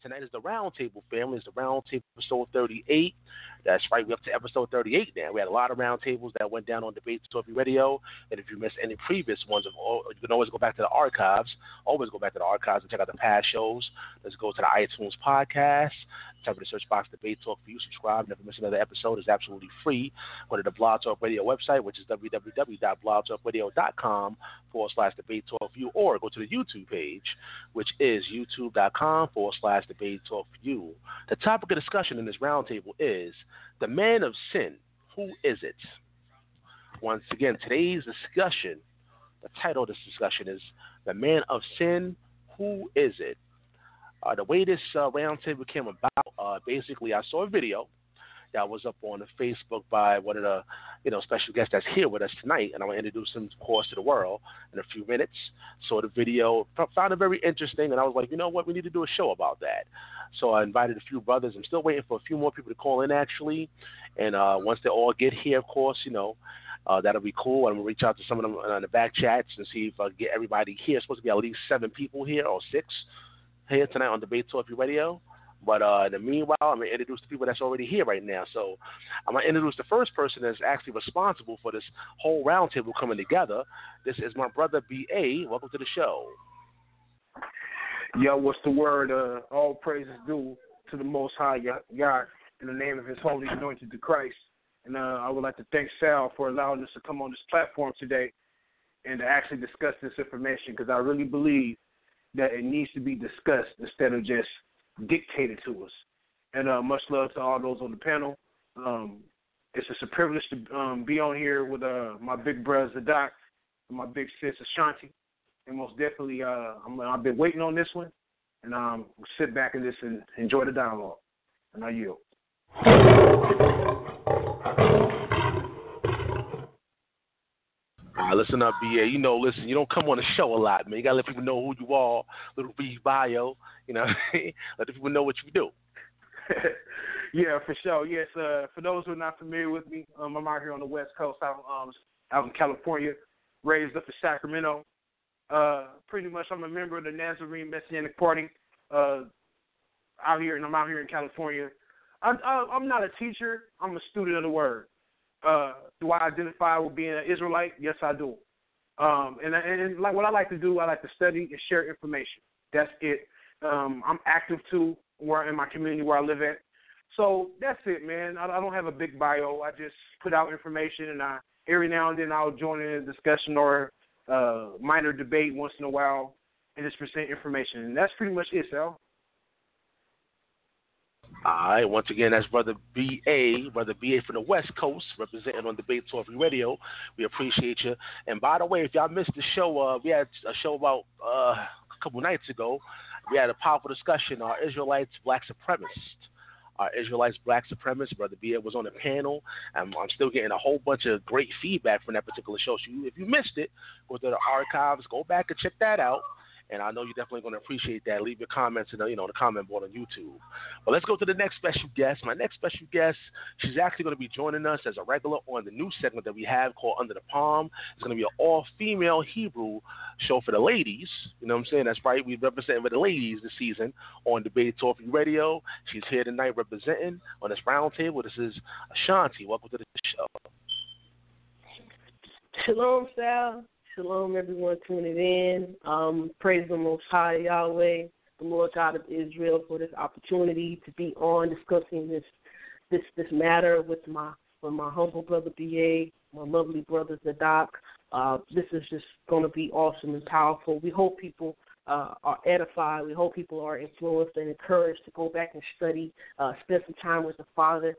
Tonight is the Roundtable family. It's the Roundtable episode 38. That's right. We're up to episode 38 now. We had a lot of roundtables that went down on Debate Talk Radio. And if you missed any previous ones, you can always go back to the archives. Always go back to the archives and check out the past shows. Let's go to the iTunes podcast. Type in the search box Debate Talk for you. Subscribe. Never miss another episode. It's absolutely free. Go to the Blog Talk Radio website, which is www.blogtalkradio.com forward slash Debate Talk you, or go to the YouTube page, which is youtube.com forward slash Debate Talk you. The topic of discussion in this roundtable is the man of sin. Who is it? Once again, today's discussion, the title of this discussion is The Man of Sin. Who is it? Uh, the way this uh, roundtable came about, uh, basically, I saw a video that was up on the Facebook by one of the you know special guests that's here with us tonight, and I'm gonna introduce him, of course, to the world in a few minutes. Saw the video, found it very interesting, and I was like, you know what, we need to do a show about that. So I invited a few brothers. I'm still waiting for a few more people to call in actually, and uh, once they all get here, of course, you know. Uh, that'll be cool. I'm gonna reach out to some of them on the back chats and see if I get everybody here. It's supposed to be at least seven people here or six here tonight on Debate Talk Radio. But uh, in the meanwhile, I'm gonna introduce the people that's already here right now. So I'm gonna introduce the first person that's actually responsible for this whole roundtable coming together. This is my brother B.A. Welcome to the show. Yo, what's the word? Uh, all praises due to the Most High God in the name of His Holy Anointed to Christ. And uh, I would like to thank Sal for allowing us to come on this platform today and to actually discuss this information because I really believe that it needs to be discussed instead of just dictated to us. And uh, much love to all those on the panel. Um, it's just a privilege to um, be on here with uh, my big brother Zadok and my big sis Ashanti. And most definitely, uh, i have been waiting on this one, and um, sit back in this and just enjoy the dialogue. And I yield. Right, listen up, BA. You know, listen, you don't come on the show a lot, man. You gotta let people know who you are, little brief bio, you know, let the people know what you do. yeah, for sure. Yes, uh, for those who are not familiar with me, um, I'm out here on the West Coast, out, um, out in California, raised up in Sacramento. Uh, pretty much, I'm a member of the Nazarene Messianic Party uh, out here, and I'm out here in California. I, I, I'm not a teacher. I'm a student of the Word. Uh, do I identify with being an Israelite? Yes, I do. Um, and, and like what I like to do, I like to study and share information. That's it. Um, I'm active too, where in my community where I live at. So that's it, man. I, I don't have a big bio. I just put out information, and I every now and then I'll join in a discussion or uh, minor debate once in a while, and just present information. And that's pretty much it, Sal. All right, once again, that's Brother B.A., Brother B.A. from the West Coast, representing on Debate Talk Radio. We appreciate you. And by the way, if y'all missed the show, uh, we had a show about uh, a couple nights ago. We had a powerful discussion on Israelites, black supremacists. Our Israelites, black supremacists. Brother B.A. was on the panel. and I'm still getting a whole bunch of great feedback from that particular show. So if you missed it, go to the archives, go back and check that out and I know you're definitely going to appreciate that. Leave your comments in the you know the comment board on YouTube. But let's go to the next special guest. My next special guest, she's actually going to be joining us as a regular on the new segment that we have called Under the Palm. It's going to be an all-female Hebrew show for the ladies. You know what I'm saying? That's right. We represent for the ladies this season on Debate Talk Radio. She's here tonight representing on this roundtable. This is Ashanti. Welcome to the show. Shalom, Sal. Shalom, everyone tuning in. Um, praise the Most High Yahweh, the Lord God of Israel, for this opportunity to be on discussing this this this matter with my with my humble brother Ba, my lovely brother Zadok. Uh, this is just going to be awesome and powerful. We hope people uh, are edified. We hope people are influenced and encouraged to go back and study, uh, spend some time with the Father,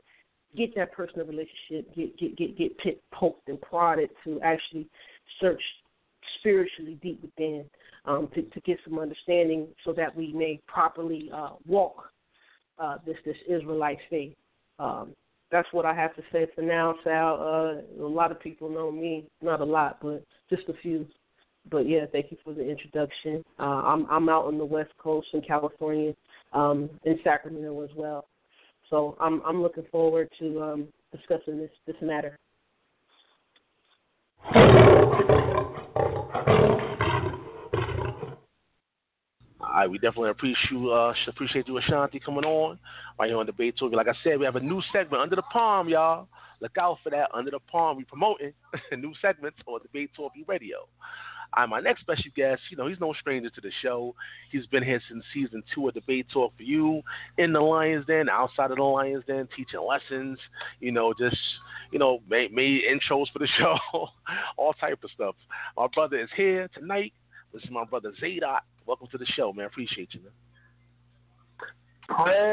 get that personal relationship, get get get get poked and prodded to actually search spiritually deep within um, to, to get some understanding so that we may properly uh, walk uh, this this Israelite faith. Um, that's what I have to say for now, Sal. Uh, a lot of people know me, not a lot, but just a few. But yeah, thank you for the introduction. Uh, I'm I'm out on the West Coast in California, um, in Sacramento as well. So I'm I'm looking forward to um, discussing this this matter. All I we definitely appreciate you, uh, appreciate you, Ashanti, coming on right here on Debate Talk. Like I said, we have a new segment under the palm, y'all. Look out for that under the palm. We promoting new segments on Debate Talk Radio. Uh, my next special guest, you know, he's no stranger to the show. He's been here since season two of the Debate Talk for You, in the Lions Den, outside of the Lions Den, teaching lessons, you know, just, you know, made, made intros for the show, all type of stuff. My brother is here tonight. This is my brother Zadok. Welcome to the show, man. Appreciate you, man. Praise.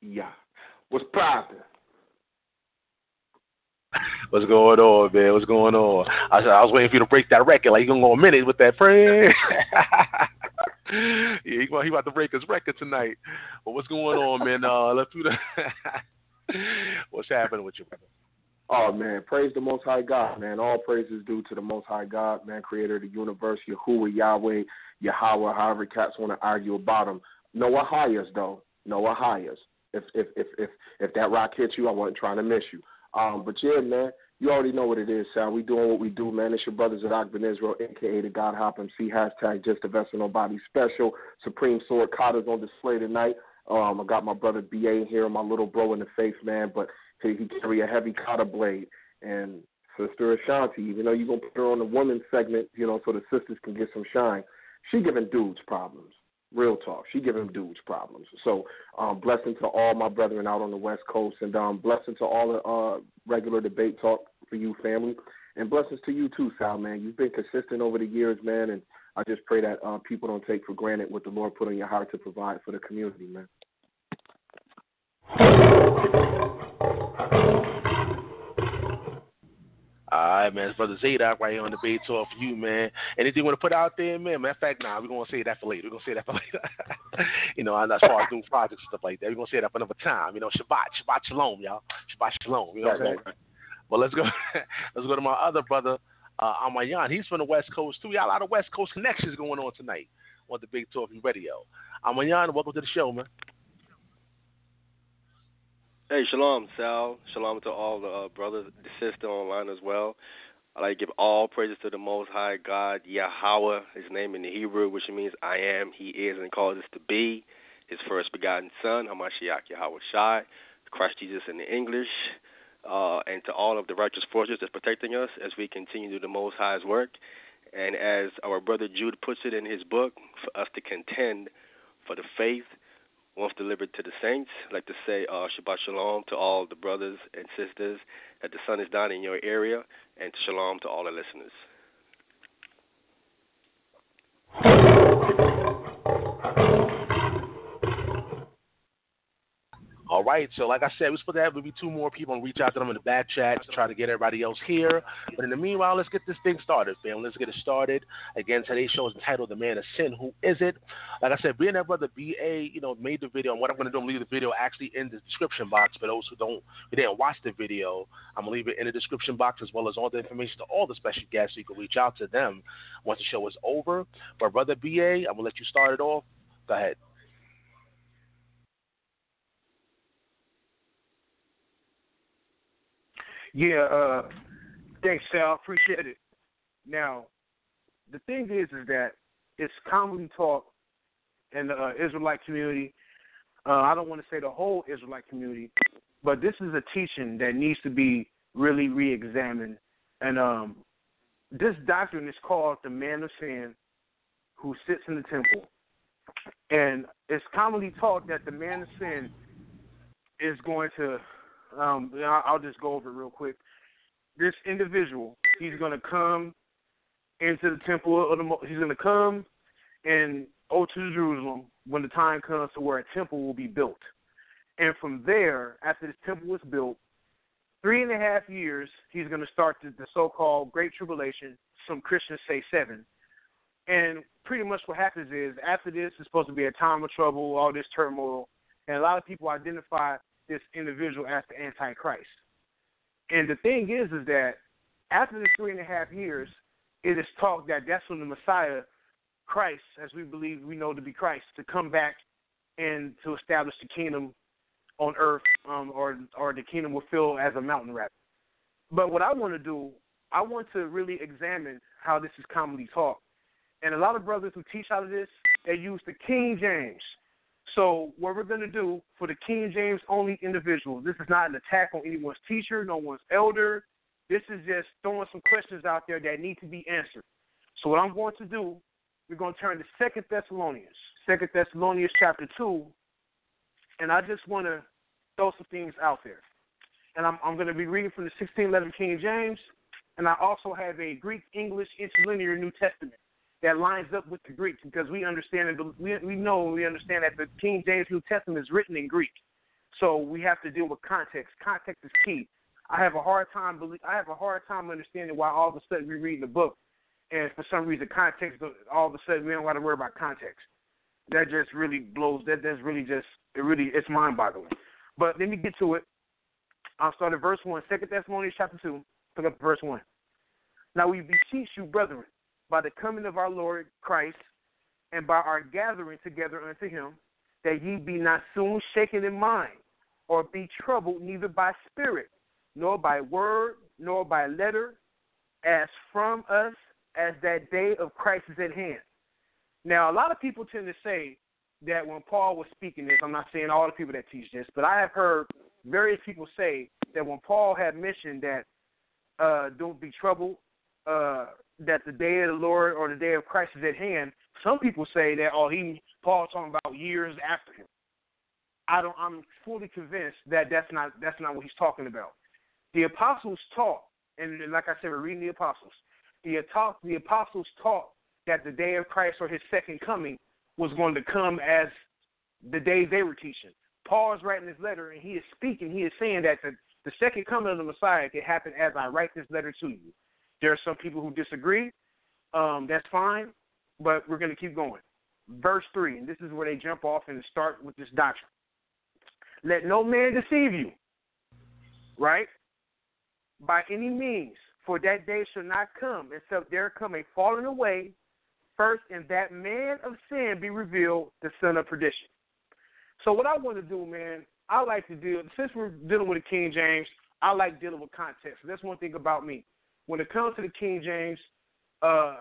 Yeah. What's poppin'? What's going on, man? What's going on? I, said I was waiting for you to break that record. Like you gonna go a minute with that prayer. yeah, he, he about to break his record tonight. But what's going on, man? Uh, let's do the. what's happening with you, brother? Oh man, praise the Most High God, man. All praise is due to the Most High God, man, Creator of the universe, Yahuwah, Yahweh, Yahweh, however cats want to argue about him. Noah hires though. Noah hires. If if if if if that rock hits you, I wasn't trying to miss you. Um, but yeah, man, you already know what it is, Sal. We doing what we do, man. It's your brothers Zadok Ben Israel, aka the God Hop MC, hashtag just a vessel nobody special. Supreme Sword Carter's on display tonight. Um, I got my brother BA here, and my little bro in the face, man, but he, he carry a heavy Carter blade. And Sister Ashanti, even though you're gonna put her on the women's segment, you know, so the sisters can get some shine, she giving dudes problems. Real talk. She giving dudes problems. So um, blessing to all my brethren out on the West Coast, and um, blessing to all the uh, regular debate talk for you, family, and blessings to you too, Sal. Man, you've been consistent over the years, man, and I just pray that uh, people don't take for granted what the Lord put on your heart to provide for the community, man. All right, man. It's Brother Zadok right here on the Bay Talk for you, man. Anything you want to put out there, man? Matter of fact, nah, we're going to say that for later. We're going to say that for later. you know, as far as doing projects and stuff like that, we're going to say that for another time. You know, Shabbat, Shabbat Shalom, y'all. Shabbat Shalom. You know what I'm saying? But let's go let's go to my other brother, uh, Ahmayan. He's from the West Coast, too. Got a lot of West Coast connections going on tonight on the Big Talking Radio. Ahmayan, welcome to the show, man. Hey, shalom, Sal. Shalom to all the uh, brothers, the sister online as well. I like to give all praises to the Most High God, Yahweh, his name in the Hebrew, which means I am, he is, and calls us to be. His first begotten Son, Hamashiach Yahweh Shai, Christ Jesus in the English, uh, and to all of the righteous forces that's protecting us as we continue to do the Most High's work. And as our brother Jude puts it in his book, for us to contend for the faith once delivered to the saints. I'd like to say uh, Shabbat Shalom to all the brothers and sisters that the sun is down in your area, and Shalom to all the listeners. All right, so like I said, we're supposed to have maybe two more people and reach out to them in the back chat to try to get everybody else here. But in the meanwhile, let's get this thing started, fam. Let's get it started. Again, today's show is entitled "The Man of Sin." Who is it? Like I said, being that brother BA, you know, made the video, and what I'm going to do, I'm leave the video actually in the description box for those who don't, who didn't watch the video. I'm gonna leave it in the description box as well as all the information to all the special guests, so you can reach out to them once the show is over. But brother BA, I'm gonna let you start it off. Go ahead. Yeah, uh, thanks, Sal. Appreciate it. Now, the thing is, is that it's commonly taught in the uh, Israelite community. Uh, I don't want to say the whole Israelite community, but this is a teaching that needs to be really re-examined. And um, this doctrine is called the man of sin who sits in the temple. And it's commonly taught that the man of sin is going to um, I'll just go over it real quick. This individual, he's going to come into the temple of the. He's going to come and go to Jerusalem when the time comes to where a temple will be built. And from there, after this temple was built, three and a half years, he's going to start the, the so-called Great Tribulation. Some Christians say seven. And pretty much what happens is after this, it's supposed to be a time of trouble, all this turmoil, and a lot of people identify this individual as the Antichrist. And the thing is, is that after the three and a half years, it is talked that that's when the Messiah, Christ, as we believe we know to be Christ, to come back and to establish the kingdom on earth, um, or or the kingdom will fill as a mountain rather. But what I want to do I want to really examine how this is commonly taught. And a lot of brothers who teach out of this, they use the King James. So what we're going to do for the King James only individuals, this is not an attack on anyone's teacher, no one's elder. This is just throwing some questions out there that need to be answered. So what I'm going to do, we're going to turn to Second Thessalonians, Second Thessalonians chapter two, and I just want to throw some things out there. And I'm, I'm going to be reading from the 1611 King James, and I also have a Greek English interlinear New Testament that lines up with the Greek because we understand and we we know we understand that the King James New Testament is written in Greek, so we have to deal with context. Context is key. I have a hard time believe I have a hard time understanding why all of a sudden we read the book, and for some reason context all of a sudden we don't got to worry about context. That just really blows. That that's really just it really it's mind boggling. But let me get to it. I'll start at verse one, Second Thessalonians chapter two. Pick up verse one. Now we beseech you, brethren by the coming of our Lord Christ and by our gathering together unto him, that ye be not soon shaken in mind, or be troubled neither by spirit, nor by word, nor by letter, as from us as that day of Christ is at hand. Now, a lot of people tend to say that when Paul was speaking this, I'm not saying all the people that teach this, but I have heard various people say that when Paul had mentioned that uh, don't be troubled, uh, that the day of the Lord or the day of Christ is at hand, some people say that oh he Paul's talking about years after him. I don't. I'm fully convinced that that's not that's not what he's talking about. The apostles taught, and like I said, we're reading the apostles. The the apostles taught that the day of Christ or his second coming was going to come as the day they were teaching. Paul is writing this letter and he is speaking. He is saying that the, the second coming of the Messiah can happen as I write this letter to you. There are some people who disagree. Um, that's fine, but we're going to keep going. Verse 3, and this is where they jump off and start with this doctrine. Let no man deceive you, right? By any means, for that day shall not come except there come a falling away first, and that man of sin be revealed, the son of perdition. So, what I want to do, man, I like to deal, since we're dealing with the King James, I like dealing with context. That's one thing about me when it comes to the King James, uh,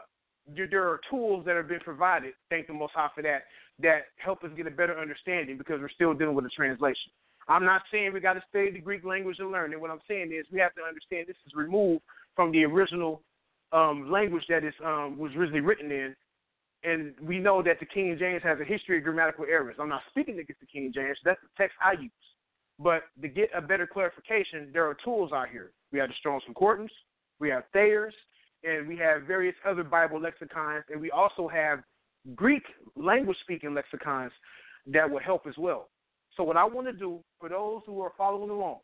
there, there are tools that have been provided. Thank the Most High for that. That help us get a better understanding because we're still dealing with a translation. I'm not saying we got to study the Greek language and learn it. What I'm saying is we have to understand this is removed from the original um, language that is um, was originally written in, and we know that the King James has a history of grammatical errors. I'm not speaking against the King James. That's the text I use. But to get a better clarification, there are tools out here. We have the Strong's Concordance we have Thayer's, and we have various other Bible lexicons, and we also have Greek language speaking lexicons that will help as well. So, what I want to do for those who are following along,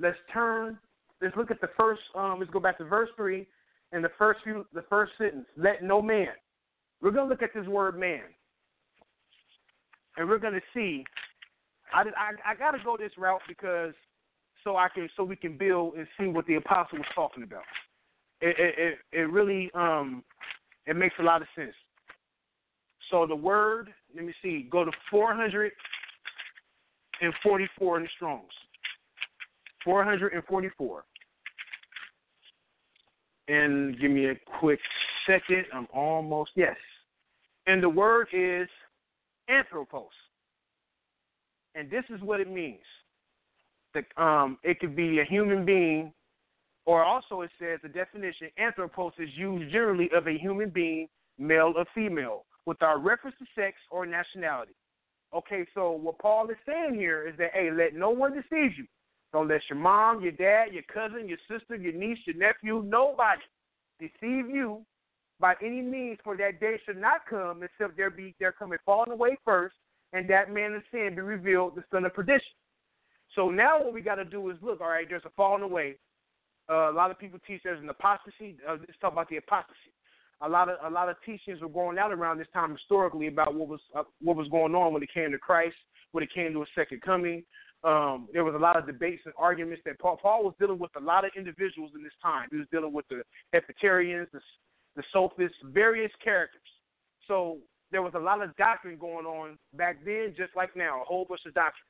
let's turn, let's look at the first, um, let's go back to verse 3 and the first few, the first sentence, let no man. We're going to look at this word man. And we're going to see, I, I, I got to go this route because so I can so we can build and see what the apostle was talking about. It it it really um it makes a lot of sense. So the word, let me see, go to 444 in the Strongs. 444. And give me a quick second. I'm almost yes. And the word is anthropos. And this is what it means the um it could be a human being or also it says the definition anthropos is used generally of a human being, male or female, without reference to sex or nationality. Okay, so what Paul is saying here is that hey, let no one deceive you. Don't let your mom, your dad, your cousin, your sister, your niece, your nephew, nobody deceive you by any means, for that day should not come except there be there come a falling away first, and that man of sin be revealed, the son of perdition. So now what we got to do is look. All right, there's a falling away. Uh, a lot of people teach there's an apostasy. Uh, let's talk about the apostasy. A lot of a lot of teachings were going out around this time historically about what was uh, what was going on when it came to Christ, when it came to a second coming. Um, there was a lot of debates and arguments that Paul, Paul was dealing with a lot of individuals in this time. He was dealing with the Epicureans, the, the Sophists, various characters. So there was a lot of doctrine going on back then, just like now, a whole bunch of doctrine.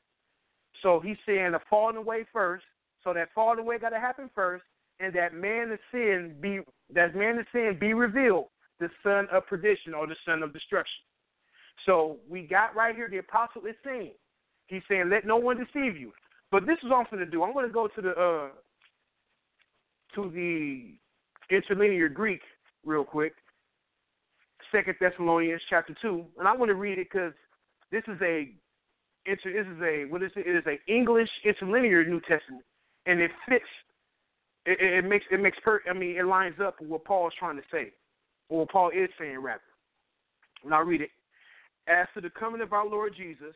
So he's saying the falling away first. So that falling away got to happen first, and that man of sin be that man of sin be revealed, the son of perdition or the son of destruction. So we got right here the apostle is saying, he's saying, let no one deceive you. But this is all I'm going to do. I'm going to go to the uh, to the interlinear Greek real quick. Second Thessalonians chapter two, and I want to read it because this is a this is a what is it? It is a English interlinear New Testament, and it fits. It, it makes it makes per. I mean, it lines up with what Paul is trying to say, or what Paul is saying rather. And I'll read it. As to the coming of our Lord Jesus,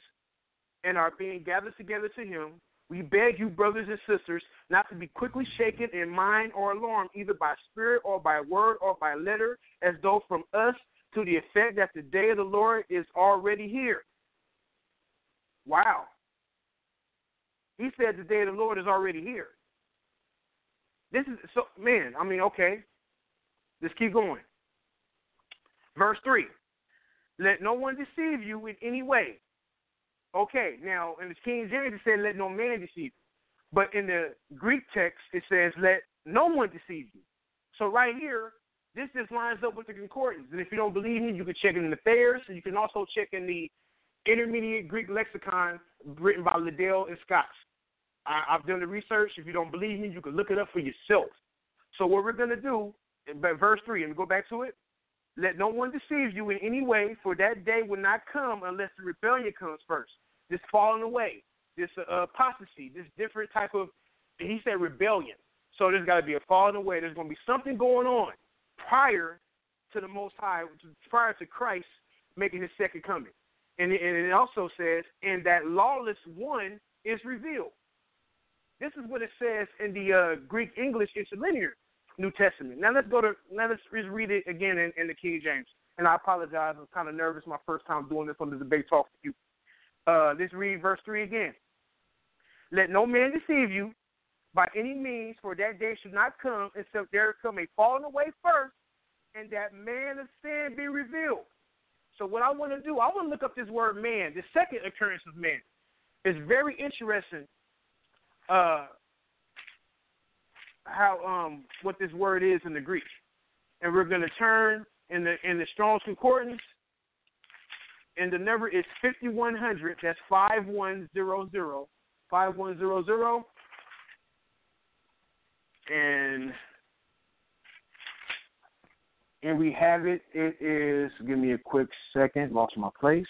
and our being gathered together to Him, we beg you, brothers and sisters, not to be quickly shaken in mind or alarmed, either by spirit or by word or by letter, as though from us to the effect that the day of the Lord is already here. Wow. He said the day of the Lord is already here. This is so man, I mean, okay. Let's keep going. Verse three. Let no one deceive you in any way. Okay, now in the King James it said let no man deceive you. But in the Greek text it says let no one deceive you. So right here, this just lines up with the concordance. And if you don't believe me, you can check it in the Thayer's, and you can also check in the Intermediate Greek Lexicon written by Liddell and Scott. I, have done the research. If you don't believe me, you can look it up for yourself. So what we're going to do, verse 3, and go back to it. Let no one deceive you in any way, for that day will not come unless the rebellion comes first. This falling away, this uh, apostasy, this different type of, he said rebellion. So there's got to be a falling away. There's going to be something going on prior to the Most High, prior to Christ making his second coming. And it, and it also says, and that lawless one is revealed. This is what it says in the uh, Greek English interlinear New Testament. Now let's go to now let's read it again in, in the King James. And I apologize, I'm kind of nervous. My first time doing this on the debate talk with you. Uh, let's read verse three again. Let no man deceive you by any means, for that day should not come except there come a falling away first, and that man of sin be revealed. So what I want to do, I want to look up this word man, the second occurrence of man. It's very interesting uh, how um, what this word is in the Greek. And we're going to turn in the in the Strong's Concordance, and the number is 5100. That's 5100. 5100. And and we have it. It is, give me a quick second, lost my place.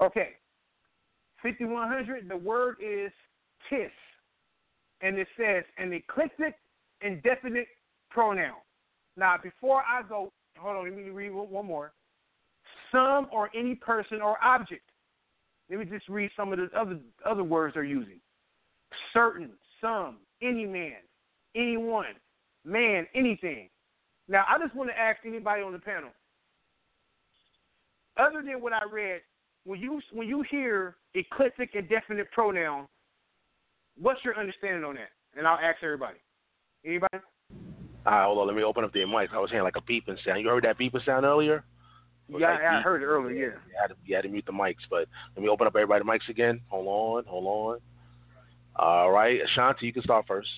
Okay. 5100, the word is tis. And it says an eclectic indefinite pronoun. Now, before I go, hold on, let me read one more. Some or any person or object. Let me just read some of the other other words they're using. Certain, some, any man, anyone, man, anything. Now, I just want to ask anybody on the panel, other than what I read, when you when you hear eclectic indefinite pronoun, what's your understanding on that? And I'll ask everybody. Anybody? All right, hold on. Let me open up the mic. I was hearing like a beeping sound. You heard that beeping sound earlier? Yeah, like I, I heard it earlier. Yeah. You had, to, you had to mute the mics, but let me open up everybody's mics again. Hold on, hold on. All right, Ashanti, you can start first.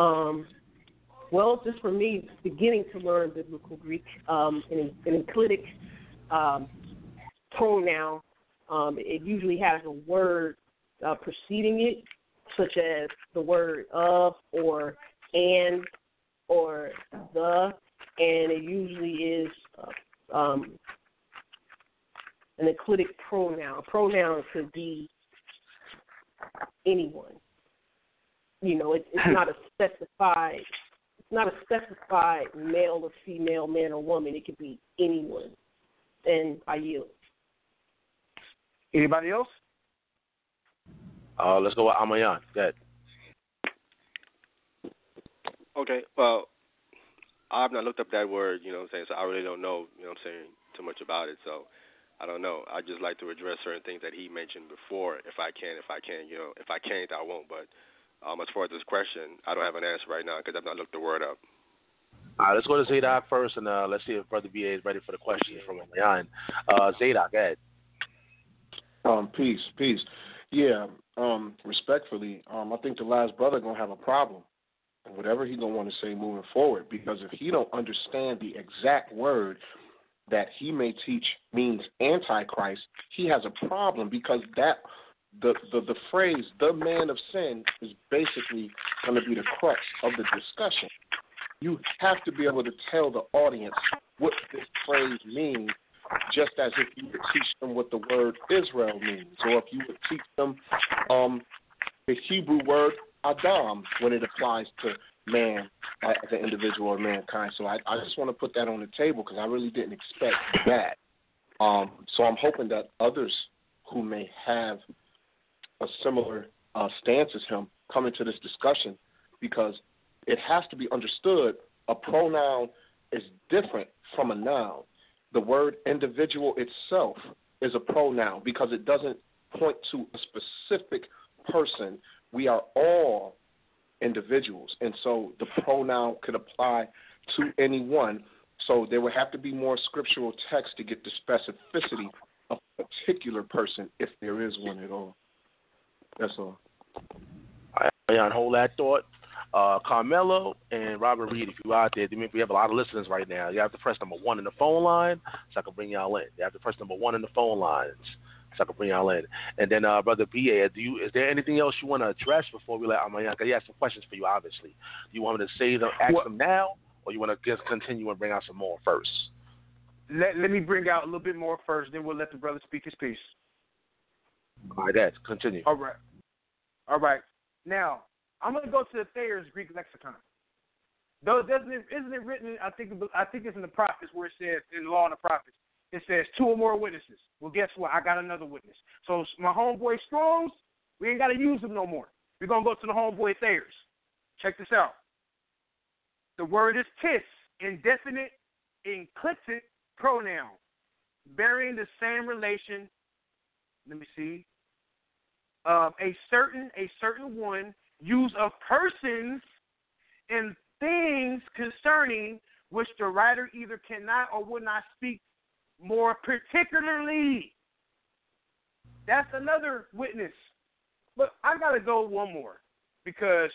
Um, well, just for me, beginning to learn biblical Greek, um, an, an enclitic um, pronoun, um, it usually has a word uh, preceding it, such as the word of or and or the, and it usually is uh, um, an enclitic pronoun. A pronoun could be anyone. You know, it, it's not a specified. It's not a specified male or female, man or woman. It could be anyone. And I yield. Anybody else? Uh, let's go with Ahmayan. Go ahead. Okay. Well, I've not looked up that word. You know what I'm saying? So I really don't know. You know what I'm saying? Too much about it. So I don't know. I just like to address certain things that he mentioned before, if I can. If I can, you know, if I can't, I won't. But um, as far as this question, I don't have an answer right now because I've not looked the word up. All right, let's go to Zadok first, and uh, let's see if Brother BA is ready for the questions from Leon. Uh, Zadok, go ahead. Um, peace, peace. Yeah, um, respectfully, um, I think the last brother gonna have a problem, and whatever he gonna want to say moving forward, because if he don't understand the exact word that he may teach means antichrist, he has a problem because that the the, the phrase "the man of sin" is basically going to be the crux of the discussion. You have to be able to tell the audience what this phrase means just as if you would teach them what the word Israel means, or if you would teach them um, the Hebrew word Adam when it applies to man as an individual or mankind. So I, I just want to put that on the table because I really didn't expect that. Um, so I'm hoping that others who may have a similar uh, stance as him come into this discussion because it has to be understood a pronoun is different from a noun the word individual itself is a pronoun because it doesn't point to a specific person. We are all individuals, and so the pronoun could apply to anyone. So there would have to be more scriptural text to get the specificity of a particular person, if there is one at all. That's all. I hold that thought uh, Carmelo and Robert Reed, if you out there, we have a lot of listeners right now. You have to press number one in the phone line so I can bring y'all in. You have to press number one in the phone lines so I can bring y'all in. And then, uh, Brother BA, do you, is there anything else you want to address before we let Amayaka? He has some questions for you, obviously. Do you want me to say them, ask well, them now, or you want to just continue and bring out some more first? Let, let me bring out a little bit more first, then we'll let the brother speak his piece. All right, that's continue. All right. All right. Now, I'm going to go to the Thayer's Greek lexicon. Though doesn't it, isn't it written? I think I think it's in the prophets where it says in the law and the prophets. It says two or more witnesses. Well, guess what? I got another witness. So my homeboy Strong's, we ain't got to use him no more. We're gonna go to the homeboy Thayer's. Check this out. The word is tis, indefinite, enclitic pronoun, bearing the same relation. Let me see. Um, a certain, a certain one use of persons and things concerning which the writer either cannot or would not speak more particularly. That's another witness. But I gotta go one more because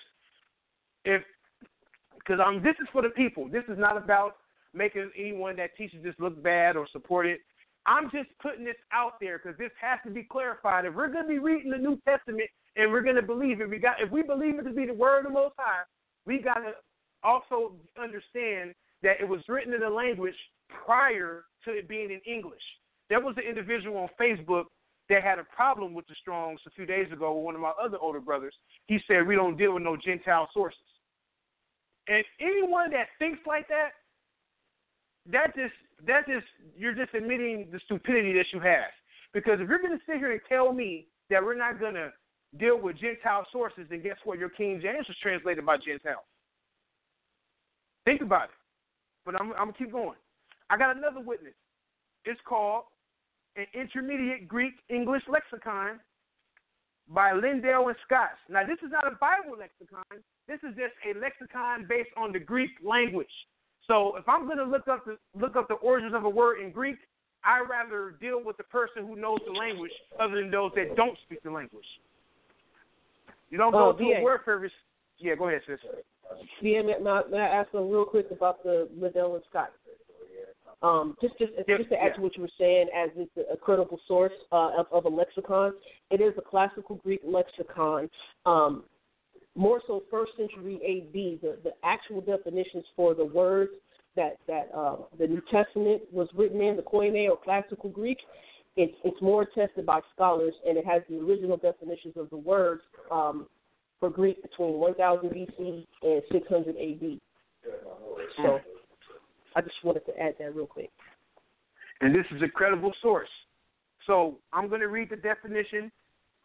if because I'm this is for the people. This is not about making anyone that teaches this look bad or support it. I'm just putting this out there because this has to be clarified. If we're going to be reading the New Testament and we're going to believe it. We got if we believe it to be the word of the Most High, we got to also understand that it was written in a language prior to it being in English. There was an individual on Facebook that had a problem with the Strongs a few days ago with one of my other older brothers. He said we don't deal with no Gentile sources. And anyone that thinks like that, that just that just you're just admitting the stupidity that you have. Because if you're going to sit here and tell me that we're not going to deal with Gentile sources, then guess what? Your King James was translated by Gentiles. Think about it. But I'm, I'm going to keep going. I got another witness. It's called an Intermediate Greek English Lexicon by Liddell and Scotts. Now, this is not a Bible lexicon. This is just a lexicon based on the Greek language. So, if I'm going to look up the look up the origins of a word in Greek, I rather deal with the person who knows the language, other than those that don't speak the language. You don't go oh, to a word service. Yeah, go ahead, sis. Yeah, may, may I ask them real quick about the Liddell and Scott? Um, just just yeah, just to add yeah. to what you were saying, as it's a credible source uh, of, of a lexicon, it is a classical Greek lexicon. Um, more so, first century A.D. The the actual definitions for the words that that uh, the New Testament was written in, the Koine or classical Greek, it's it's more attested by scholars, and it has the original definitions of the words um, for Greek between 1000 BC and 600 AD. So I just wanted to add that real quick. And this is a credible source. So I'm going to read the definition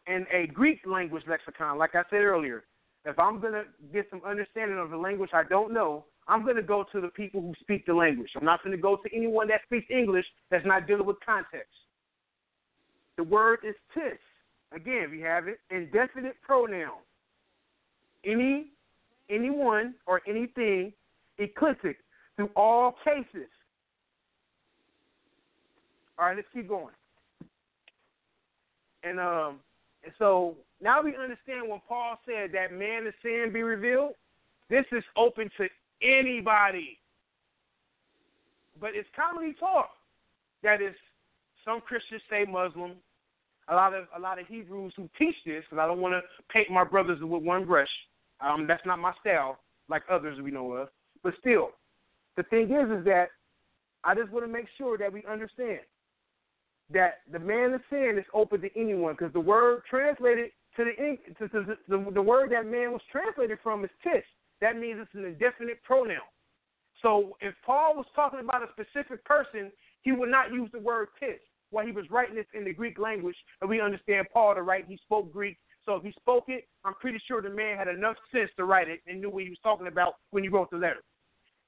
in a Greek language lexicon. Like I said earlier, if I'm going to get some understanding of the language I don't know, I'm going to go to the people who speak the language. I'm not going to go to anyone that speaks English that's not dealing with context. The word is tis. Again, we have it, indefinite pronoun. Any, anyone or anything, eclectic through all cases. All right, let's keep going. And um, And so now we understand when Paul said that man of sin be revealed, this is open to anybody. But it's commonly taught that is some Christians say Muslim, a lot of a lot of Hebrews who teach this, because I don't want to paint my brothers with one brush. Um, that's not my style, like others we know of. But still, the thing is, is that I just want to make sure that we understand that the man of sin is open to anyone, because the word translated to the, to, to, the the word that man was translated from is tis. That means it's an indefinite pronoun. So if Paul was talking about a specific person, he would not use the word tis while he was writing this in the Greek language, and we understand Paul to write. He spoke Greek, so if he spoke it, I'm pretty sure the man had enough sense to write it and knew what he was talking about when he wrote the letter.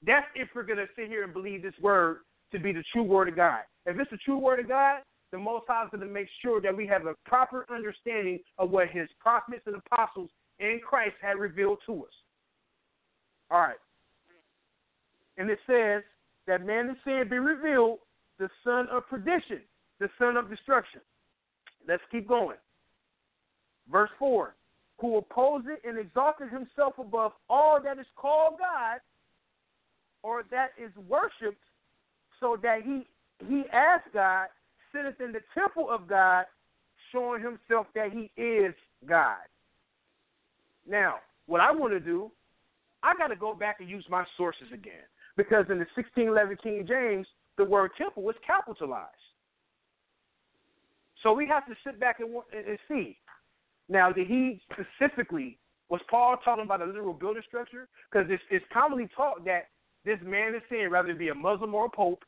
That's if we're gonna sit here and believe this word to be the true word of God. If it's the true word of God, the Most High is going to make sure that we have a proper understanding of what His prophets and apostles in Christ had revealed to us. All right. And it says that man is sin be revealed, the son of perdition, the son of destruction. Let's keep going. Verse 4 Who opposed it and exalted himself above all that is called God or that is worshipped, so that he he asked God, sitteth in the temple of God, showing himself that he is God. Now, what I want to do, I got to go back and use my sources again. Because in the 1611 King James, the word temple was capitalized. So we have to sit back and, and see. Now, did he specifically, was Paul talking about a literal building structure? Because it's, it's commonly taught that this man is saying, rather be a Muslim or a pope,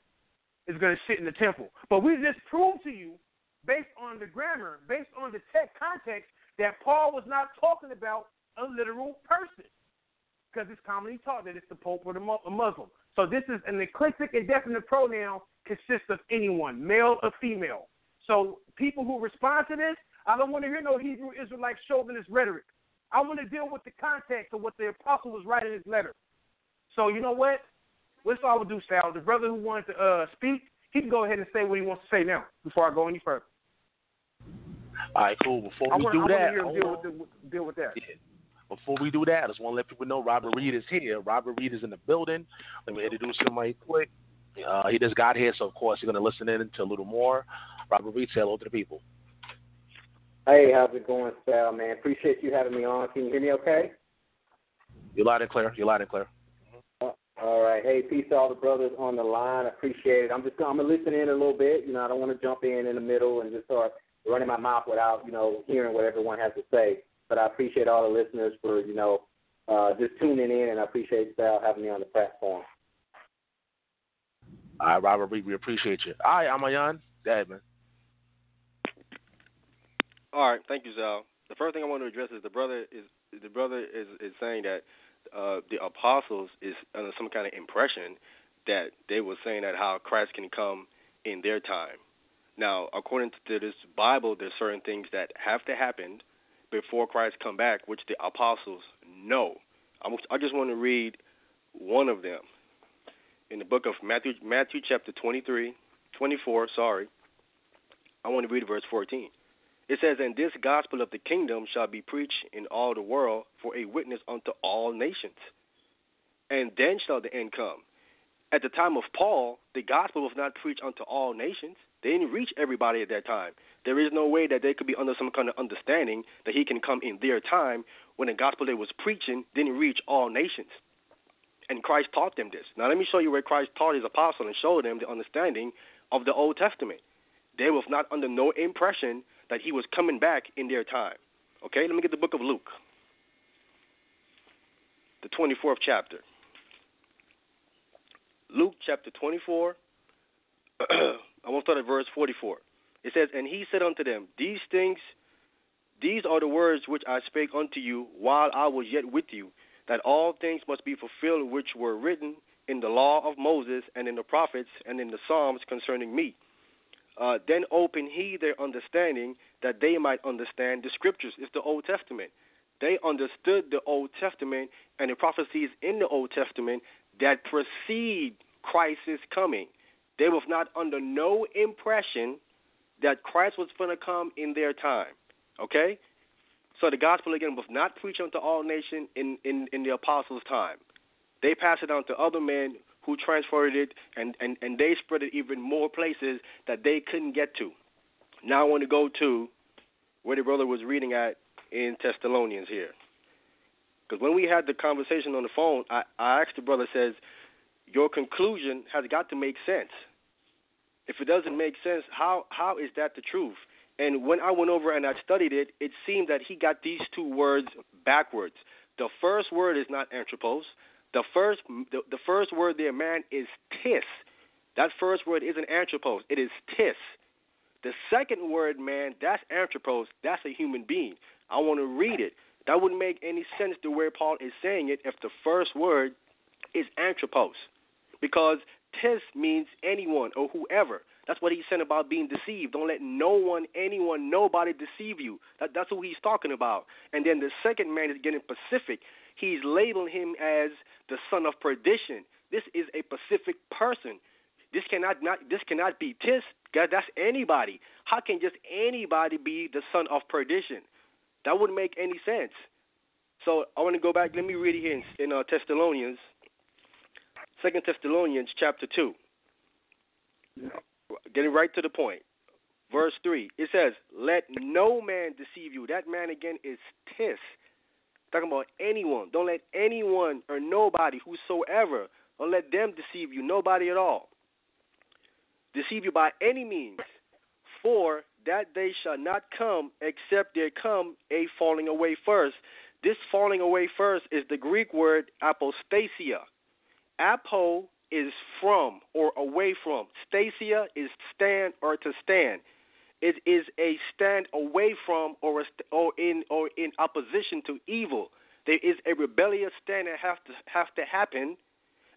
is going to sit in the temple. But we just proved to you, based on the grammar, based on the text context, that Paul was not talking about a literal person because it's commonly taught that it's the Pope or the Muslim. So this is an eclectic indefinite pronoun consists of anyone, male or female. So people who respond to this, I don't want to hear no Hebrew Israelite chauvinist rhetoric. I want to deal with the context of what the apostle was writing his letter. So you know what? What's all we do, Sal? The brother who wanted to uh, speak, he can go ahead and say what he wants to say now before I go any further. All right, cool. Before we want, do I that, deal with, the, deal with that. Yeah. Before we do that, I just want to let people know Robert Reed is here. Robert Reed is in the building. Let me introduce him right quick. Uh, he just got here, so of course he's going to listen in to a little more. Robert Reed, say hello to the people. Hey, how's it going, Sal, man? Appreciate you having me on. Can you hear me okay? You're loud and clear. You're loud and clear. All right. Hey, peace to all the brothers on the line. I appreciate it. I'm just I'm gonna listen in a little bit. You know, I don't want to jump in in the middle and just start running my mouth without you know hearing what everyone has to say. But I appreciate all the listeners for you know uh, just tuning in, and I appreciate Sal having me on the platform. All right, Robert Reed, we appreciate you. All right, Ahmayan. Go ahead, man. All right, thank you, Sal. The first thing I want to address is the brother is the brother is is saying that uh, the apostles is under some kind of impression that they were saying that how Christ can come in their time. Now, according to this Bible, there's certain things that have to happen before Christ come back, which the apostles know. I just want to read one of them in the book of Matthew, Matthew chapter 23, 24, sorry. I want to read verse 14. It says, And this gospel of the kingdom shall be preached in all the world for a witness unto all nations. And then shall the end come. At the time of Paul, the gospel was not preached unto all nations. They didn't reach everybody at that time. There is no way that they could be under some kind of understanding that he can come in their time when the gospel they was preaching didn't reach all nations. And Christ taught them this. Now let me show you where Christ taught his apostles and showed them the understanding of the Old Testament. They was not under no impression that he was coming back in their time. Okay, let me get the book of Luke, the 24th chapter. Luke chapter 24. I want to start at verse 44. It says, And he said unto them, These things, these are the words which I spake unto you while I was yet with you, that all things must be fulfilled which were written in the law of Moses and in the prophets and in the Psalms concerning me. Uh, then open he their understanding that they might understand the scriptures. It's the Old Testament. They understood the Old Testament and the prophecies in the Old Testament that precede Christ's coming. They was not under no impression that Christ was going to come in their time. Okay? So the gospel again was not preached unto all nations in, in, in the apostles' time. They passed it on to other men who transferred it and, and, and they spread it even more places that they couldn't get to. Now I want to go to where the brother was reading at in Thessalonians here. Because when we had the conversation on the phone, I, I asked the brother, says, your conclusion has got to make sense. If it doesn't make sense, how how is that the truth? And when I went over and I studied it, it seemed that he got these two words backwards. The first word is not anthropos. The first the, the first word there, man, is tis. That first word isn't anthropos. It is tis. The second word, man, that's anthropos. That's a human being. I want to read it. That wouldn't make any sense the way Paul is saying it if the first word is anthropos. Because tis means anyone or whoever. That's what he's saying about being deceived. Don't let no one, anyone, nobody deceive you. That, that's who he's talking about. And then the second man is getting specific. He's labeling him as the son of perdition. This is a specific person. This cannot not this cannot be tis. That's anybody. How can just anybody be the son of perdition? That wouldn't make any sense. So I want to go back. Let me read it here in, in uh, Thessalonians, Second Thessalonians chapter two. Getting right to the point. Verse three. It says, "Let no man deceive you." That man again is tis. Talking about anyone. Don't let anyone or nobody, whosoever, don't let them deceive you. Nobody at all. Deceive you by any means. For that day shall not come except there come a falling away first. This falling away first is the Greek word apostasia. Apo is from or away from. Stasia is stand or to stand. It is a stand away from or a, or in or in opposition to evil. There is a rebellious stand that has to have to happen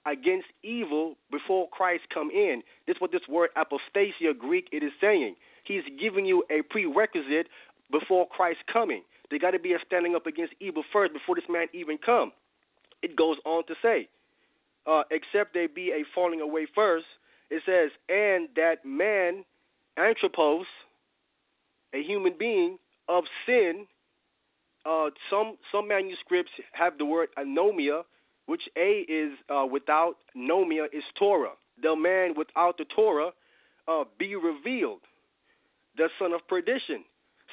against evil before Christ come in. This is what this word apostasia Greek it is saying. He's giving you a prerequisite before Christ coming. There got to be a standing up against evil first before this man even come. It goes on to say, uh, except there be a falling away first. It says, and that man, anthropos, a human being of sin. Uh, some some manuscripts have the word anomia, which a is uh, without nomia is Torah. The man without the Torah uh, be revealed the son of perdition.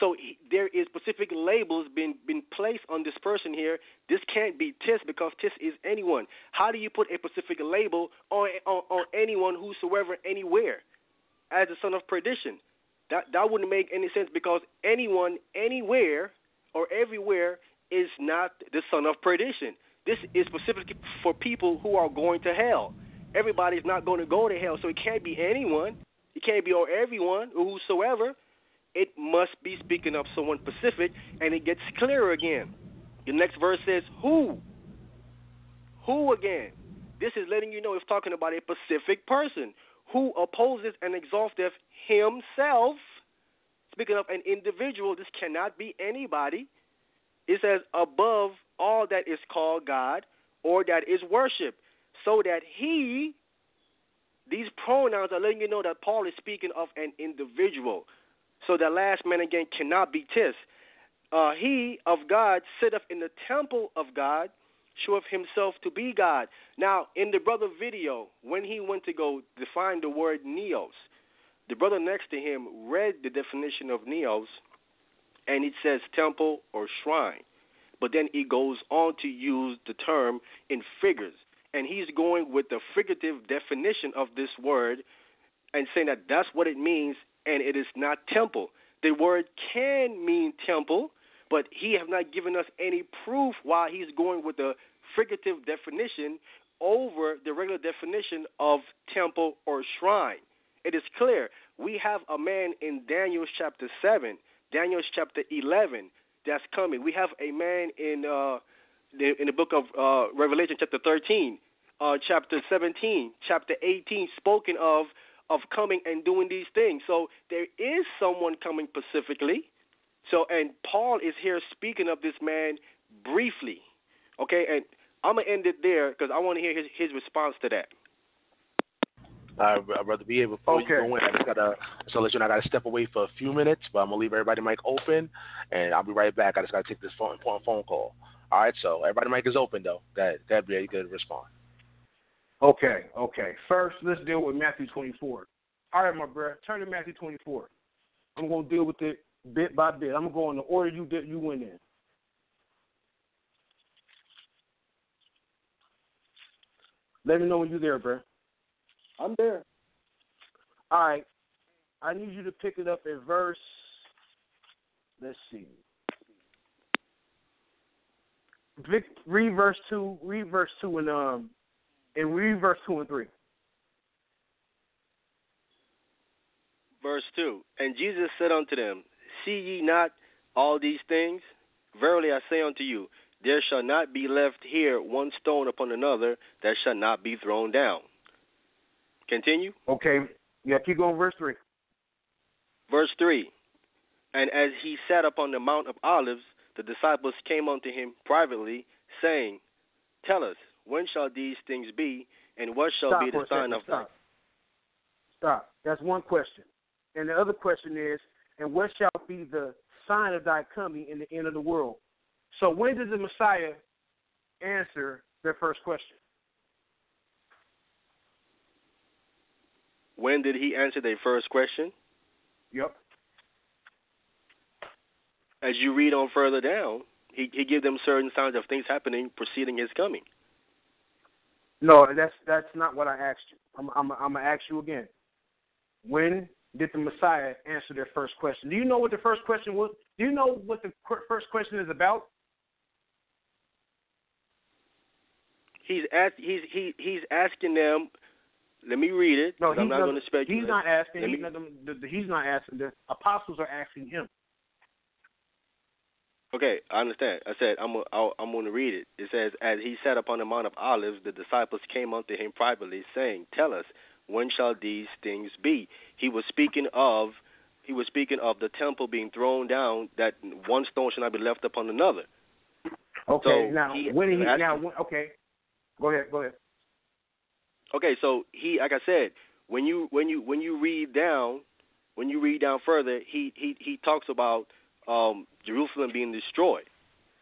So he, there is specific labels being been placed on this person here. This can't be Tis because Tis is anyone. How do you put a specific label on, on, on anyone whosoever anywhere as the son of perdition? That that wouldn't make any sense because anyone anywhere or everywhere is not the son of perdition. This is specifically for people who are going to hell. Everybody's not going to go to hell, so it can't be anyone. It can't be or everyone or whosoever. It must be speaking of someone specific, and it gets clearer again. The next verse says, Who? Who again? This is letting you know it's talking about a specific person who opposes and exalteth himself. Speaking of an individual, this cannot be anybody. It says, above all that is called God or that is worship, so that he, these pronouns are letting you know that Paul is speaking of an individual. So that last man again cannot be tis. Uh, he of God sitteth in the temple of God, showeth himself to be God. Now, in the brother video, when he went to go define the word neos, the brother next to him read the definition of neos, and it says temple or shrine. But then he goes on to use the term in figures. And he's going with the figurative definition of this word and saying that that's what it means and it is not temple. The word can mean temple, but he have not given us any proof why he's going with the figurative definition over the regular definition of temple or shrine. It is clear. We have a man in Daniel chapter 7, Daniel chapter 11 that's coming. We have a man in uh, the, in the book of uh, Revelation chapter 13, uh, chapter 17, chapter 18, spoken of of coming and doing these things. So there is someone coming specifically. So and Paul is here speaking of this man briefly. Okay, and I'm gonna end it there because I want to hear his his response to that. Uh, brother BA, before Okay. you go in, I just gotta so let you know I gotta step away for a few minutes, but I'm gonna leave everybody mic open, and I'll be right back. I just gotta take this phone important phone call. All right, so everybody mic is open though. That that BA, you can respond. Okay, okay. First, let's deal with Matthew 24. All right, my brother, turn to Matthew 24. I'm gonna deal with it bit by bit. I'm gonna go in the order you did you went in. Let me know when you're there, bro. I'm there. All right. I need you to pick it up at verse. Let's see. Vic, read verse two. Read verse two and um, and read verse two and three. Verse 2 And Jesus said unto them, See ye not all these things? Verily I say unto you, there shall not be left here one stone upon another that shall not be thrown down. Continue. Okay. Yeah. Keep going. Verse three. Verse 3 And as he sat upon the Mount of Olives, the disciples came unto him privately, saying, Tell us, when shall these things be, and what shall Stop be the sign second. of Stop. Stop. That's one question. And the other question is, and what shall be the sign of thy coming in the end of the world? So when does the Messiah answer their first question? When did he answer their first question? Yep. As you read on further down, he, he gives them certain signs of things happening preceding his coming. No, that's that's not what I asked you. I'm I'm I'm gonna ask you again. When did the Messiah answer their first question? Do you know what the first question was? Do you know what the first question is about? He's ask, he's he he's asking them. Let me read it. No, 'cause I'm he's not going to speculate. He's not asking. He's me- not, the, he's not asking. The apostles are asking him. Okay, I understand. I said I'm I'll- I'm going to read it. It says, "As he sat upon the Mount of Olives, the disciples came unto him privately, saying, Tell us, when shall these things be?" He was speaking of he was speaking of the temple being thrown down, that one stone should not be left upon another. Okay, So now he when he now when, okay, go ahead, go ahead. Okay, so he, like I said, when you when you when you read down, when you read down further, he he he talks about um, Jerusalem being destroyed.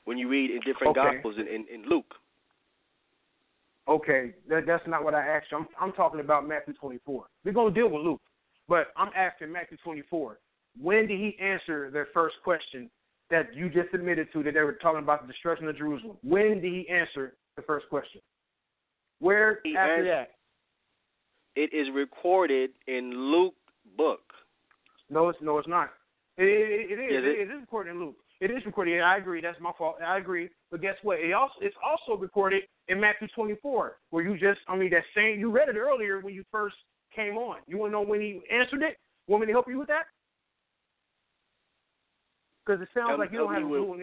When you read in different Okay. gospels in, in, in Luke. Okay, that, that's not what I asked you. I'm, I'm talking about Matthew 24. We're going to deal with Luke, but I'm asking Matthew 24. When did he answer their first question that you just admitted to that they were talking about the destruction of Jerusalem? When did he answer the first question? Where He after ans- that? It is recorded in Luke book. No, it's no, it's not. It, it, it is. Is it? it is recorded in Luke. It is recorded. I agree. That's my fault. I agree. But guess what? It also it's also recorded in Matthew 24, where you just I mean that same you read it earlier when you first came on. You want to know when he answered it? Want me to help you with that? Because it sounds Tell like you don't have a clue.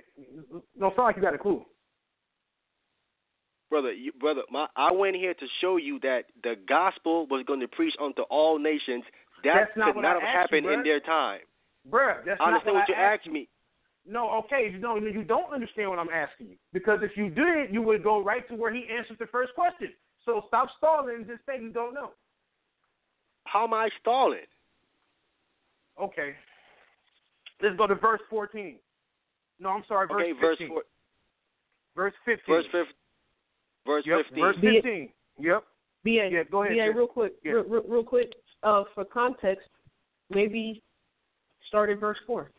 No, it sounds like you got a clue. Brother, you, brother, my, I went here to show you that the gospel was going to preach unto all nations. That That's not could not have asked you, happened in their time. Bruh, that's I not understand what, what you asked me. No, okay, you don't you don't understand what I'm asking you. Because if you did, you would go right to where he answered the first question. So stop stalling and just say you don't know. How am I stalling? Okay. Let's go to verse 14. No, I'm sorry, verse okay, 15. verse four, verse 15. verse fifth, verse yep, fifteen. verse Be it- 15. Yep. BA, Yeah, go ahead, BA, sis. real quick, Yeah. real, real, real quick, uh, for context, maybe start at verse four.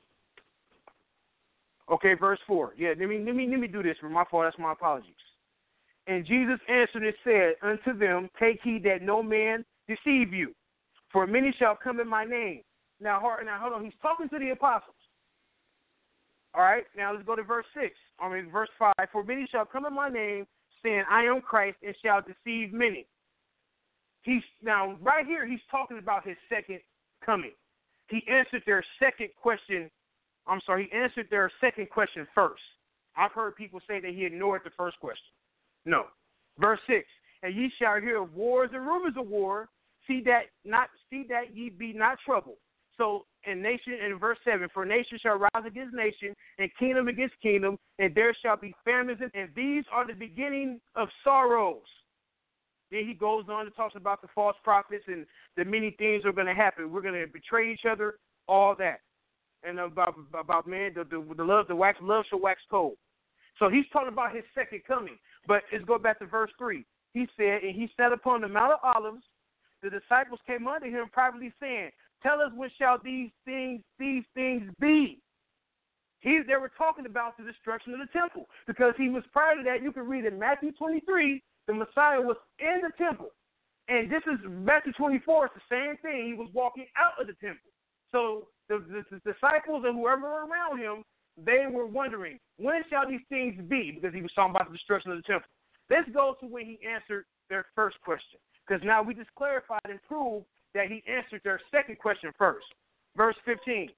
Okay, verse 4. Yeah, let me, let me, let me do this. For my fault, that's my apologies. And Jesus answered and said unto them, Take heed that no man deceive you, for many shall come in my name. Now, now hold on. He's talking to the apostles. All right, now let's go to verse 6. I mean, verse 5. For many shall come in my name, saying, I am Christ, and shall deceive many. He's now right here. He's talking about his second coming. He answered their second question. I'm sorry. He answered their second question first. I've heard people say that he ignored the first question. No. Verse six. And ye shall hear of wars and rumors of war. See that not see that ye be not troubled. So in nation in verse seven, for nation shall rise against nation, and kingdom against kingdom, and there shall be famines, and these are the beginning of sorrows. Then he goes on to talk about the false prophets and that many things are going to happen. We're going to betray each other, all that, and about about man the the, the love the wax love shall wax cold. So he's talking about his second coming. But let's go back to verse three. He said, and he sat upon the Mount of Olives. The disciples came unto him privately, saying, Tell us when shall these things these things be? He, they were talking about the destruction of the temple because he was prior to that. You can read in Matthew 23, the Messiah was in the temple. And this is Matthew 24, it's the same thing. He was walking out of the temple. So the, the, the disciples and whoever were around him, they were wondering, when shall these things be? Because he was talking about the destruction of the temple. Let's go to when he answered their first question. Because now we just clarified and proved that he answered their second question first. Verse 15.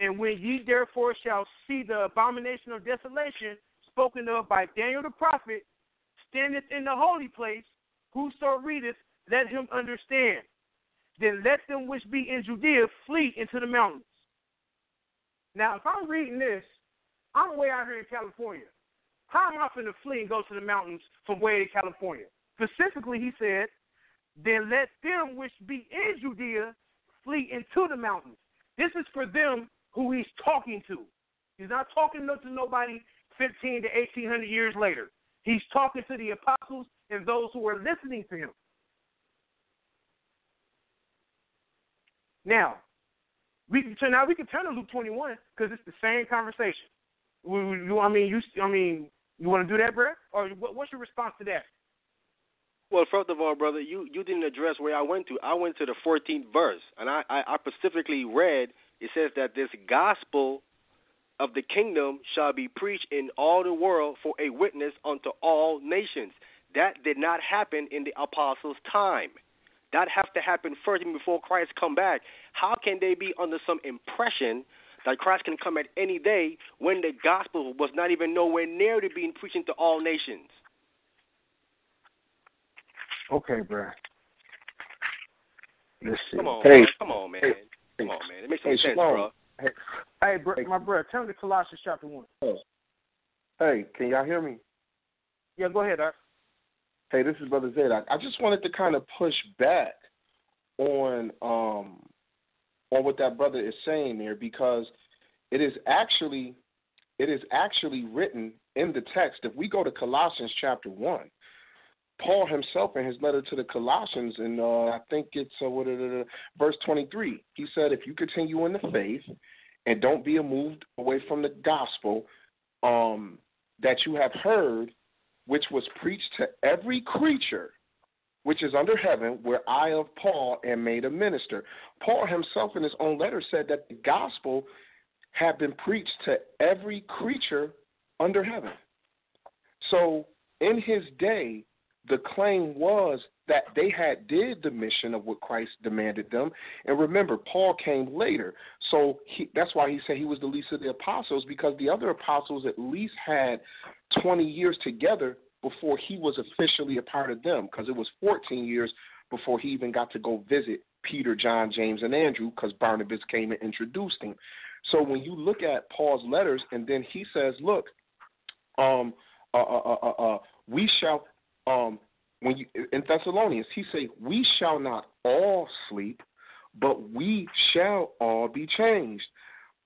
And when ye therefore shall see the abomination of desolation spoken of by Daniel the prophet, standeth in the holy place, whoso readeth, let him understand. Then let them which be in Judea flee into the mountains. Now, if I'm reading this, I'm way out here in California. How am I going to flee and go to the mountains from way in California? Specifically, he said, then let them which be in Judea flee into the mountains. This is for them who he's talking to. He's not talking to nobody 15 to 1800 years later. He's talking to the apostles and those who are listening to him. Now, we can turn now we can turn to Luke 21 because it's the same conversation. You, I mean, you, I mean, you want to do that, Brett? Or what's your response to that? Well, first of all, brother, you, you didn't address where I went to. I went to the 14th verse, and I, I, I specifically read it says that this gospel of the kingdom shall be preached in all the world for a witness unto all nations. That did not happen in the apostles' time. That have to happen first before Christ come back. How can they be under some impression that Christ can come at any day when the gospel was not even nowhere near to being preached to all nations? Okay, bro. Let's see. Come on, Hey. man. come on, man. Hey. Come on, man. It makes some Hey, sense, bro. Hey, Hey, bro, my brother, turn to Colossians chapter one. hey, can y'all hear me? Yeah, go ahead, Art. Hey, this is Brother Zadok. I just wanted to kind of push back on um on what that brother is saying there because it is actually it is actually written in the text. If we go to Colossians chapter one, Paul himself in his letter to the Colossians, and uh, I think it's uh, what uh, verse twenty three, he said, "If you continue in the faith and don't be moved away from the gospel um, that you have heard." Which was preached to every creature which is under heaven, where I of Paul am made a minister. Paul himself in his own letter said that the gospel had been preached to every creature under heaven. So in his day, the claim was that they had did the mission of what Christ demanded them. And remember, Paul came later. So he, that's why he said he was the least of the apostles, because the other apostles at least had 20 years together before he was officially a part of them, because it was 14 years before he even got to go visit Peter, John, James, and Andrew, because Barnabas came and introduced him. So when you look at Paul's letters, and then he says, look, um, uh, uh, uh, uh, we shall, um, when you in Thessalonians, he say, we shall not all sleep, but we shall all be changed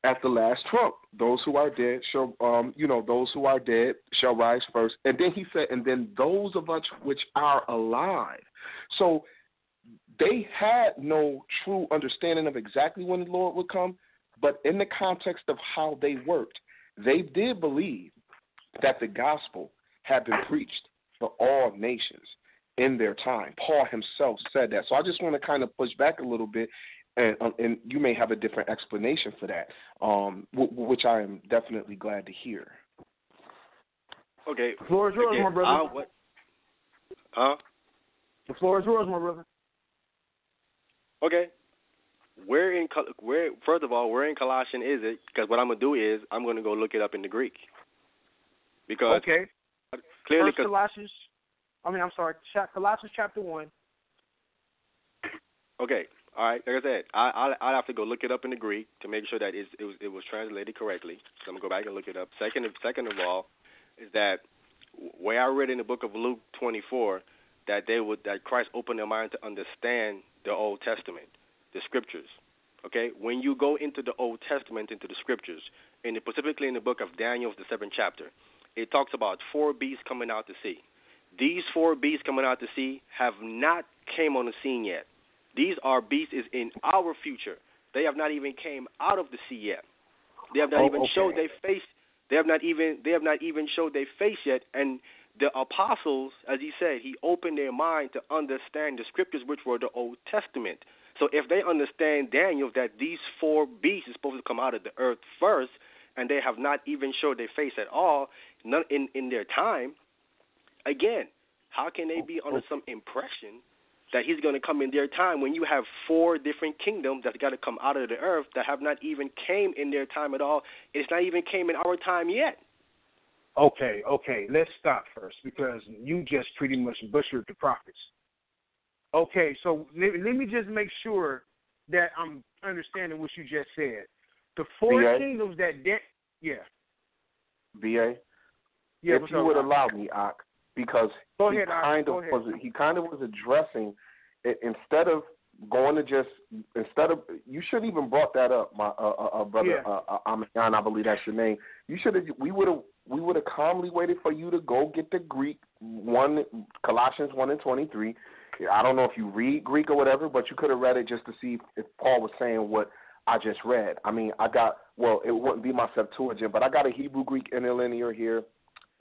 at the last trump. Those who are dead shall, um, you know, those who are dead shall rise first. And then he said, and then those of us which are alive. So they had no true understanding of exactly when the Lord would come, but in the context of how they worked, they did believe that the gospel had been preached to all nations in their time. Paul himself said that. So I just want to kind of push back a little bit, and um, and you may have a different explanation for that, um, w- which I am definitely glad to hear. Okay. The floor is yours, Again, my brother. I- what- Huh? The floor is yours, my brother. Okay. Where in where? First of all, where in Colossian is it? Because what I'm gonna do is I'm gonna go look it up in the Greek. Because Okay. clearly, First 'cause- Colossians. I mean, I'm sorry. Colossians chapter one. okay, all right. Like I said, I I'll, I'll have to go look it up in the Greek to make sure that it was it was translated correctly. So I'm gonna go back and look it up. Second, of- second of all, is that where I read in the book of Luke 24 that they would that Christ opened their mind to understand the Old Testament, the scriptures. Okay, when you go into the Old Testament, into the scriptures, and specifically in the book of Daniel, the seventh chapter, it talks about four beasts coming out to sea. These four beasts coming out to sea have not came on the scene yet. These are beasts is in our future. They have not even came out of the sea yet. They have not Oh, even okay. showed their face. They have not even they have not even showed their face yet. And the apostles, as he said, he opened their mind to understand the scriptures, which were the Old Testament. So if they understand Daniel that these four beasts is supposed to come out of the earth first, and they have not even showed their face at all, none in in their time, again, how can they be oh, under oh. some impression that he's going to come in their time when you have four different kingdoms that got to come out of the earth that have not even came in their time at all? It's not even came in our time yet. Okay, okay. Let's stop first because you just pretty much butchered the prophets. Okay, so let, let me just make sure that I'm understanding what you just said. The four BA? kingdoms that de- yeah, BA, yeah. if you would allow me, Ak, because Go he ahead, kind of ahead. was he kind of was addressing it instead of going to just instead of you should even brought that up, my uh, uh, uh, brother Yeah. uh, uh, I believe that's your name. You should have we would have we would have calmly waited for you to go get the Greek one Colossians one and twenty three. I don't know if you read Greek or whatever, but you could have read it just to see if Paul was saying what I just read. I mean, I got well, it wouldn't be my Septuagint, but I got a Hebrew Greek interlinear here.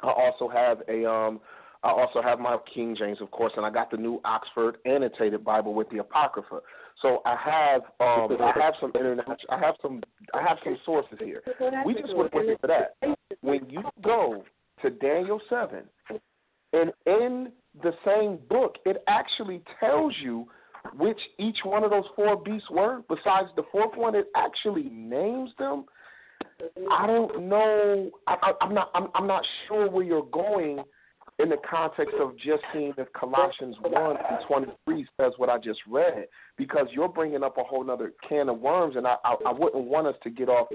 I also have a um I also have my King James, of course, and I got the new Oxford annotated Bible with the Apocrypha. So I have um I have some international I have some I have some sources here. We just went waited for that. When you go to Daniel seven, and in the same book, it actually tells you which each one of those four beasts were. Besides the fourth one, it actually names them. I don't know. I, I'm not. I'm, I'm not sure where you're going in the context of just seeing if Colossians one and twenty three says what I just read, because you're bringing up a whole other can of worms, and I, I, I wouldn't want us to get off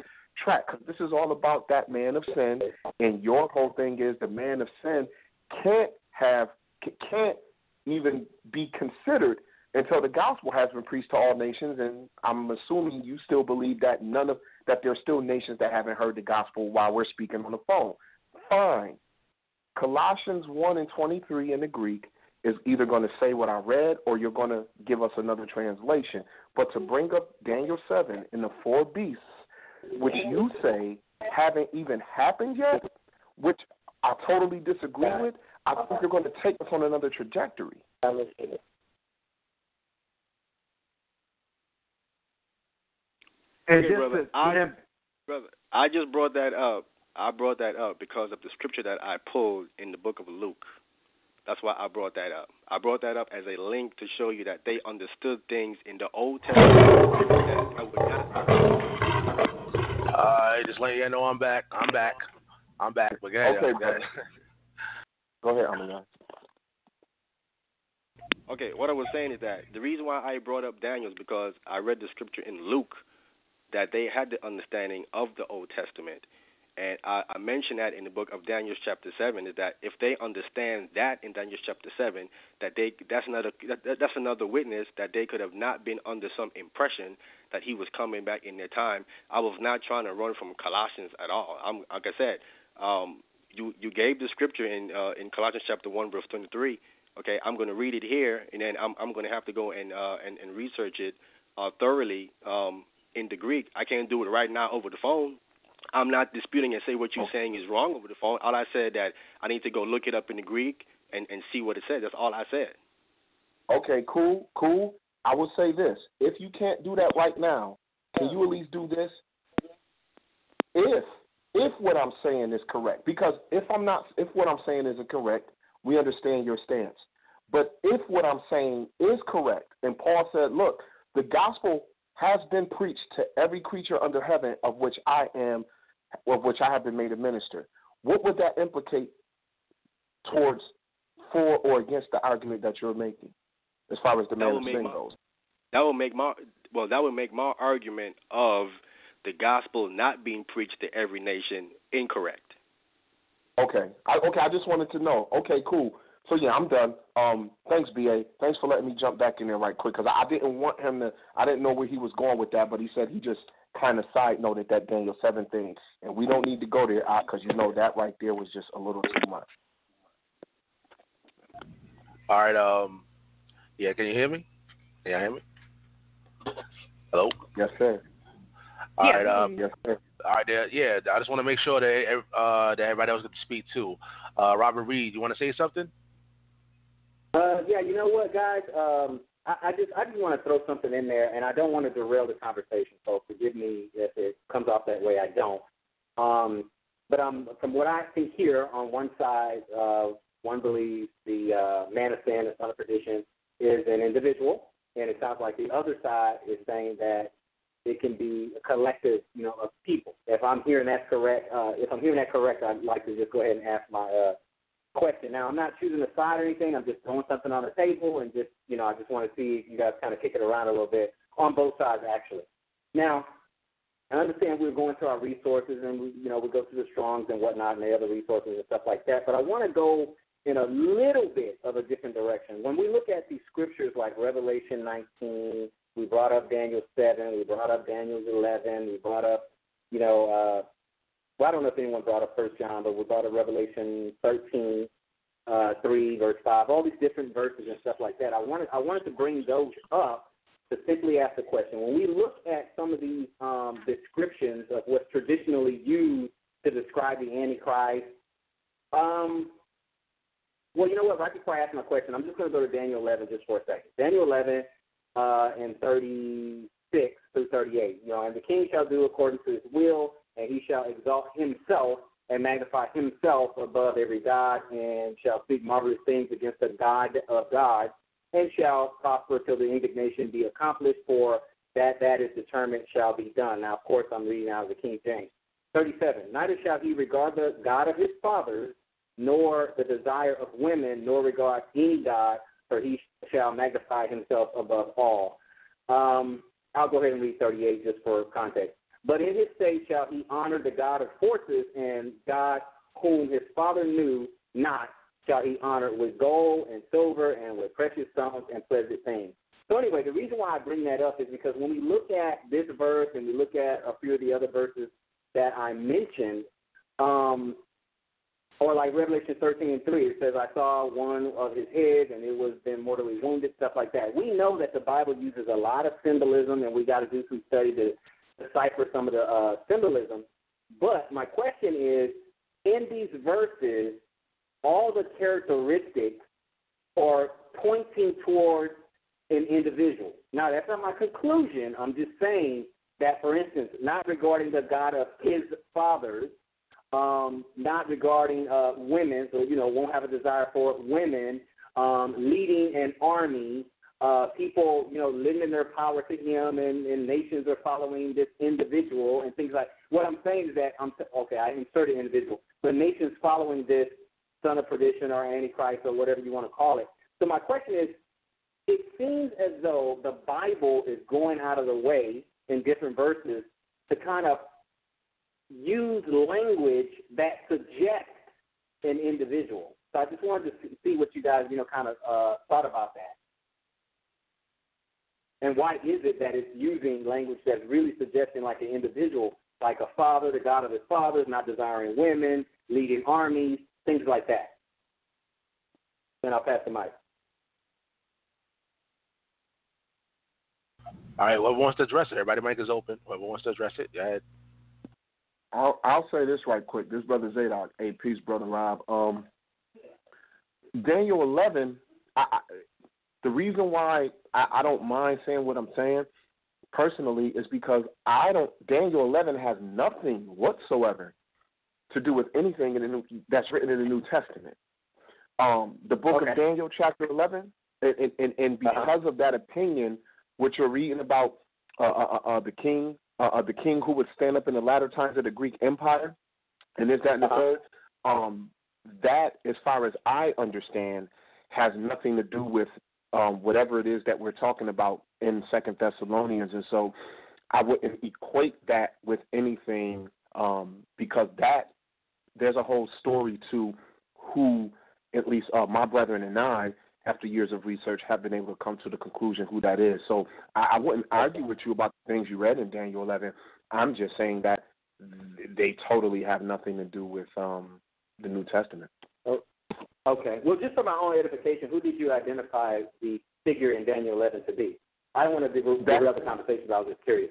track because this is all about that man of sin, and your whole thing is the man of sin can't have can't even be considered until the gospel has been preached to all nations and I'm assuming you still believe that none of that there's still nations that haven't heard the gospel while we're speaking on the phone. Fine. Colossians 1 and 23 in the Greek is either going to say what I read or you're going to give us another translation. But to bring up Daniel 7 in the four beasts, which you say haven't even happened yet, which I totally disagree with, I think you're going to take us on another trajectory. And Okay, just brother, I- Brother, I just brought that up. I brought that up because of the scripture that I pulled in the book of Luke. That's why I brought that up. I brought that up as a link to show you that they understood things in the Old Testament that I would not. Right, just letting you know I'm back. I'm back. I'm back. But go ahead. Okay, Go ahead. Go ahead, Ahmayan. Okay, what I was saying is that the reason why I brought up Daniel is because I read the scripture in Luke that they had the understanding of the Old Testament. And I, I mentioned that in the book of Daniel chapter seven is that if they understand that in Daniel chapter seven, that they that's another that, that's another witness that they could have not been under some impression that he was coming back in their time. I was not trying to run from Colossians at all. I'm like I said, um, you you gave the scripture in uh, in Colossians chapter one verse twenty three. Okay, I'm going to read it here, and then I'm I'm going to have to go and uh, and, and research it uh, thoroughly um, in the Greek. I can't do it right now over the phone. I'm not disputing and say what you're oh. saying is wrong over the phone. All I said that I need to go look it up in the Greek and, and see what it says. That's all I said. Okay, cool, cool. I will say this: if you can't do that right now, can you at least do this? If if what I'm saying is correct, because if I'm not, if what I'm saying isn't correct, we understand your stance. But if what I'm saying is correct, and Paul said, look, the gospel has been preached to every creature under heaven, of which I am, of which I have been made a minister. What would that implicate towards for or against the argument that you're making, as far as the man of sin goes? That would make my well. That would make my argument of the gospel not being preached to every nation incorrect. Okay. I, okay. I just wanted to know. Okay, cool. so yeah, I'm done. Um, thanks, BA. Thanks for letting me jump back in there right quick because I didn't want him to. I didn't know where he was going with that, but he said he just kind of side noted that Daniel seven thing, and we don't need to go there because you know that right there was just a little too much. All right. Um. Yeah. Can you hear me? Can you hear me? Hello. Yes, sir. All Yeah. right. Um. Yes, sir. All right. There, yeah. I just want to make sure that uh that everybody else can speak too. Uh, Robert Reed, you want to say something? Uh, yeah, you know what, guys? Um, I, I just I just want to throw something in there, and I don't want to derail the conversation. So forgive me if it comes off that way. I don't. Um, but um, from what I can hear, on one side, uh, one believes the uh, man of sin, the son of perdition, is an individual, and it sounds like the other side is saying that it can be a collective, you know, of people. If I'm hearing that correct, uh, if I'm hearing that correct, I'd like to just go ahead and ask my uh, question. Now, I'm not choosing a side or anything. I'm just throwing something on the table, and just you know, I just want to see you guys kind of kick it around a little bit on both sides, actually. Now, I understand we're going to our resources, and we, you know, we go to the Strongs and whatnot, and the other resources and stuff like that. But I want to go in a little bit of a different direction. When we look at these scriptures like Revelation 19, we brought up Daniel 7, we brought up Daniel 11, we brought up, you know, uh, well, I don't know if anyone brought up First John, but we brought up Revelation 13, uh, 3, verse 5, all these different verses and stuff like that. I wanted, I wanted to bring those up to simply ask the question. When we look at some of these um, descriptions of what's traditionally used to describe the Antichrist, um, well, you know what? Right before I ask my question, I'm just going to go to Daniel 11 just for a second. Daniel 11 uh, and 36 through 38. You know, and the king shall do according to his will, and he shall exalt himself and magnify himself above every god, and shall speak marvelous things against the God of gods, and shall prosper till the indignation be accomplished. For that that is determined shall be done. Now, of course, I'm reading out of the King James. 37. Neither shall he regard the God of his fathers, nor the desire of women, nor regard any God, for he shall magnify himself above all. Um, I'll go ahead and read 38 just for context. But in his state shall he honor the God of forces, and God whom his father knew not shall he honor with gold and silver and with precious stones and pleasant things. So anyway, the reason why I bring that up is because when we look at this verse and we look at a few of the other verses that I mentioned, um, or like Revelation 13 and 3, it says, I saw one of his heads and it was then mortally wounded, stuff like that. We know that the Bible uses a lot of symbolism and we got to do some study to decipher some of the uh, symbolism. But my question is, in these verses, all the characteristics are pointing towards an individual. Now, that's not my conclusion. I'm just saying that, for instance, not regarding the God of his fathers, um, not regarding uh, women, so, you know, won't have a desire for women, um, leading an army, uh, people, you know, lending their power to him, and, and nations are following this individual and things like. What I'm saying is that I'm okay. I inserted individual, but nations following this son of perdition or antichrist or whatever you want to call it. So my question is, it seems as though the Bible is going out of the way in different verses to kind of use language that suggests an individual. So I just wanted to see what you guys, you know, kind of uh, thought about that. And why is it that it's using language that's really suggesting like an individual, like a father, the God of his fathers, not desiring women, leading armies, things like that? Then I'll pass the mic. All right. Whoever wants to address it, everybody, mic is open. Whoever wants to address it, go ahead. I'll I'll say this right quick. This brother Zadok, a peace, brother Rob. Um, Daniel eleven. I, I, the reason why I, I don't mind saying what I'm saying personally is because I don't. Daniel eleven has nothing whatsoever to do with anything in the new, that's written in the New Testament. Um, the book Okay. of Daniel, chapter eleven, and, and, and, and because Uh-huh. of that opinion, what you're reading about uh, uh, uh, the king, uh, uh, the king who would stand up in the latter times of the Greek Empire, and this, that, and the Uh-huh. third. Um, that, as far as I understand, has nothing to do with um, whatever it is that we're talking about in Second Thessalonians, and so I wouldn't equate that with anything um, because that there's a whole story to who at least uh, my brethren and I, after years of research, have been able to come to the conclusion who that is. So I, I wouldn't argue with you about the things you read in Daniel 11. I'm just saying that they totally have nothing to do with um, the New Testament. Okay. Well, just for my own edification, who did you identify the figure in Daniel 11 to be? I don't want to derail the conversation, but I was just curious.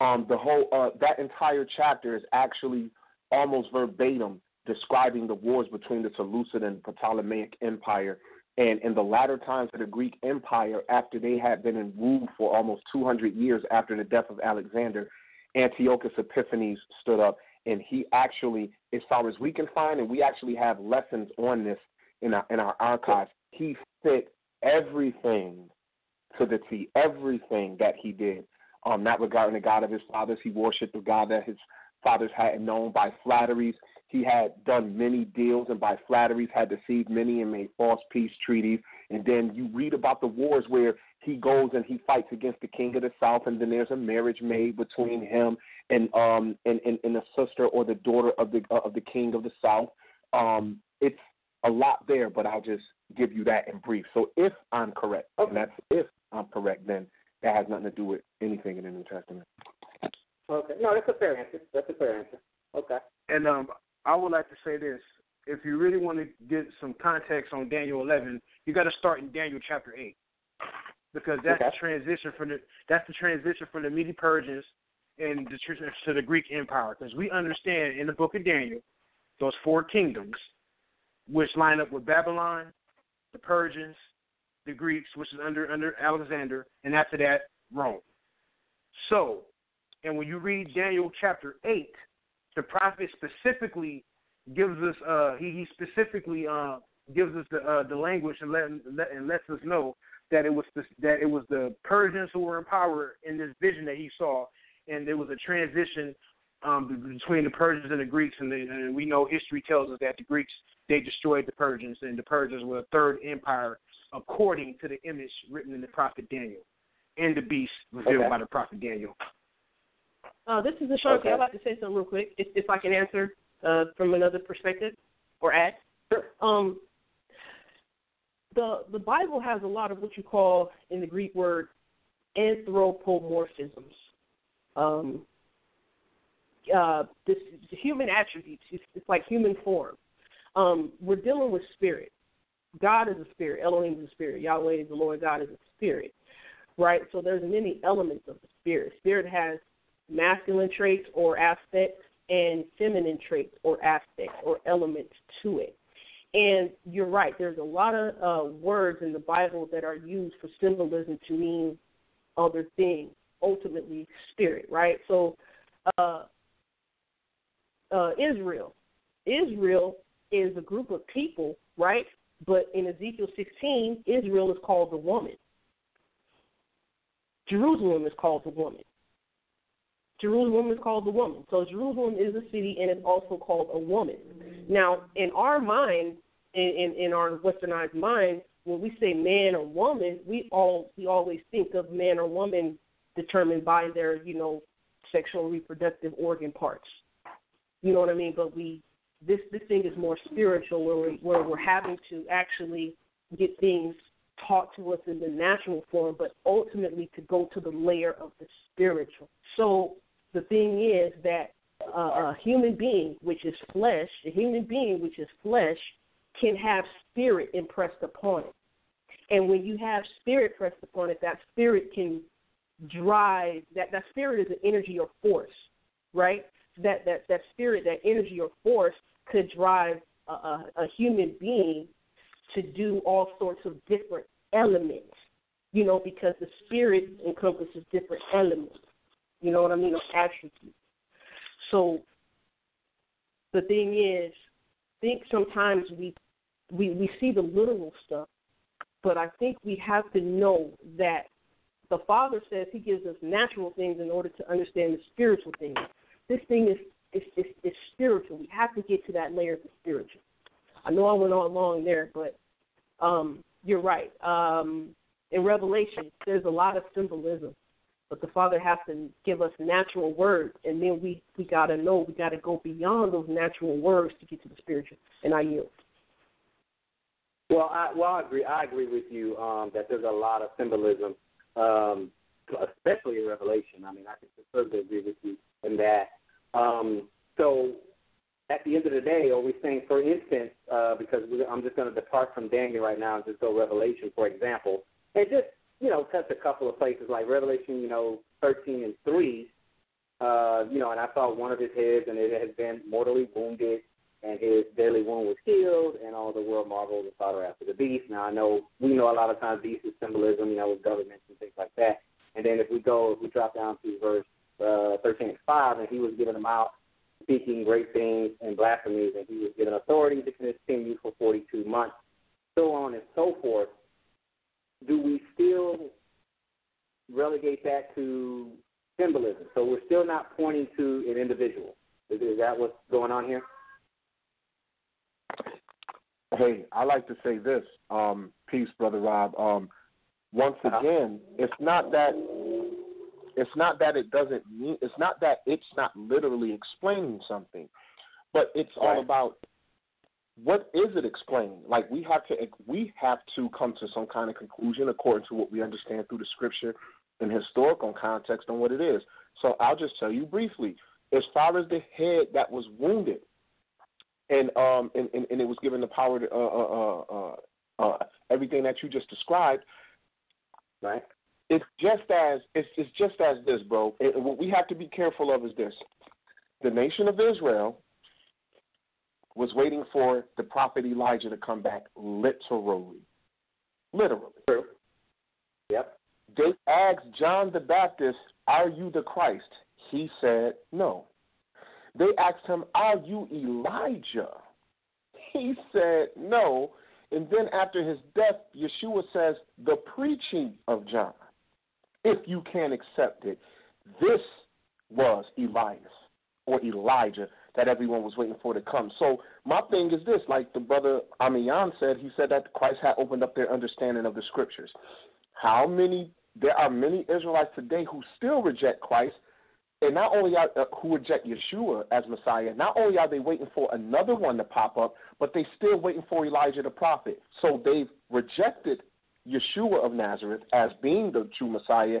Um, the whole uh, that entire chapter is actually almost verbatim describing the wars between the Seleucid and Ptolemaic Empire. And in the latter times of the Greek Empire, after they had been in rule for almost 200 years after the death of Alexander, Antiochus Epiphanes stood up, and he actually, as far as we can find, and we actually have lessons on this in our in our archives, he fit everything to the T, everything that he did. Um, not regarding the God of his fathers, he worshipped the God that his fathers hadn't known by flatteries. He had done many deals and by flatteries had deceived many and made false peace treaties. And then you read about the wars where he goes and he fights against the king of the south, and then there's a marriage made between him and um and and, and the sister or the daughter of the uh, of the king of the south. Um, it's a lot there, but I'll just give you that in brief. So if I'm correct, okay. and that's if I'm correct, then that has nothing to do with anything in the New Testament. Okay, no, that's a fair answer. That's a fair answer. Okay. And um, I would like to say this: if you really want to get some context on Daniel 11, you got to start in Daniel chapter 8 because that's okay. the transition from the that's the transition from the Mede Persians and the to the Greek Empire. Because we understand in the book of Daniel those four kingdoms, which line up with Babylon, the Persians, the Greeks, which is under under Alexander, and after that Rome. So, and when you read Daniel chapter eight, the prophet specifically gives us uh he, he specifically uh gives us the uh the language and let, let and lets us know that it was the, that it was the Persians who were in power in this vision that he saw and there was a transition um between the Persians and the Greeks and, the, and we know history tells us that the Greeks they destroyed the Persians and the Persians were a third empire according to the image written in the prophet Daniel and the beast revealed okay. by the prophet Daniel. Uh, this is Ashanti. Okay. I'd like to say something real quick, if, if I can answer uh, from another perspective or add. Sure. Um, the the Bible has a lot of what you call in the Greek word anthropomorphisms. Um, uh, this human attributes. It's, it's like human form. Um, we're dealing with spirit. God is a spirit. Elohim is a spirit. Yahweh, is the Lord God, is a spirit. Right. So there's many elements of the spirit. Spirit has masculine traits or aspects and feminine traits or aspects or elements to it. And you're right, there's a lot of uh, words in the Bible that are used for symbolism to mean other things, ultimately spirit, right? So, uh, uh, Israel. Israel is a group of people, right? But in Ezekiel 16, Israel is called the woman. Jerusalem is called the woman. Jerusalem is called the woman. So Jerusalem is a city and it's also called a woman. Now, in our mind, in, in, in our westernized mind, when we say man or woman, we all we always think of man or woman determined by their, you know, sexual reproductive organ parts. You know what I mean? But we this this thing is more spiritual where we where we're having to actually get things taught to us in the natural form, but ultimately to go to the layer of the spiritual. So the thing is that uh, a human being, which is flesh, a human being, which is flesh, can have spirit impressed upon it. And when you have spirit pressed upon it, that spirit can drive that that spirit is an energy or force, right? That that that spirit, that energy or force could drive a, a, a human being to do all sorts of different elements, you know, because the spirit encompasses different elements. You know what I mean? Of attributes. So the thing is, I think sometimes we we we see the literal stuff, but I think we have to know that the Father says He gives us natural things in order to understand the spiritual things. This thing is is is, is spiritual. We have to get to that layer of the spiritual. I know I went on long there, but um, you're right. Um, in Revelation, there's a lot of symbolism but the Father has to give us natural words, and then we we gotta know we gotta go beyond those natural words to get to the spiritual. And I yield. Well, I well I agree. I agree with you um, that there's a lot of symbolism, um, especially in Revelation. I mean, I can certainly agree with you in that. Um, so, at the end of the day, are we saying, for instance, uh, because we, I'm just going to depart from Daniel right now and just go Revelation, for example, and just you know touch a couple of places like Revelation, you know, 13 and 3. Uh, you know, and I saw one of his heads, and it has been mortally wounded and his deadly wound was healed, and all the world marveled and sought after the beast. Now I know we know a lot of times beast is symbolism, you know, with governments and things like that. And then if we go, if we drop down to verse uh, 13 and 5, and he was giving them out speaking great things and blasphemies, and he was given authority to continue for 42 months, so on and so forth. Do we still relegate that to symbolism? So we're still not pointing to an individual. Is, is that what's going on here? Hey, I like to say this. Um, peace, brother Rob. Um, once again, it's not that it's not that it doesn't mean it's not that it's not literally explaining something, but it's all about what is it explaining. Like we have to we have to come to some kind of conclusion according to what we understand through the scripture and historical context on what it is. So I'll just tell you briefly. As far as the head that was wounded, and um and, and, and it was given the power to uh, uh, uh, uh, everything that you just described. Right. It's just as it's, it's just as this, bro. And what we have to be careful of is this: the nation of Israel was waiting for the prophet Elijah to come back, literally, literally. True. Yep. They asked John the Baptist, "Are you the Christ?" He said, "No." They asked him, Are you Elijah? He said, No. And then after his death, Yeshua says, The preaching of John, if you can't accept it, this was Elias or Elijah that everyone was waiting for to come. So my thing is this, like the brother Ahmayan said, he said that Christ had opened up their understanding of the scriptures. How many there are many Israelites today who still reject Christ and not only are uh, who reject Yeshua as Messiah, not only are they waiting for another one to pop up, but they still waiting for Elijah the prophet. So they've rejected Yeshua of Nazareth as being the true Messiah,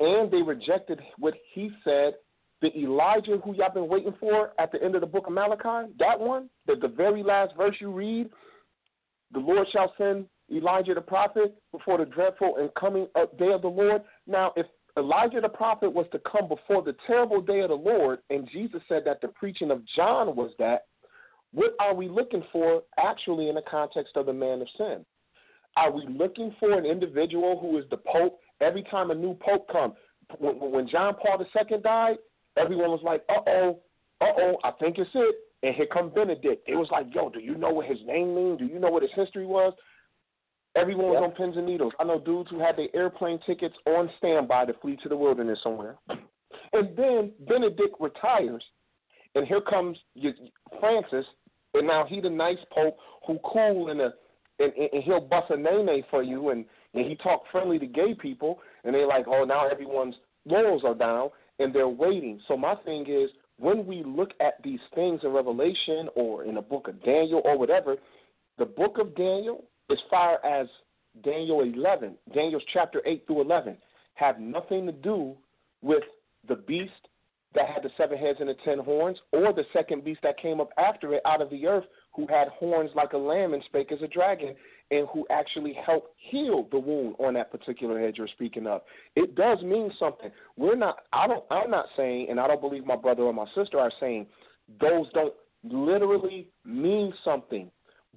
and they rejected what he said. The Elijah who y'all been waiting for at the end of the book of Malachi, that one, the, the very last verse you read, the Lord shall send Elijah the prophet before the dreadful and coming up day of the Lord. Now, if Elijah the prophet was to come before the terrible day of the Lord, and Jesus said that the preaching of John was that, what are we looking for actually in the context of the man of sin? Are we looking for an individual who is the Pope? Every time a new Pope comes, when, John Paul II died, everyone was like, uh oh, uh oh, I think it's it. And here come Benedict. It was like, yo, do you know what his name means? Do you know what his history was? Everyone was Yep. on pins and needles. I know dudes who had their airplane tickets on standby to flee to the wilderness somewhere. And then Benedict retires, and here comes Francis, and now he the nice pope who cool and uh, a and, and, he'll bust a name for you, and and he talk friendly to gay people, and they're like, oh, now everyone's morals are down, and they're waiting. So my thing is, when we look at these things in Revelation or in the book of Daniel or whatever, the book of Daniel, as far as Daniel 11, Daniel's chapter 8 through 11, have nothing to do with the beast that had the seven heads and the ten horns, or the second beast that came up after it out of the earth, who had horns like a lamb and spake as a dragon, and who actually helped heal the wound on that particular head you're speaking of. It does mean something. We're not. I don't. I'm not saying, and I don't believe my brother or my sister are saying those don't literally mean something.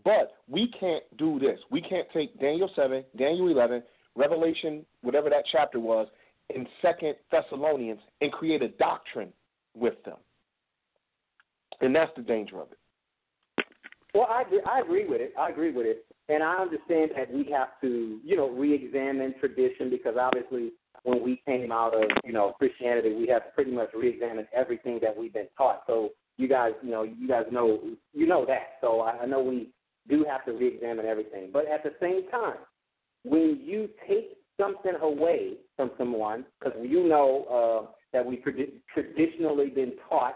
But we can't do this. We can't take Daniel 7, Daniel 11, Revelation, whatever that chapter was, in Second Thessalonians and create a doctrine with them. And that's the danger of it. Well, I agree, I agree with it. I agree with it, and I understand that we have to, you know, re-examine tradition because obviously, when we came out of, you know, Christianity, we have pretty much re-examine everything that we've been taught. So you guys, you know, you guys know, you know that. So I, I know we do have to re-examine everything, but at the same time, when you take something away from someone, because you know uh, that we tradi- traditionally been taught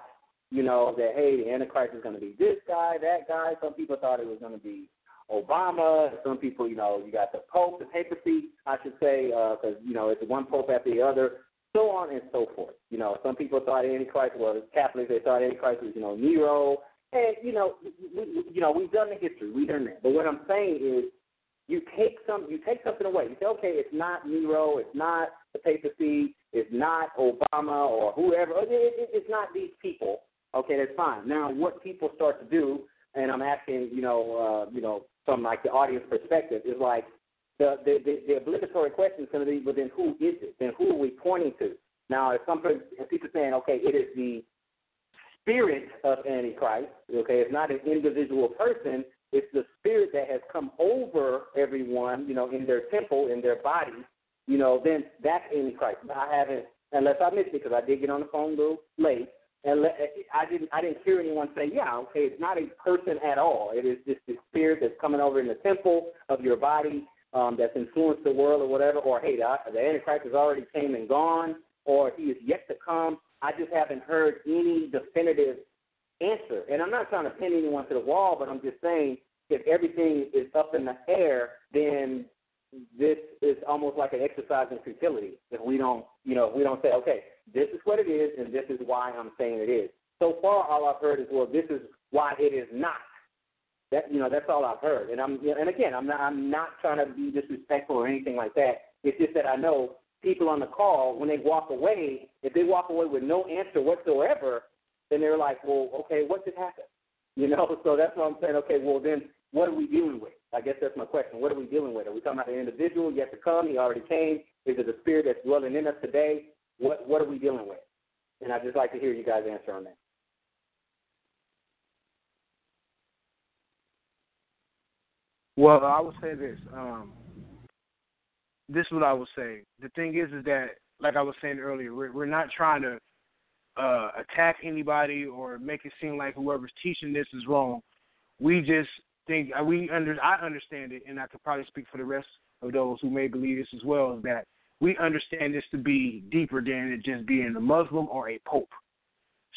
you know, that hey, the Antichrist is going to be this guy, that guy. Some people thought it was going to be Obama. Some people, you know, you got the Pope, the papacy, I should say, because uh, you know it's one Pope after the other, so on and so forth. You know, some people thought Antichrist was Catholics. They thought Antichrist was, you know, Nero. And you know, we, you know, we've done the history, we've done that. But what I'm saying is, you take some, you take something away. You say, okay, it's not Nero, it's not the papacy, it's not Obama or whoever. It, it, it's not these people. Okay, that's fine. Now, what people start to do, and I'm asking, you know, uh, you know, from like the audience perspective, is like the the, the, the obligatory question is going to be, well, then who is it? Then who are we pointing to? Now, if some if people saying, okay, it is the spirit of Antichrist. Okay, it's not an individual person. It's the spirit that has come over everyone, you know, in their temple, in their body, you know, then that's Antichrist. But I haven't, unless I missed it, because I did get on the phone a little late, and I didn't, I didn't hear anyone say, yeah, okay, it's not a person at all. It is just the spirit that's coming over in the temple of your body um, that's influenced the world or whatever, or hey, the, the Antichrist has already came and gone, or he is yet to come. I just haven't heard any definitive answer. And I'm not trying to pin anyone to the wall, but I'm just saying if everything is up in the air, then this is almost like an exercise in futility. If we don't, you know, we don't say, okay, this is what it is, and this is why I'm saying it is. So far, all I've heard is, well, this is why it is not. That you know, that's all I've heard. And I'm, and again, I'm not, I'm not trying to be disrespectful or anything like that. It's just that I know people on the call when they walk away, if they walk away with no answer whatsoever, then they're like, well, okay, what just happened? You know, so that's what I'm saying. Okay, well then, what are we dealing with? I guess that's my question. What are we dealing with? Are we talking about an individual yet to come? He already came. Is it the spirit that's dwelling in us today? What What are we dealing with? And I'd just like to hear you guys answer on that. Well, I would say this. Um, this is what I would say. The thing is, is that, like I was saying earlier, we're, we're not trying to uh, attack anybody or make it seem like whoever's teaching this is wrong. We just think uh, we under I understand it, and I could probably speak for the rest of those who may believe this as well. Is that we understand this to be deeper than it just being a Muslim or a pope.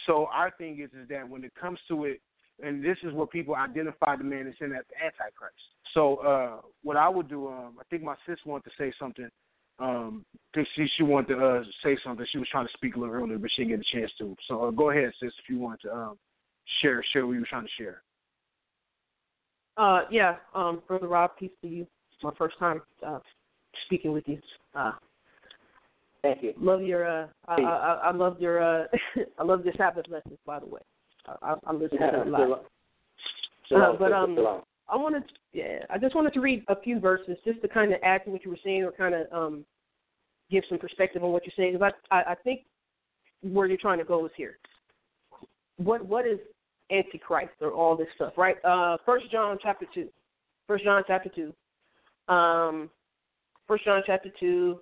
So our thing is is that when it comes to it, and this is where people identify the man and sin as the Antichrist. So uh, what I would do, um, I think my sis wanted to say something. Um, she she wanted to uh, say something. She was trying to speak a little earlier, but she didn't get a chance to. So uh, go ahead, sis, if you want to um, share share what you were trying to share. Uh, yeah, um, brother Rob, peace to you. It's my first time uh, speaking with you. Uh, Thank you. Love your uh, I, I, I love your uh, I love your Sabbath lessons, by the way. I, I listen to it a lot. Uh, but um, I wanted, to, yeah, I just wanted to read a few verses just to kind of add to what you were saying, or kind of um, give some perspective on what you're saying. Because I, I, I think where you're trying to go is here. What what is antichrist or all this stuff, right? Uh, First John chapter two. First John chapter two. Um, First John chapter two.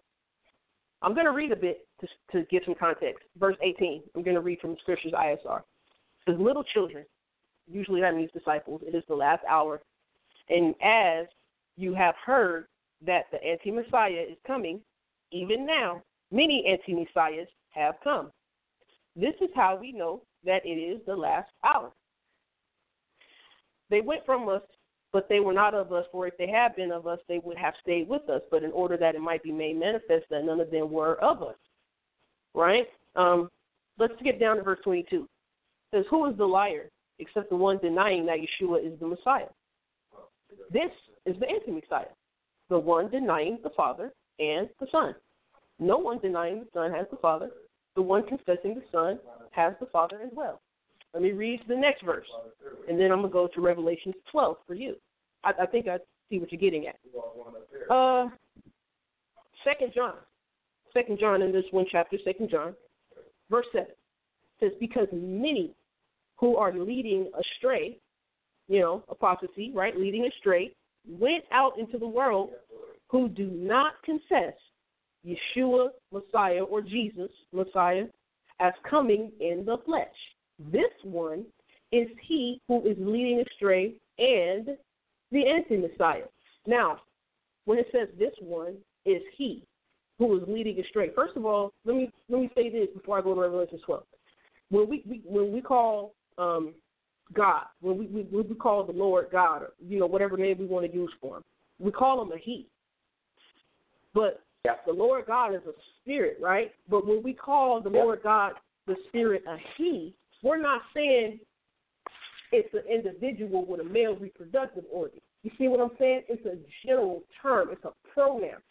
I'm going to read a bit to to give some context. Verse 18. I'm going to read from Scriptures ISR. It says, "Little children." Usually that means disciples. It is the last hour, and as you have heard that the anti Messiah is coming, even now many anti Messiahs have come. This is how we know that it is the last hour. They went from us, but they were not of us, for if they had been of us, they would have stayed with us. But in order that it might be made manifest that none of them were of us. Right? Um, let's get down to verse 22. It says, Who is the liar except the one denying that Yeshua is the Messiah? This is the anti Messiah, the one denying the Father and the Son. No one denying the Son has the Father. The one confessing the Son has the Father as well. Let me read the next verse, and then I'm going to go to Revelation 12 for you. I, I think I see what you're getting at. Uh, Second John, Second John in this one chapter, Second John, verse seven says, "Because many who are leading astray, you know, apostasy, right, leading astray, went out into the world who do not confess Yeshua, Messiah, or Jesus, Messiah, as coming in the flesh. This one is he who is leading astray and the anti Messiah. Now, when it says this one is he who is leading astray, first of all, let me let me say this before I go to Revelation 12. When we, we when we call um, God, when we, we we call the Lord God, or you know whatever name we want to use for him, we call him a he. But yeah. the Lord God is a spirit, right? But when we call the Yeah. Lord God the spirit a he, we're not saying it's an individual with a male reproductive organ. You see what I'm saying? It's a general term. It's a pronoun.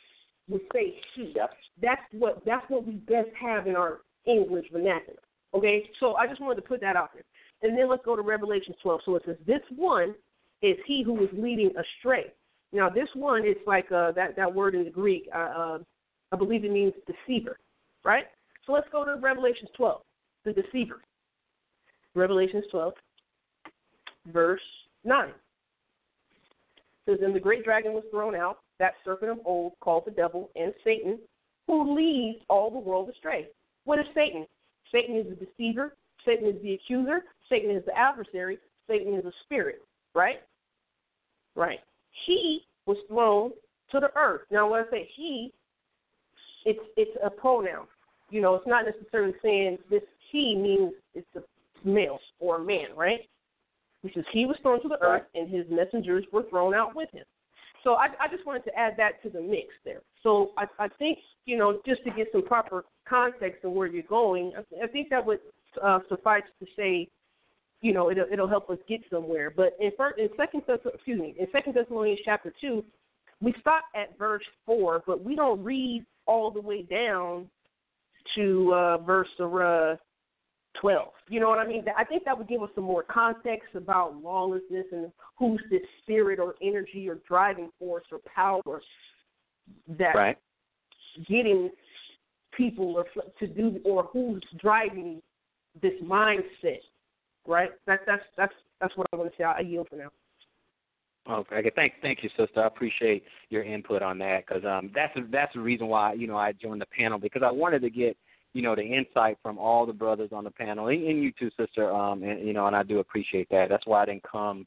We say he. Yep. That's what that's what we best have in our English vernacular. Okay, so I just wanted to put that out there. And then let's go to Revelation 12. So it says, This one is he who is leading astray. Now, this one is like uh, that, that word in the Greek, uh, uh, I believe it means deceiver, right? So let's go to Revelation 12, the deceiver. Revelation 12, verse 9. It says, And the great dragon was thrown out, that serpent of old called the devil and Satan, who leads all the world astray. What is Satan? Satan is the deceiver. Satan is the accuser. Satan is the adversary. Satan is a spirit, right? Right. He was thrown to the earth. Now, when I say he, it's it's a pronoun. You know, it's not necessarily saying this he means it's a male or a man, right? Which is he was thrown to the earth and his messengers were thrown out with him. So I, I just wanted to add that to the mix there. So I, I think, you know, just to get some proper context of where you're going, I, I think that would uh, suffice to say, you know, it'll, it'll help us get somewhere. But in first, in second, excuse me, in Second Thessalonians chapter two, we stop at verse four, but we don't read all the way down to uh, verse uh, twelve. You know what I mean? I think that would give us some more context about lawlessness and who's this spirit or energy or driving force or power that Right. getting people or to do or who's driving this mindset, right? That's that's that's that's what I want to say. I yield for now. Okay. okay. Thank, thank you, sister. I appreciate your input on that because um, that's that's the reason why you know I joined the panel because I wanted to get you know the insight from all the brothers on the panel and, and you too, sister. Um, and you know, and I do appreciate that. That's why I didn't come,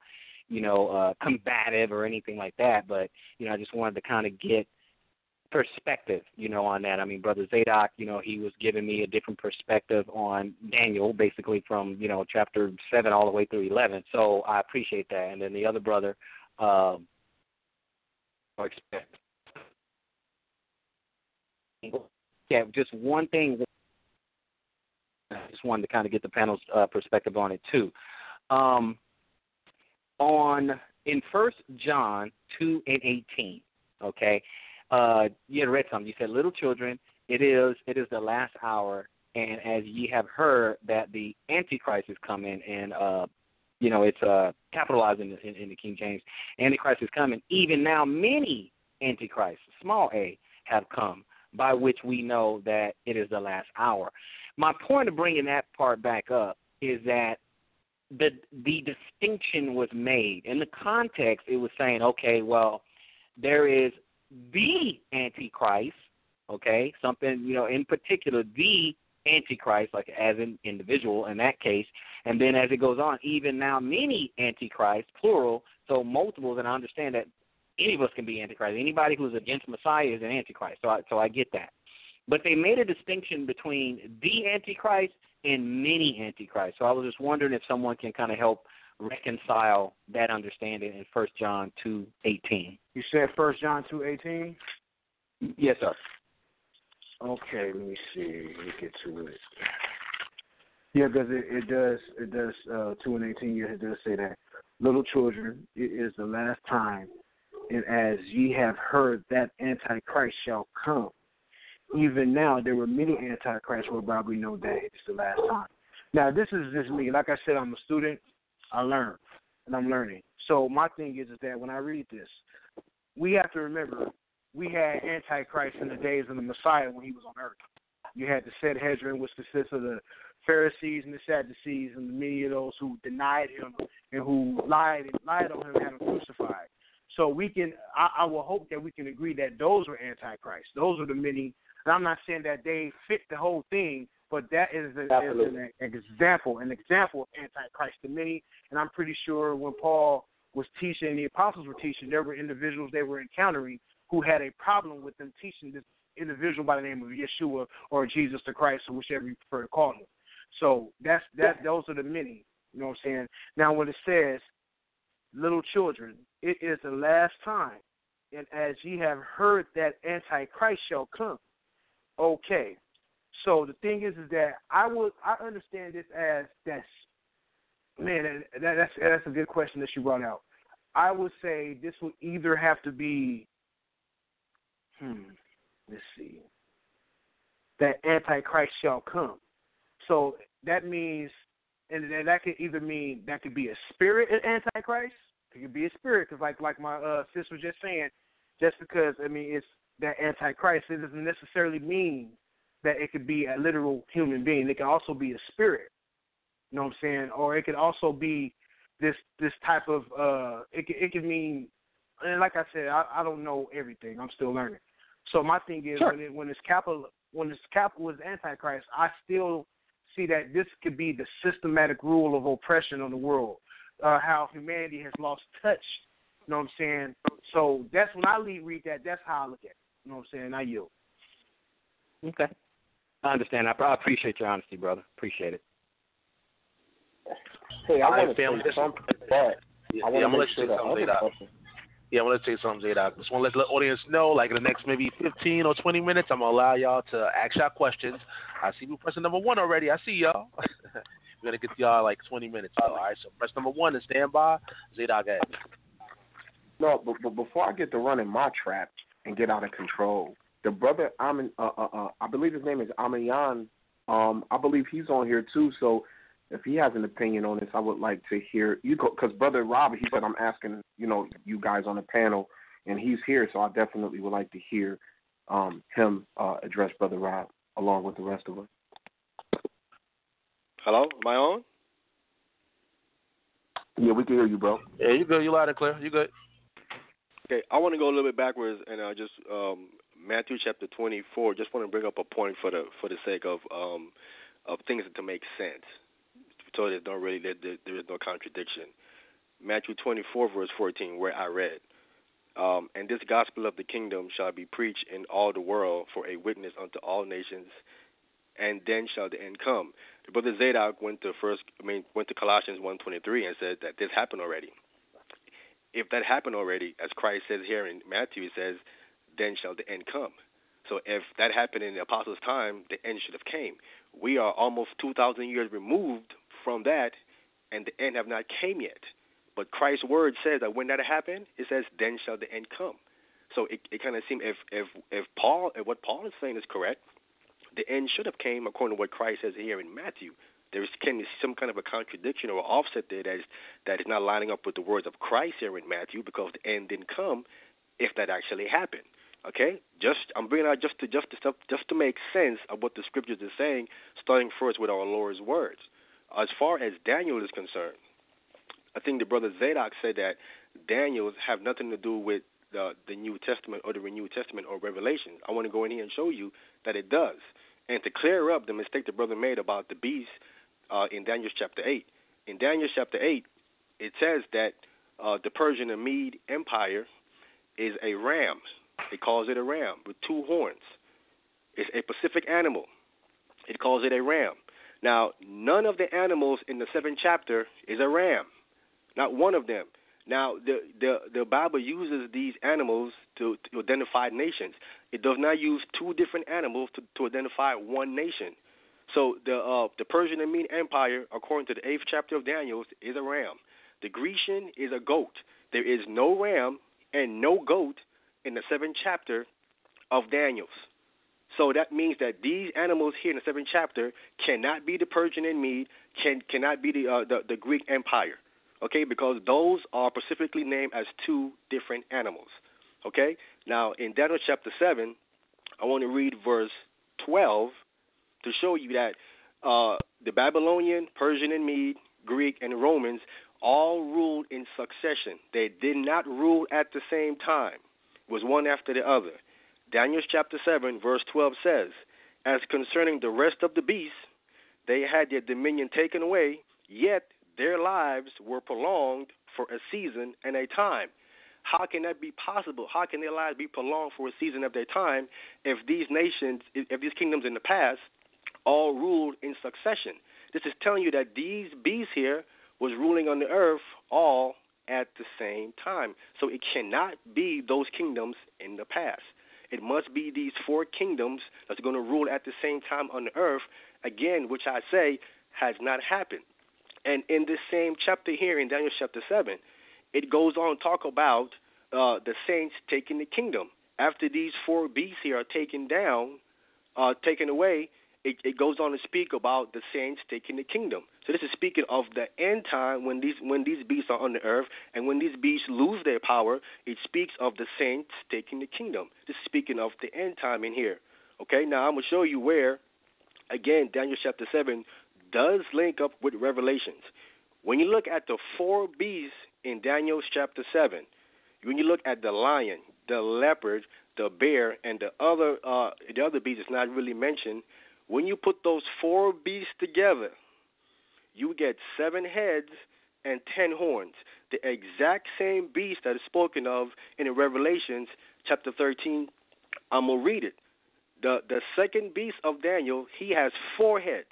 you know, uh, combative or anything like that. But you know, I just wanted to kind of get perspective, you know, on that. I mean, Brother Zadok, you know, he was giving me a different perspective on Daniel, basically from, you know, chapter 7 all the way through 11. So I appreciate that. And then the other brother, um. Yeah, just one thing. I just wanted to kind of get the panel's uh, perspective on it too. Um, on in First John two and eighteen, okay, uh, you had read something. You said, "Little children, it is it is the last hour, and as ye have heard that the Antichrist is coming, and uh, you know it's uh, capitalized in, in, in the King James. Antichrist is coming. Even now, many Antichrists, small a, have come, by which we know that it is the last hour. My point of bringing that part back up is that the the distinction was made in the context. It was saying, okay, well, there is the Antichrist, okay, something you know in particular the Antichrist, like as an individual in that case, and then as it goes on, even now many Antichrists, plural, so multiples, and I understand that any of us can be Antichrist. Anybody who's against Messiah is an Antichrist, so I, so I get that. But they made a distinction between the Antichrist and many Antichrists. So I was just wondering if someone can kind of help reconcile that understanding in First John two eighteen. You said First John two eighteen. Yes, sir. Okay, let me see. Let me get to it. Yeah, because it, it does it does uh, two and eighteen. Yeah, it does say that little children, it is the last time, and as ye have heard that Antichrist shall come, even now there were many Antichrists whereby we know that it's the last time. Now this is just me. Like I said, I'm a student. I learn, and I'm learning. So my thing is, is that when I read this, we have to remember we had Antichrist in the days of the Messiah when he was on earth. You had the Sanhedrin, which consists of the Pharisees and the Sadducees, and many of those who denied him and who lied and lied on him and had him crucified. So we can, I, I will hope that we can agree that those were Antichrist. Those are the many. And I'm not saying that they fit the whole thing, but that is, a, is an, example, an example of Antichrist to me. And I'm pretty sure when Paul was teaching, the apostles were teaching, there were individuals they were encountering who had a problem with them teaching this individual by the name of Yeshua or Jesus the Christ or whichever you prefer to call him. So that's that. Those are the many. You know what I'm saying? Now, when it says, little children, it is the last time, and as ye have heard that Antichrist shall come. Okay. So the thing is, is that I would I understand this as that's man that, that's that's a good question that you brought out. I would say this would either have to be hmm let's see that Antichrist shall come. So that means and that could either mean that could be a spirit Antichrist. It could be a spirit because, like, like my uh, sister was just saying, just because I mean it's that Antichrist, it doesn't necessarily mean that it could be a literal human being. It can also be a spirit. You know what I'm saying? Or it could also be this this type of uh it it can mean and like I said, I, I don't know everything. I'm still learning. So my thing is sure. when it, when it's capital when it's capital is antichrist, I still see that this could be the systematic rule of oppression on the world. Uh, how humanity has lost touch. You know what I'm saying? So that's when I read that. That's how I look at it. You know what I'm saying? I yield. Okay. I understand. I appreciate your honesty, brother. Appreciate it. Hey, I want to family, say something, but Yeah, I want gonna to make you sure say the something, other person. Yeah, I'm gonna say something, Zadok. Just want to let the audience know, like in the next maybe 15 or 20 minutes, I'm gonna allow y'all to ask y'all questions. I see you pressing number one already. I see y'all. We're gonna get y'all like 20 minutes. All right, so press number one and stand by. Zadok, ahead. No, but, but before I get to running my trap and get out of control, the brother Amin, uh, uh, uh, I believe his name is Aminyan. Um, I believe he's on here too. So if he has an opinion on this, I would like to hear you. Because brother Rob, he said I'm asking, you know, you guys on the panel, and he's here, so I definitely would like to hear um, him uh, address brother Rob along with the rest of us. Hello, am I on? Yeah, we can hear you, bro. Yeah, you good? You loud and clear? You good? Okay, I want to go a little bit backwards and uh, just um, Matthew chapter 24. Just want to bring up a point for the for the sake of um, of things to make sense, so there's no really there, there is no contradiction. Matthew 24 verse 14, where I read, um, and this gospel of the kingdom shall be preached in all the world for a witness unto all nations, and then shall the end come. The brother Zadok went to first, I mean, went to Colossians 1:23 and said that this happened already if that happened already, as Christ says here in Matthew, he says, then shall the end come. So if that happened in the apostles' time, the end should have came. We are almost 2,000 years removed from that, and the end have not came yet. But Christ's word says that when that happened, it says, then shall the end come. So it, it kind of seems if if if Paul if what Paul is saying is correct, the end should have came according to what Christ says here in Matthew there is can be some kind of a contradiction or offset there that is that is not lining up with the words of Christ here in Matthew because the end didn't come if that actually happened. Okay, just I'm bringing out just to just to just to make sense of what the scriptures are saying, starting first with our Lord's words. As far as Daniel is concerned, I think the brother Zadok said that Daniel's have nothing to do with the the New Testament or the Renewed Testament or Revelation. I want to go in here and show you that it does. And to clear up the mistake the brother made about the beast uh, in Daniel chapter 8. In Daniel chapter 8, it says that uh, the Persian and Mede Empire is a ram. It calls it a ram with two horns. It's a Pacific animal. It calls it a ram. Now, none of the animals in the seventh chapter is a ram. Not one of them. Now, the the the Bible uses these animals to, to identify nations. It does not use two different animals to, to identify one nation. So the uh, the Persian and Mede Empire, according to the eighth chapter of Daniel, is a ram. The Grecian is a goat. There is no ram and no goat in the seventh chapter of Daniel's. So that means that these animals here in the seventh chapter cannot be the Persian and Mede, can cannot be the uh, the, the Greek Empire. Okay, because those are specifically named as two different animals. Okay, now in Daniel chapter seven, I want to read verse twelve to show you that uh, the Babylonian, Persian, and Mede, Greek, and Romans all ruled in succession. They did not rule at the same time. Was one after the other. Daniel chapter 7, verse 12 says, As concerning the rest of the beasts, they had their dominion taken away, yet their lives were prolonged for a season and a time. How can that be possible? How can their lives be prolonged for a season of their time if these nations, if these kingdoms in the past all ruled in succession. This is telling you that these beasts here was ruling on the earth all at the same time. So it cannot be those kingdoms in the past. It must be these four kingdoms that's going to rule at the same time on the earth, again, which I say has not happened. And in this same chapter here in Daniel chapter 7, it goes on to talk about uh, the saints taking the kingdom. After these four beasts here are taken down, uh, taken away, it, it goes on to speak about the saints taking the kingdom. So this is speaking of the end time when these when these beasts are on the earth, and when these beasts lose their power, it speaks of the saints taking the kingdom. This is speaking of the end time in here. Okay, now I'm gonna show you where, again, Daniel chapter seven does link up with Revelations. When you look at the four beasts in Daniel chapter seven, when you look at the lion, the leopard, the bear, and the other uh, the other beast is not really mentioned. When you put those four beasts together, you get seven heads and ten horns. The exact same beast that is spoken of in the Revelations chapter 13. I'm going to read it. The, the second beast of Daniel, he has four heads,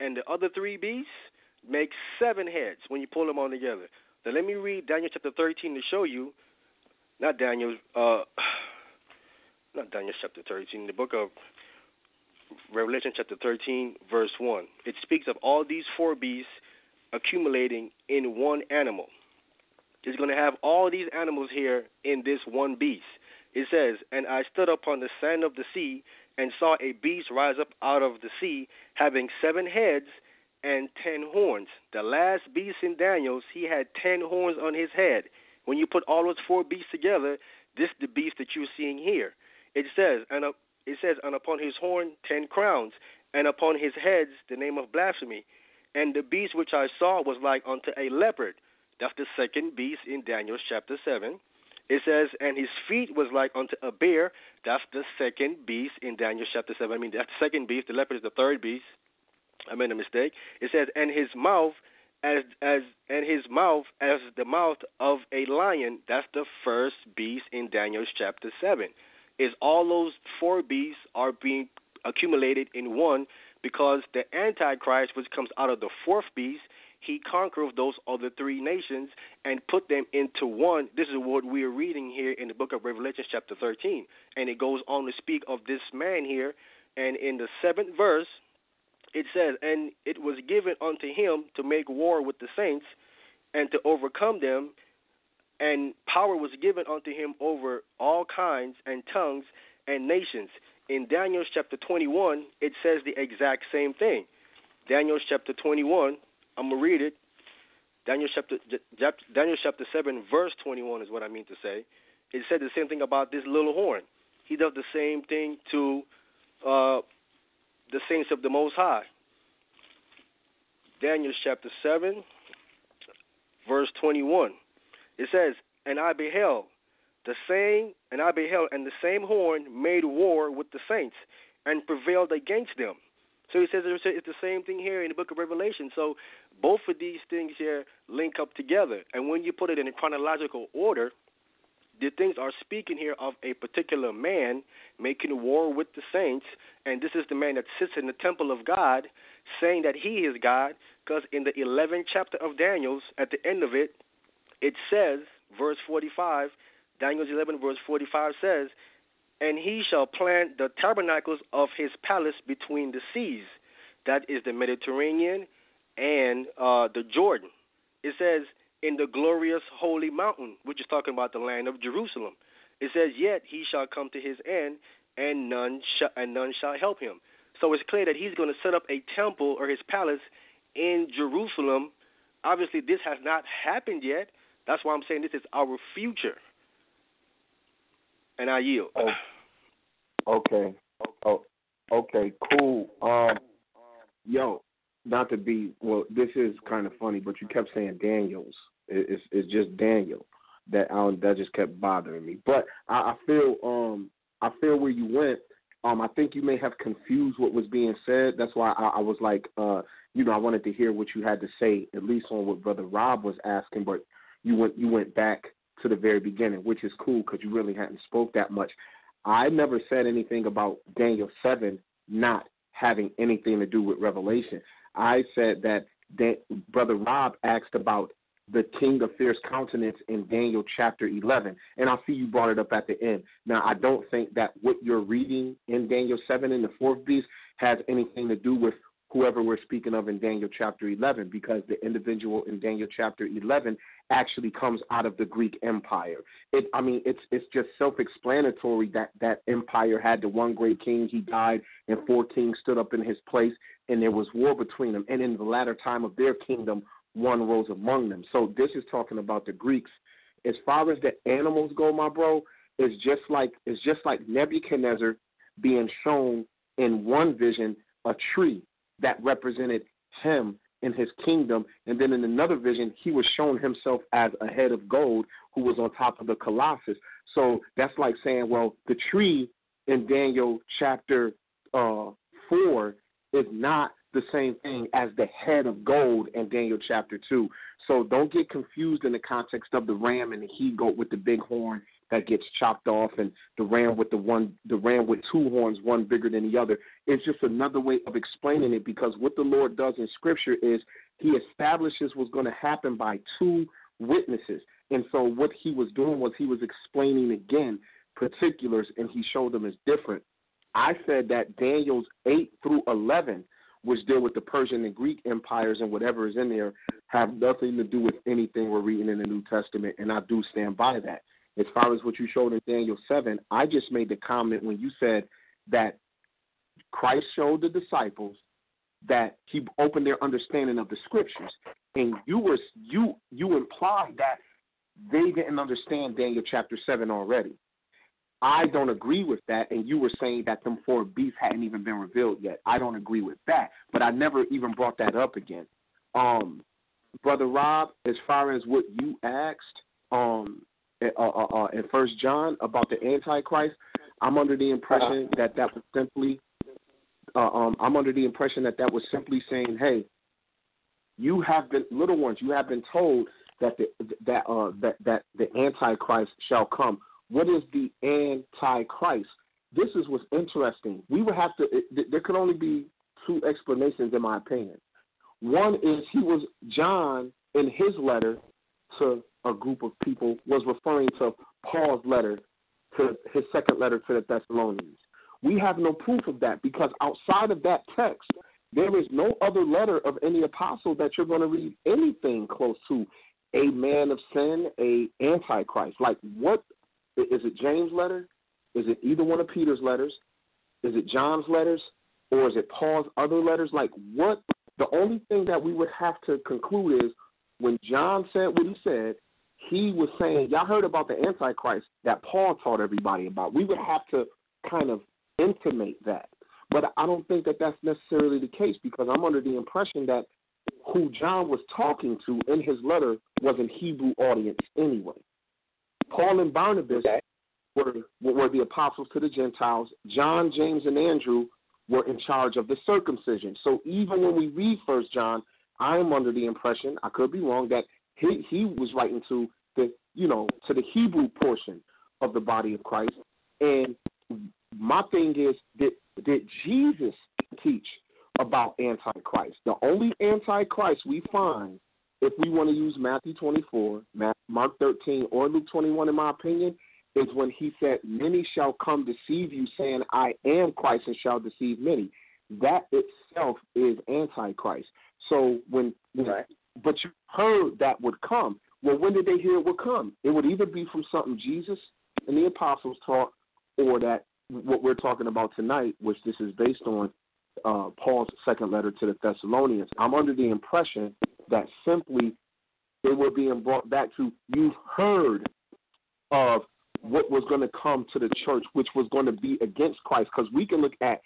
and the other three beasts make seven heads when you pull them all together. Now, let me read Daniel chapter 13 to show you, not Daniel, uh, not Daniel chapter 13, the book of Revelation chapter 13, verse 1. It speaks of all these four beasts accumulating in one animal. It's going to have all these animals here in this one beast. It says, And I stood upon the sand of the sea and saw a beast rise up out of the sea, having seven heads and ten horns. The last beast in Daniel's, he had ten horns on his head. When you put all those four beasts together, this is the beast that you're seeing here. It says, and it says, and upon his horn ten crowns, and upon his heads the name of blasphemy. And the beast which I saw was like unto a leopard. That's the second beast in Daniel chapter 7. It says, and his feet was like unto a bear. That's the second beast in Daniel chapter 7. I mean, that's the second beast. The leopard is the third beast. I made a mistake. It says, and his mouth as as and his mouth as the mouth of a lion. That's the first beast in Daniel chapter 7 is all those four beasts are being accumulated in one because the Antichrist, which comes out of the fourth beast, he conquers those other three nations and put them into one. This is what we are reading here in the book of Revelation, chapter 13. And it goes on to speak of this man here. And in the seventh verse, it says, And it was given unto him to make war with the saints and to overcome them and power was given unto him over all kinds and tongues and nations. In Daniel chapter 21, it says the exact same thing. Daniel chapter 21, I'm going to read it. Daniel chapter, Daniel chapter 7, verse 21 is what I mean to say. It said the same thing about this little horn. He does the same thing to uh, the saints of the Most High. Daniel chapter 7, verse 21. It says, And I beheld the same, and I beheld, and the same horn made war with the saints and prevailed against them. So he says it's the same thing here in the book of Revelation. So both of these things here link up together. And when you put it in a chronological order, the things are speaking here of a particular man making war with the saints, and this is the man that sits in the temple of God, saying that he is God, because in the 11th chapter of Daniel's, at the end of it, it says, verse 45, Daniel 11, verse 45 says, And he shall plant the tabernacles of his palace between the seas. That is the Mediterranean and uh, the Jordan. It says, In the glorious holy mountain, which is talking about the land of Jerusalem. It says, Yet he shall come to his end, and none, and none shall help him. So it's clear that he's going to set up a temple or his palace in Jerusalem. Obviously, this has not happened yet, that's why I'm saying this is our future. And I yield. Oh, okay. Oh, okay. Cool. Um, yo, not to be well. This is kind of funny, but you kept saying Daniels. It's it's just Daniel that um, that just kept bothering me. But I, I feel um I feel where you went. Um, I think you may have confused what was being said. That's why I, I was like, uh, you know, I wanted to hear what you had to say, at least on what Brother Rob was asking. But you went you went back to the very beginning, which is cool because you really hadn't spoke that much. I never said anything about Daniel seven not having anything to do with Revelation. I said that that Brother Rob asked about the king of fierce countenance in Daniel chapter 11. And I see you brought it up at the end. Now, I don't think that what you're reading in Daniel 7 in the fourth beast has anything to do with whoever we're speaking of in Daniel chapter 11, because the individual in Daniel chapter 11 actually comes out of the Greek Empire. It, I mean, it's it's just self-explanatory that that empire had the one great king. He died, and four kings stood up in his place, and there was war between them. And in the latter time of their kingdom, one rose among them. So this is talking about the Greeks. As far as the animals go, my bro, it's just like it's just like Nebuchadnezzar being shown in one vision a tree that represented him in his kingdom. And then in another vision, he was shown himself as a head of gold who was on top of the colossus. So that's like saying, well, the tree in Daniel chapter uh, 4 is not the same thing as the head of gold in Daniel chapter 2. So don't get confused in the context of the ram and the he goat with the big horn that gets chopped off and the ram with the one the ram with two horns one bigger than the other. It's just another way of explaining it because what the lord does in scripture is he establishes what's going to happen by two witnesses. And so what he was doing was he was explaining again particulars and he showed them as different. I said that daniel's 8 through 11 which deal with the Persian and Greek empires and whatever is in there, have nothing to do with anything we're reading in the New Testament, and I do stand by that as far as what you showed in Daniel 7, I just made the comment when you said that Christ showed the disciples that he opened their understanding of the scriptures. And you were you you implied that they didn't understand Daniel chapter 7 already. I don't agree with that, and you were saying that them four beasts hadn't even been revealed yet. I don't agree with that, but I never even brought that up again. Um, Brother Rob, as far as what you asked, um, uh, uh, uh, in First John about the Antichrist, I'm under the impression uh-huh. that that was simply, uh, um, I'm under the impression that that was simply saying, hey, you have been little ones, you have been told that the that uh that that the Antichrist shall come. What is the Antichrist? This is what's interesting. We would have to. It, there could only be two explanations, in my opinion. One is he was John in his letter to a group of people was referring to Paul's letter to his second letter to the Thessalonians. We have no proof of that because outside of that text, there is no other letter of any apostle that you're going to read anything close to a man of sin, a antichrist. Like what is it James' letter? Is it either one of Peter's letters? Is it John's letters? Or is it Paul's other letters? Like what the only thing that we would have to conclude is when John said what he said, he was saying, y'all heard about the Antichrist that Paul taught everybody about. We would have to kind of intimate that. But I don't think that that's necessarily the case because I'm under the impression that who John was talking to in his letter was an Hebrew audience anyway. Paul and Barnabas okay. were, were the apostles to the Gentiles. John, James, and Andrew were in charge of the circumcision. So even when we read First John, I am under the impression, I could be wrong, that he he was writing to the you know to the Hebrew portion of the body of Christ. And my thing is, did did Jesus teach about antichrist? The only antichrist we find, if we want to use Matthew 24, Mark 13, or Luke 21, in my opinion, is when he said, "Many shall come deceive you, saying, I am Christ, and shall deceive many." That itself is antichrist. So when, when but you heard that would come. Well, when did they hear it would come? It would either be from something Jesus and the apostles taught, or that what we're talking about tonight, which this is based on uh, Paul's second letter to the Thessalonians. I'm under the impression that simply they were being brought back to you've heard of what was going to come to the church, which was going to be against Christ, because we can look at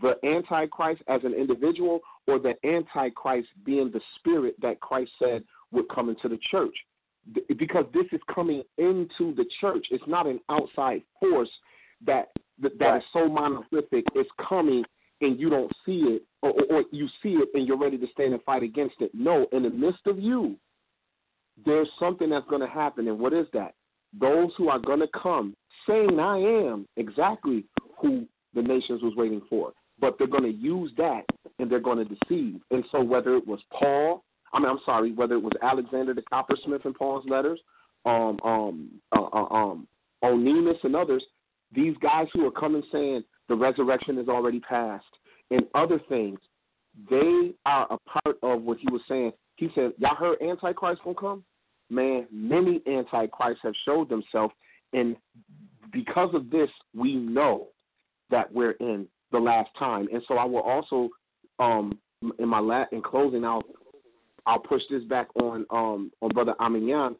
the Antichrist as an individual or the Antichrist being the spirit that Christ said would come into the church. Because this is coming into the church. It's not an outside force that that, that is so monolithic. It's coming and you don't see it, or, or you see it and you're ready to stand and fight against it. No, in the midst of you, there's something that's going to happen. And what is that? Those who are going to come saying, I am exactly who the nations was waiting for but they're going to use that and they're going to deceive. And so, whether it was Paul I mean, I'm sorry, whether it was Alexander the coppersmith in Paul's letters, um, um, uh, uh, um, Onesimus and others, these guys who are coming saying the resurrection is already past and other things, they are a part of what he was saying. He said, Y'all heard Antichrist gonna come? Man, many Antichrists have showed themselves, and because of this, we know that we're in the last time. And so I will also, um, in my la- in closing, I'll I'll push this back on um on Brother Ahmayan.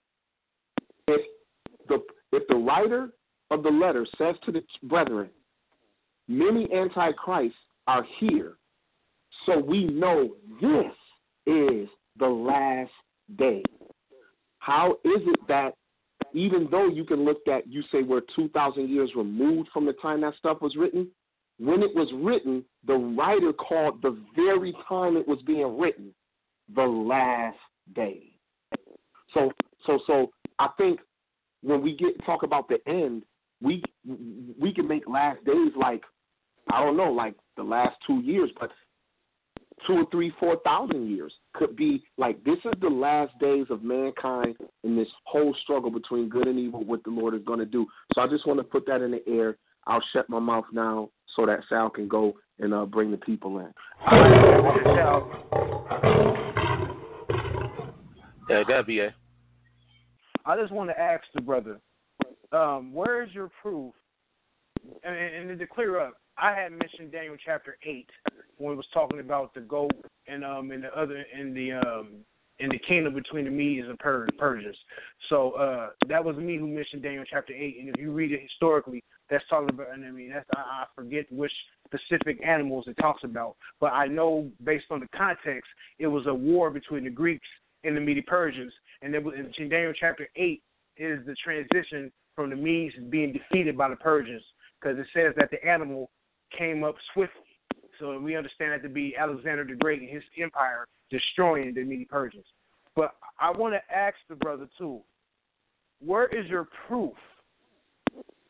If the if the writer of the letter says to the brethren, many antichrists are here, so we know this is the last day. How is it that even though you can look at, you say we're 2,000 years removed from the time that stuff was written, when it was written, the writer called the very time it was being written the last day. So, so, so I think when we get talk about the end, we we can make last days like I don't know, like the last two years, but two or three, four thousand years could be like this is the last days of mankind in this whole struggle between good and evil, what the Lord is going to do. So I just want to put that in the air. I'll shut my mouth now so that Sal can go and uh, bring the people in. Yeah, that be a. I just want to ask the brother, um, where is your proof? And, and, and to clear up, I had mentioned Daniel chapter eight when we was talking about the goat and um and the other in the um in the kingdom between the Medes and per- Persians. So uh that was me who mentioned Daniel chapter eight. And if you read it historically, that's talking about. And I mean, that's I, I forget which specific animals it talks about, but I know based on the context, it was a war between the Greeks and the Mede Persians. And then in Daniel chapter eight is the transition from the Medes being defeated by the Persians because it says that the animal came up swiftly. So we understand that to be Alexander the Great and his empire destroying the Mede Persians. But I want to ask the brother too, where is your proof?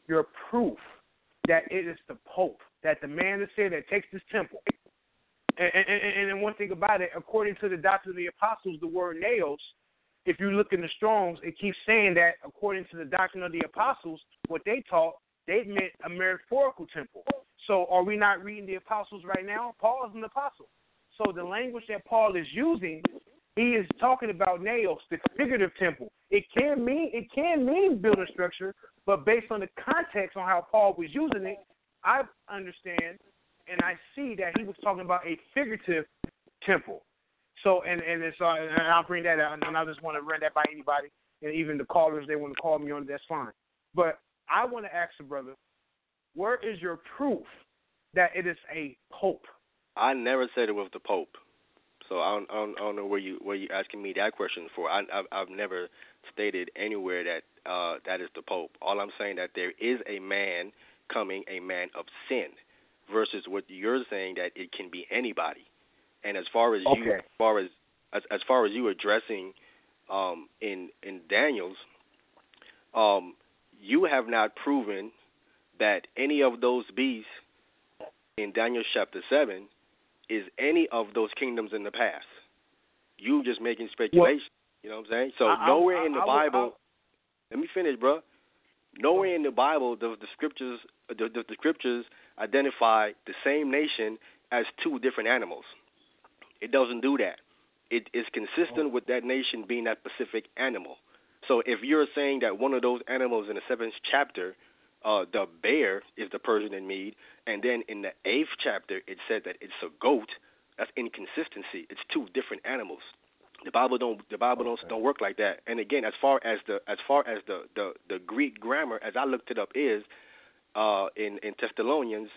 Your proof that it is the Pope, that the man is here that takes this temple. And, and, and one thing about it, according to the doctrine of the apostles, the word nails, if you look in the Strongs, it keeps saying that according to the doctrine of the apostles, what they taught, they meant a metaphorical temple. So are we not reading the apostles right now? Paul is an apostle. So the language that Paul is using, he is talking about nails, the figurative temple. It can mean it can mean building structure, but based on the context on how Paul was using it, I understand and I see that he was talking about a figurative temple. So and and it's uh, and I'll bring that out, and I just want to run that by anybody, and even the callers they want to call me on. That's fine. But I want to ask the brother, where is your proof that it is a pope? I never said it was the pope, so I don't, I don't, I don't know where you where you asking me that question for. I, I've, I've never stated anywhere that uh, that is the pope. All I'm saying that there is a man coming, a man of sin, versus what you're saying that it can be anybody. And as far as okay. you, as far as as, as far as you addressing um, in in Daniel's, um, you have not proven that any of those beasts in Daniel chapter 7 is any of those kingdoms in the past. You just making speculation. Well, you know what I'm saying? So I, nowhere I, in the I, Bible. let me finish, bro. Nowhere in the Bible does the scriptures the, the, the scriptures identify the same nation as two different animals. It doesn't do that. It is consistent oh. with that nation being that specific animal. So if you're saying that one of those animals in the seventh chapter, uh, the bear is the Persian and Mede, and then in the eighth chapter it said that it's a goat, that's inconsistency. It's two different animals. The Bible don't the Bible don't don't work like that. And again, as far as the as far as the the, the Greek grammar, as I looked it up, is uh, in in Thessalonians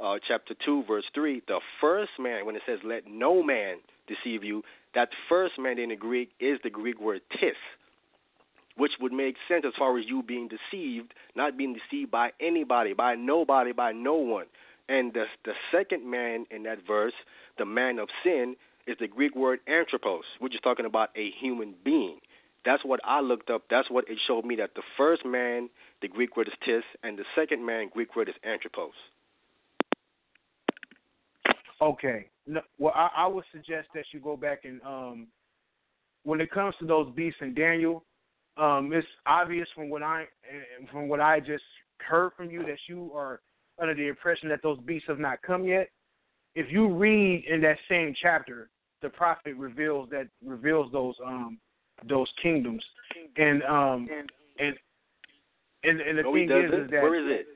uh, chapter two verse three, the first man when it says let no man deceive you, that first man in the Greek is the Greek word tis which would make sense as far as you being deceived, not being deceived by anybody, by nobody, by no one. And the the second man in that verse, the man of sin, is the Greek word anthropos, which is talking about a human being. That's what I looked up. That's what it showed me that the first man, the Greek word is tis, and the second man, Greek word is anthropos. Okay. No, well, I, I would suggest that you go back and um, when it comes to those beasts in Daniel, um, it's obvious from what I from what I just heard from you that you are under the impression that those beasts have not come yet. If you read in that same chapter, the prophet reveals that reveals those um those kingdoms, and um and and and, the no, thing is, is, is that where is it?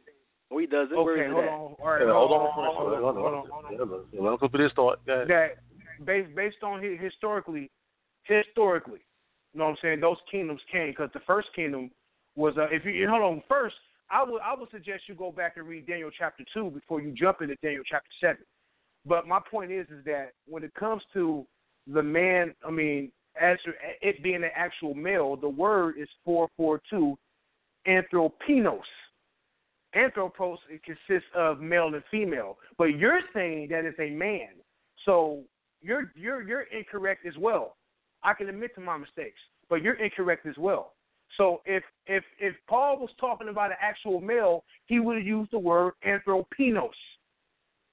No, he doesn't. Okay, Where is hold it on. All right, Yeah, hold, hold on, on, hold on, hold on, hold on, hold on, hold on. Yeah, let's, let's go through this thought. Yeah. That based based on hi- historically, historically, you know what I'm saying? Those kingdoms came because the first kingdom was uh, if you hold on first. I would I would suggest you go back and read Daniel chapter two before you jump into Daniel chapter seven. But my point is is that when it comes to the man, I mean, as it being an actual male, the word is four four two, anthropinos. Anthropos it consists of male and female, but you're saying that it's a man. So you're you're you're incorrect as well. I can admit to my mistakes, but you're incorrect as well. So if if if Paul was talking about an actual male, he would have used the word anthropinos,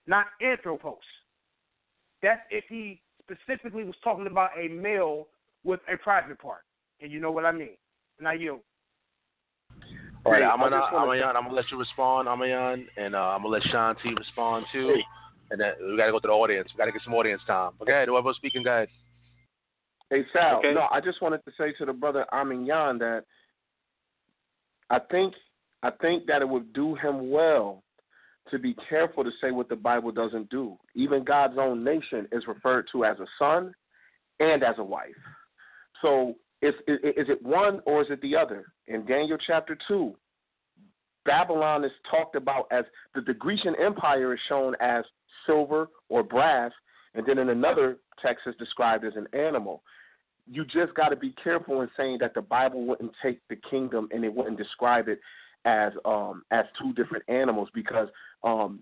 not anthropos. That's if he specifically was talking about a male with a private part. And you know what I mean. Now you. All right, Hey, I'm gonna, I just wanna- Ahmayan, I'm gonna let you respond, Ahmayan, and uh, I'm gonna let Shanti respond too. And then we gotta go to the audience. We gotta get some audience time. Okay, whoever's speaking, guys. Hey Sal, Okay. no, I just wanted to say to the brother Ahmayan that I think I think that it would do him well to be careful to say what the Bible doesn't do. Even God's own nation is referred to as a son and as a wife. So is is, is it one or is it the other? In Daniel chapter two, Babylon is talked about as the, the Grecian Empire is shown as silver or brass, and then in another text is described as an animal you just got to be careful in saying that the Bible wouldn't take the kingdom and it wouldn't describe it as um as two different animals because um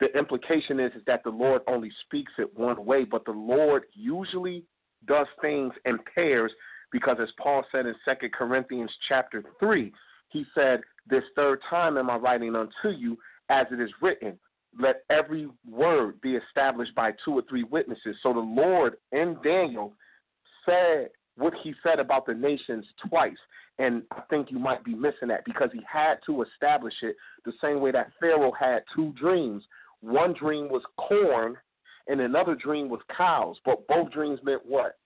the implication is is that the Lord only speaks it one way, but the Lord usually does things in pairs because as Paul said in Second Corinthians chapter three, he said, This third time am I writing unto you, as it is written, let every word be established by two or three witnesses. So the Lord in Daniel said what he said about the nations twice. And I think you might be missing that because he had to establish it the same way that Pharaoh had two dreams. One dream was corn, and another dream was cows. But both dreams meant what?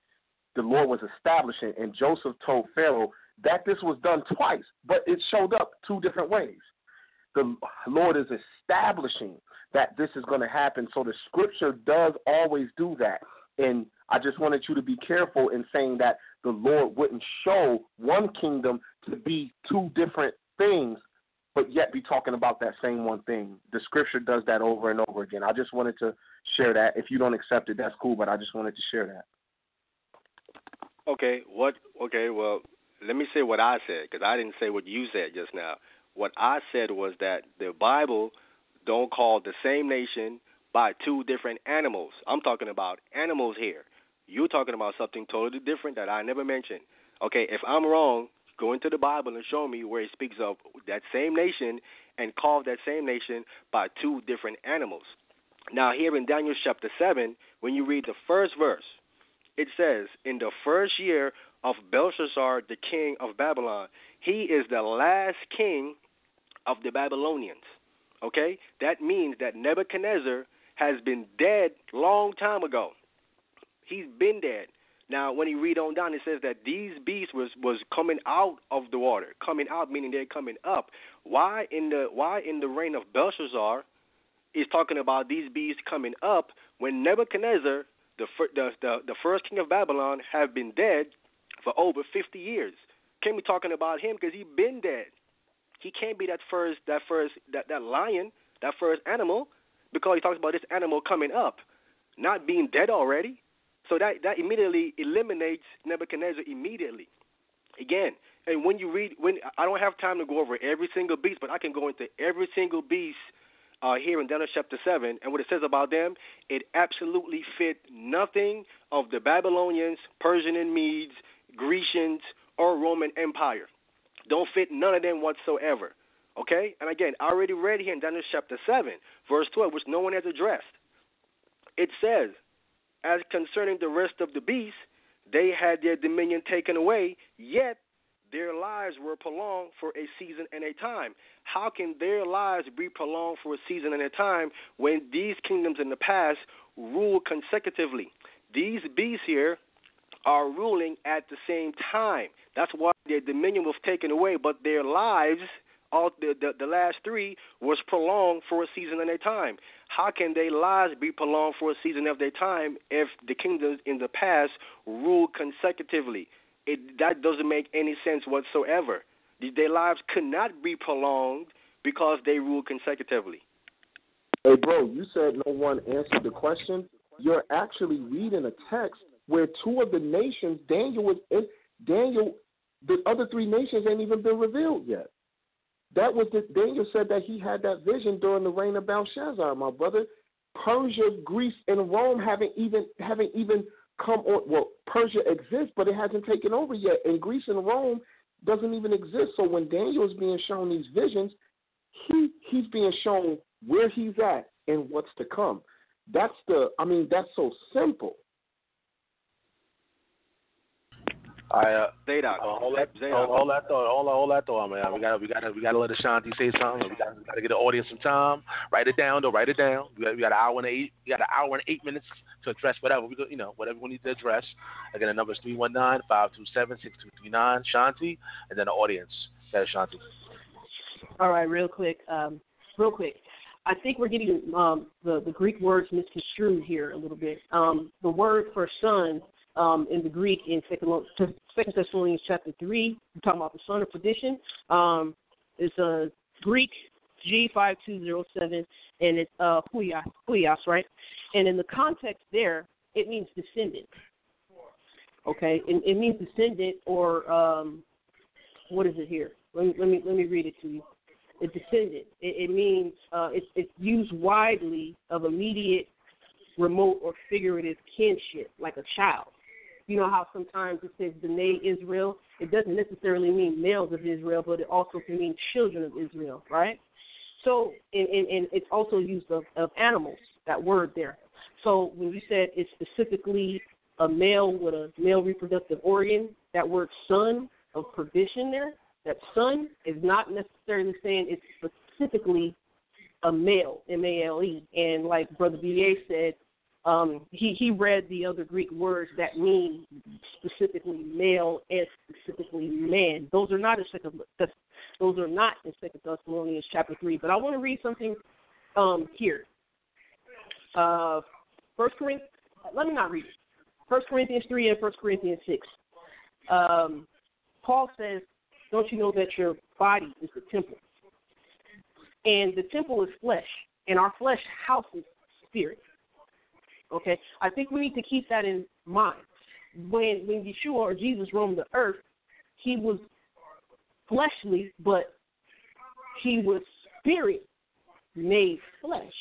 The Lord was establishing. And Joseph told Pharaoh that this was done twice, but it showed up two different ways. The Lord is establishing that this is going to happen. So the scripture does always do that. And I just wanted you to be careful in saying that the Lord wouldn't show one kingdom to be two different things, but yet be talking about that same one thing. The scripture does that over and over again. I just wanted to share that. If you don't accept it, that's cool, but I just wanted to share that. Okay, what? Okay, well, let me say what I said because I didn't say what you said just now. What I said was that the Bible don't call the same nation by two different animals. I'm talking about animals here. You're talking about something totally different that I never mentioned. Okay, if I'm wrong, go into the Bible and show me where it speaks of that same nation and called that same nation by two different animals. Now, here in Daniel chapter 7, when you read the first verse, it says, In the first year of Belshazzar, the king of Babylon, he is the last king of the Babylonians. Okay? That means that Nebuchadnezzar has been dead long time ago. He's been dead. Now, when you read on down, it says that these beasts was was coming out of the water, coming out meaning they're coming up. Why in the why in the reign of Belshazzar is talking about these beasts coming up when Nebuchadnezzar, the the the, the first king of Babylon, have been dead for over 50 years? Can't be talking about him because he's been dead. He can't be that first that first that that lion, that first animal, because he talks about this animal coming up, not being dead already. So that that immediately eliminates Nebuchadnezzar immediately. Again, and when you read, when I don't have time to go over every single beast, but I can go into every single beast uh, here in Daniel chapter seven, and what it says about them, it absolutely fit nothing of the Babylonians, Persian and Medes, Grecians, or Roman Empire. Don't fit none of them whatsoever. Okay? And again, I already read here in Daniel chapter 7, verse 12, which no one has addressed. It says, As concerning the rest of the beasts, they had their dominion taken away, yet their lives were prolonged for a season and a time. How can their lives be prolonged for a season and a time when these kingdoms in the past ruled consecutively? These beasts here are ruling at the same time. That's why their dominion was taken away, but their lives, all the, the, the last three, was prolonged for a season and a time. How can their lives be prolonged for a season of their time if the kingdoms in the past ruled consecutively? It, that doesn't make any sense whatsoever. Their lives could not be prolonged because they ruled consecutively. Hey, bro, you said no one answered the question. You're actually reading a text where two of the nations, Daniel was in, Daniel, the other three nations ain't even been revealed yet. That was the Daniel said that he had that vision during the reign of Belshazzar, my brother. Persia, Greece, and Rome haven't even haven't even come on. Well, Persia exists, but it hasn't taken over yet, and Greece and Rome doesn't even exist. So when Daniel is being shown these visions, he he's being shown where he's at and what's to come. That's the. I mean, that's so simple. I uh, Zadok. uh, hold that, Zadok. hold, hold that thought, hold, hold that thought, man. We got, we got, we got to let Ashanti say something. We got, we got to get the audience some time. Write it down, though. Write it down. We got, we got an hour and eight, we got an hour and eight minutes to address whatever we, go, you know, whatever we need to address. Again, the number is three one nine five two seven six two three nine. Shanti, and then the audience. That's Shanti. All right, real quick, um, real quick. I think we're getting um, the the Greek words misconstrued here a little bit. Um, the word for son um, in the Greek in Second, Thessalonians chapter three, we're talking about the son of perdition. Um, it's a Greek G five two zero seven, and it's uh, huios, right? And in the context there, it means descendant. Okay, it, it means descendant, or um, what is it here? Let me let me let me read it to you. A descendant. It, it means uh, it's it's used widely of immediate, remote, or figurative kinship, like a child. You know how sometimes it says Bnei Israel. It doesn't necessarily mean males of Israel, but it also can mean children of Israel, right? So, and, and, and it's also used of, of animals. That word there. So when you said it's specifically a male with a male reproductive organ, that word son of perdition there, that son is not necessarily saying it's specifically a male, M A L E. And like Brother BA said, um, he, he read the other Greek words that mean specifically male and specifically man. Those are not in second those are not in Second Thessalonians chapter three. But I want to read something um, here. Uh, First Corinthians. Let me not read it. First Corinthians three and First Corinthians six. Um, Paul says, "Don't you know that your body is the temple, and the temple is flesh, and our flesh houses spirit." Okay, I think we need to keep that in mind. When when Yeshua or Jesus roamed the earth, he was fleshly, but he was spirit made flesh.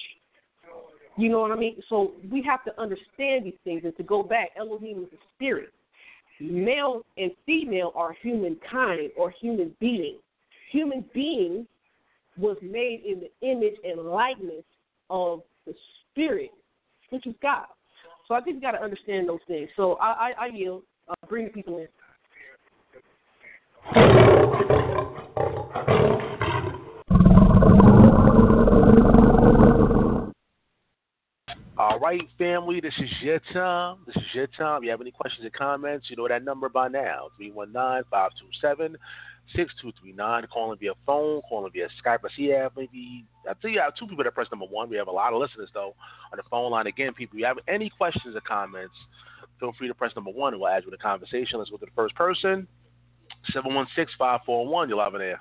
You know what I mean? So we have to understand these things and to go back. Elohim is a spirit. Male and female are humankind or human beings. Human being was made in the image and likeness of the spirit, which is God. So I think you got to understand those things. So I, I, I yield. Uh, bring the people in. All right, family, this is your time. This is your time. If you have any questions or comments, you know that number by now 319 527 6239. Calling via phone, calling via Skype. I see you have maybe, I see you have two people that press number one. We have a lot of listeners, though, on the phone line. Again, people, if you have any questions or comments, feel free to press number one and we'll add you to the conversation. Let's go to the first person 716 541. You're live in air.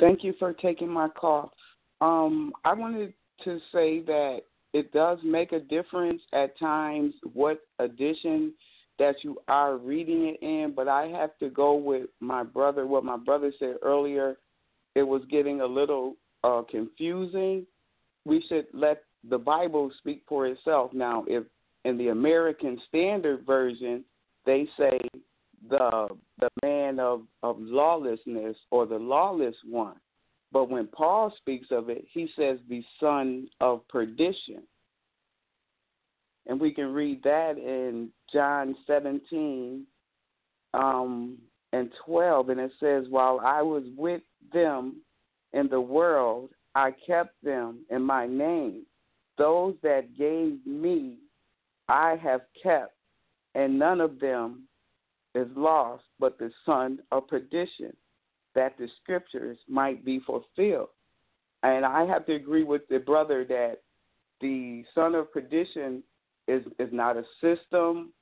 Thank you for taking my call. Um, I wanted to say that it does make a difference at times what edition that you are reading it in, but I have to go with my brother. What my brother said earlier, it was getting a little uh, confusing. We should let the Bible speak for itself. Now, if in the American Standard Version they say the the man of, of lawlessness or the lawless one, but when Paul speaks of it, he says the son of perdition. And we can read that in John 17 um, and 12, and it says, While I was with them in the world, I kept them in my name. Those that gave me, I have kept, and none of them is lost but the son of perdition, that the scriptures might be fulfilled. And I have to agree with the brother that the son of perdition is is not a system.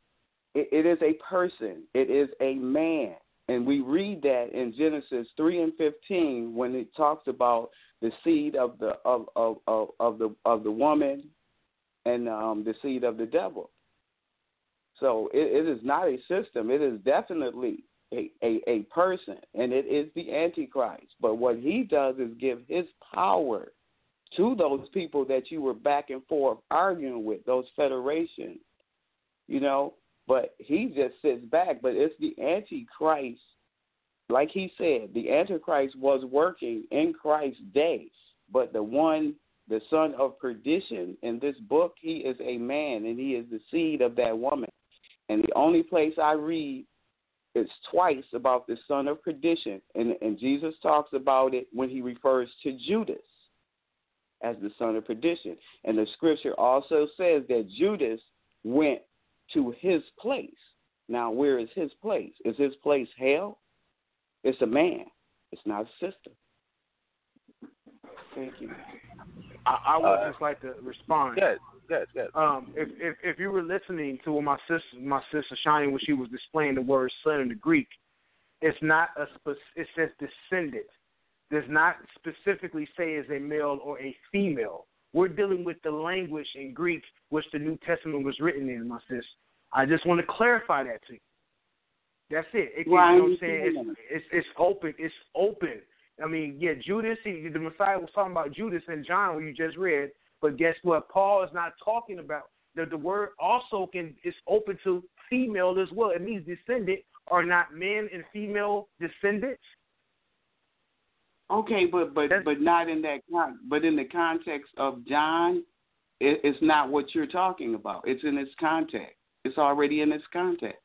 It, it is a person. It is a man. And we read that in Genesis three and fifteen when it talks about the seed of the of of, of, of the of the woman and um, the seed of the devil. So it, it is not a system. It is definitely a, a, a person, and it is the Antichrist. But what he does is give his power to those people that you were back and forth arguing with, those federations, you know. But he just sits back. But it's the Antichrist, like he said, the Antichrist was working in Christ's days. But the one, the son of perdition in this book, he is a man, and he is the seed of that woman. And the only place I read it's twice about the son of perdition, and, and Jesus talks about it when he refers to Judas as the son of perdition. And the scripture also says that Judas went to his place. Now, where is his place? Is his place hell? It's a man. It's not a system. Thank you. I, I would uh, just like to respond. Good, good, good. Um, if, if if you were listening to what my sister my sister Shani when she was displaying the word son in the Greek, it's not a spec- it says descendant. Does not specifically say is a male or a female. We're dealing with the language in Greek which the New Testament was written in, my sis. I just want to clarify that to you. That's it. it well, you know what I'm saying? It's, it's it's open. It's open. I mean, yeah, Judas, he, the Messiah was talking about Judas and John, who you just read. But guess what? Paul is not talking about the the word also can is open to female as well. It means descendant are not men and female descendants. Okay, but but That's, but not in that con- but in the context of John, it, it's not what you're talking about. It's in its context. It's already in its context.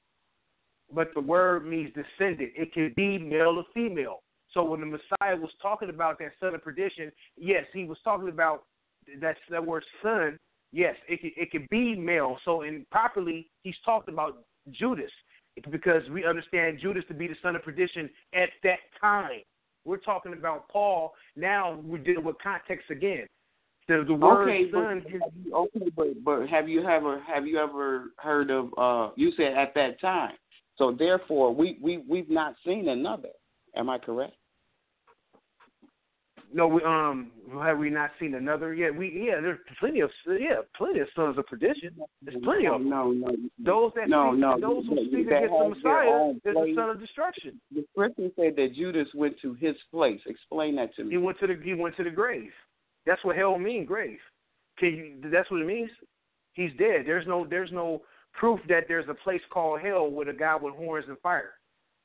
But the word means descendant. It can be male or female. So when the Messiah was talking about that son of perdition, yes, he was talking about that that word son. Yes, it could it could be male. So in properly, he's talking about Judas because we understand Judas to be the son of perdition at that time. We're talking about Paul. Now we're dealing with context again. The, the word okay, son. But, okay, but but have you ever have you ever heard of? uh You said at that time. So therefore, we we we've not seen another. Am I correct? No, we um have we not seen another yet? We yeah, there's plenty of yeah, plenty of sons of perdition. There's plenty of them. No, no, those that no, speak, no, those who speak against the Messiah is the son of destruction. The scripture said that Judas went to his place. Explain that to me. He went to the he went to the grave. That's what hell means, grave. Can you? That's what it means. He's dead. There's no there's no proof that there's a place called hell with a guy with horns and fire.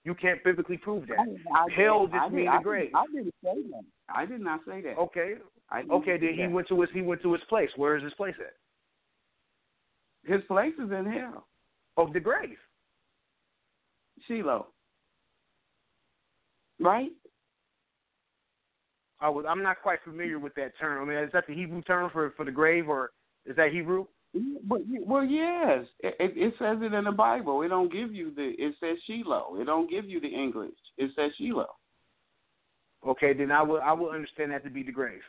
You can't biblically prove that. I, I, Hell just I, means the grave. I didn't say that. I did not say that. Okay. I okay. Then he that. went to his he went to his place. Where is his place at? His place is in hell. Of the grave. Sheol. Right. I was. I'm not quite familiar with that term. I mean, is that the Hebrew term for for the grave, or is that Hebrew? But, well, yes, it, it says it in the Bible. It don't give you the. It says Sheol. It don't give you the English. It says Sheol. Okay, then I will. I will understand that to be the grave.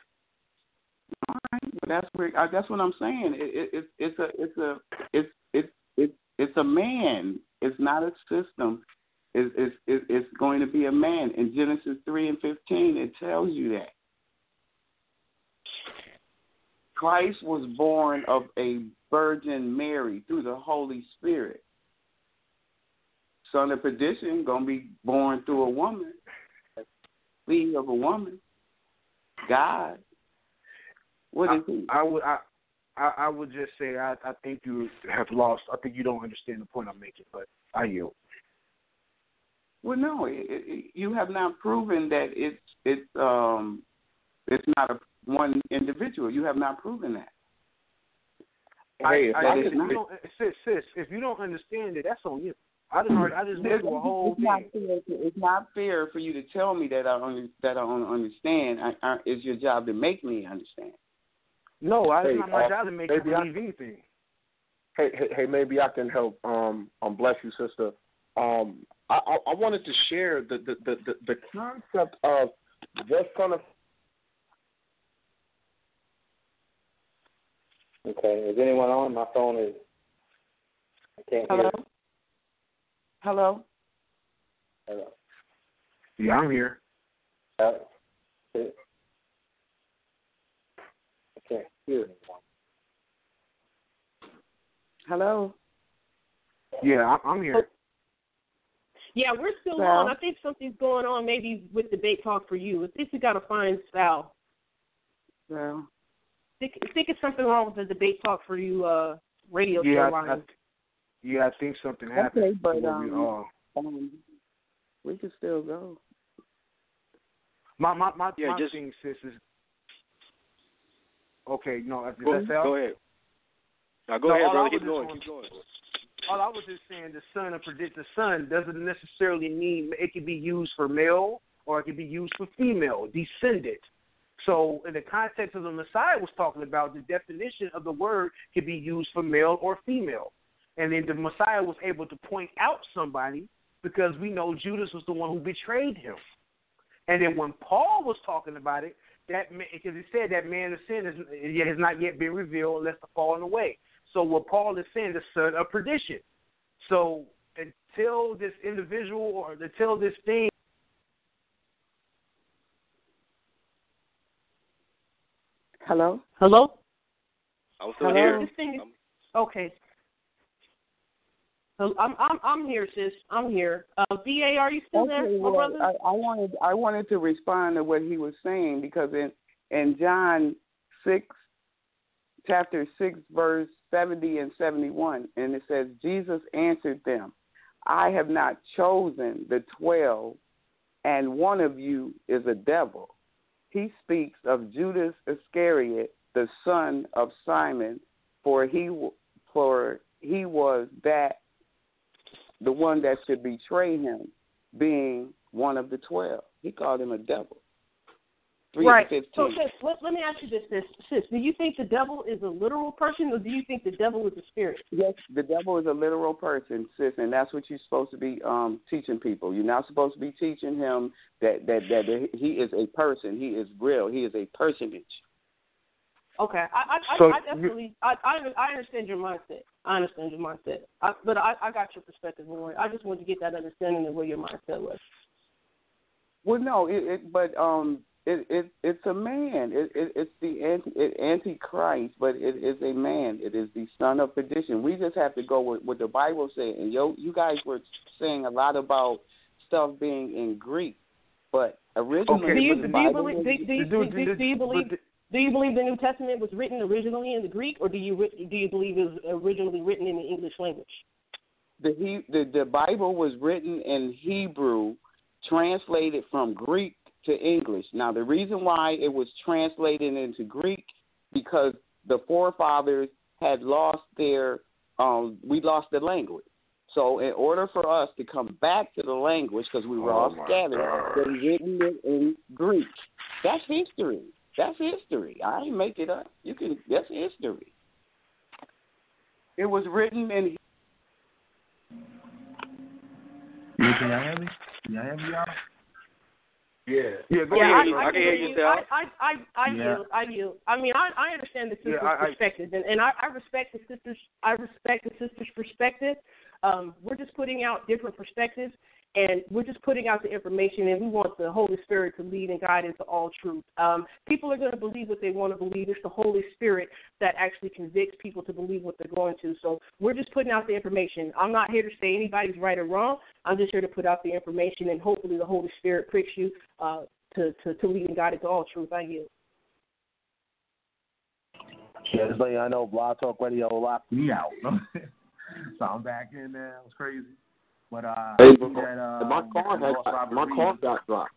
All right, well, that's where. Uh, that's what I'm saying. It, it, it's a. It's a. It's it's it's it's a man. It's not a system. It's it's it's going to be a man. In Genesis three and fifteen, it tells you that. Christ was born of a Virgin Mary through the Holy Spirit. Son of perdition gonna be born through a woman, seed of a woman. God. What is I, he? I would I, I I would just say I I think you have lost. I think you don't understand the point I'm making, but I yield. Well, no, it, it, you have not proven that it's it's um it's not a one individual. You have not proven that. Hey, I, hey, I, hey, if don't, sis, sis, if you don't understand it, that's on you. I just heard, I just went through a whole it's not thing. fair. to- It's not fair for you to tell me that I don't that I don't understand. I, I, it's your job to make me understand. No, I, Hey, it's not my uh, job to make you maybe I- believe anything. hey, hey, hey, maybe I can help. Um, um, bless you, sister. Um, I, I, I wanted to share the the, the, the the concept of the son of. Okay. Is anyone on? My phone is. I can't Hello. hear. Hello. Hello. Yeah, I'm here. Uh, I can't hear anyone. Hello. Yeah, I, I'm here. Yeah, we're still Val? on. I think something's going on maybe with the debate talk for you. I think we got to find Sal. Well, I think, I think it's something wrong with the debate talk for you uh, radio Yeah, show I, I, line. Yeah, I think something happened. okay, but where we, um, um, we can still go. my my my, Yeah, my just- thing, sis, is okay. No, is Go, that Sal? go ahead. Now go No, ahead, brother. Keep going. Keep going. all I was just saying the son of predict the son doesn't necessarily mean it could be used for male or it could be used for female, descendant. So in the context of the Messiah was talking about, the definition of the word could be used for male or female. And then the Messiah was able to point out somebody because we know Judas was the one who betrayed him. And then when Paul was talking about it, that because he said that man of sin is, yet has not yet been revealed unless the fallen away. So what Paul is saying, the son of perdition. So until this individual or until this thing Hello. Hello? I'm still Hello? here. This thing is, I'm- okay. I'm I'm I'm here, sis. I'm here. Uh, Va, are you still there, Okay, my well, brother? I, I wanted I wanted to respond to what he was saying because in in John six, chapter six, verse seventy and seventy one, and it says Jesus answered them, "I have not chosen the twelve, and one of you is a devil." He speaks of Judas Iscariot, the son of Simon, for he for he was that the one that should betray him, being one of the twelve. He called him a devil. Three right. to So, sis, let, let me ask you this, sis. Sis, do you think the devil is a literal person, or do you think the devil is a spirit? Yes, the devil is a literal person, sis, and that's what you're supposed to be um, teaching people. You're not supposed to be teaching him that, that that he is a person. He is real. He is a personage. Okay, I I, So I, I you- definitely I, I I understand your mindset. I understand your mindset, I, but I I got your perspective more. I just wanted to get that understanding of where your mindset was. Well, no, it, it but um, it, it it's a man. It, it it's the anti it, antichrist, but it is a man. It is the son of perdition. We just have to go with what the Bible says. And yo, you guys were saying a lot about stuff being in Greek, but originally Okay, do you but do the you believe was- do, do, the do, dude- do, do you believe the- do you believe the New Testament was written originally in the Greek, or do you do you believe it was originally written in the English language? the he the, the Bible was written in Hebrew, translated from Greek to English. Now the reason why it was translated into Greek because the forefathers had lost their um we lost the language. So in order for us to come back to the language because we were Oh, all scattered, gosh. they written it in Greek. That's history. That's history. I ain't make it up. You can that's history. It was written in Can y'all hear me? Can y'all hear me, y'all? Yeah. Yeah, go yeah, ahead. I, I, I can hear you, I, I, I, I Yeah. yield. I yield. I mean, I, I understand the sister's Yeah, I- I- perspective, and, and I, I respect the sister's. I respect the sister's perspective. Um, we're just putting out different perspectives, and we're just putting out the information, and we want the Holy Spirit to lead and guide into all truth. Um, people are going to believe what they want to believe. It's the Holy Spirit that actually convicts people to believe what they're going to. So we're just putting out the information. I'm not here to say anybody's right or wrong. I'm just here to put out the information, and hopefully the Holy Spirit pricks you uh, to, to, to lead and guide into all truth. I yield. Yeah, just letting y'all know, Blog Talk Radio locked me out. so I'm back in there. It was crazy. But uh, Hey, but think that, uh, my car Ross had Robert my Reed- car got dropped.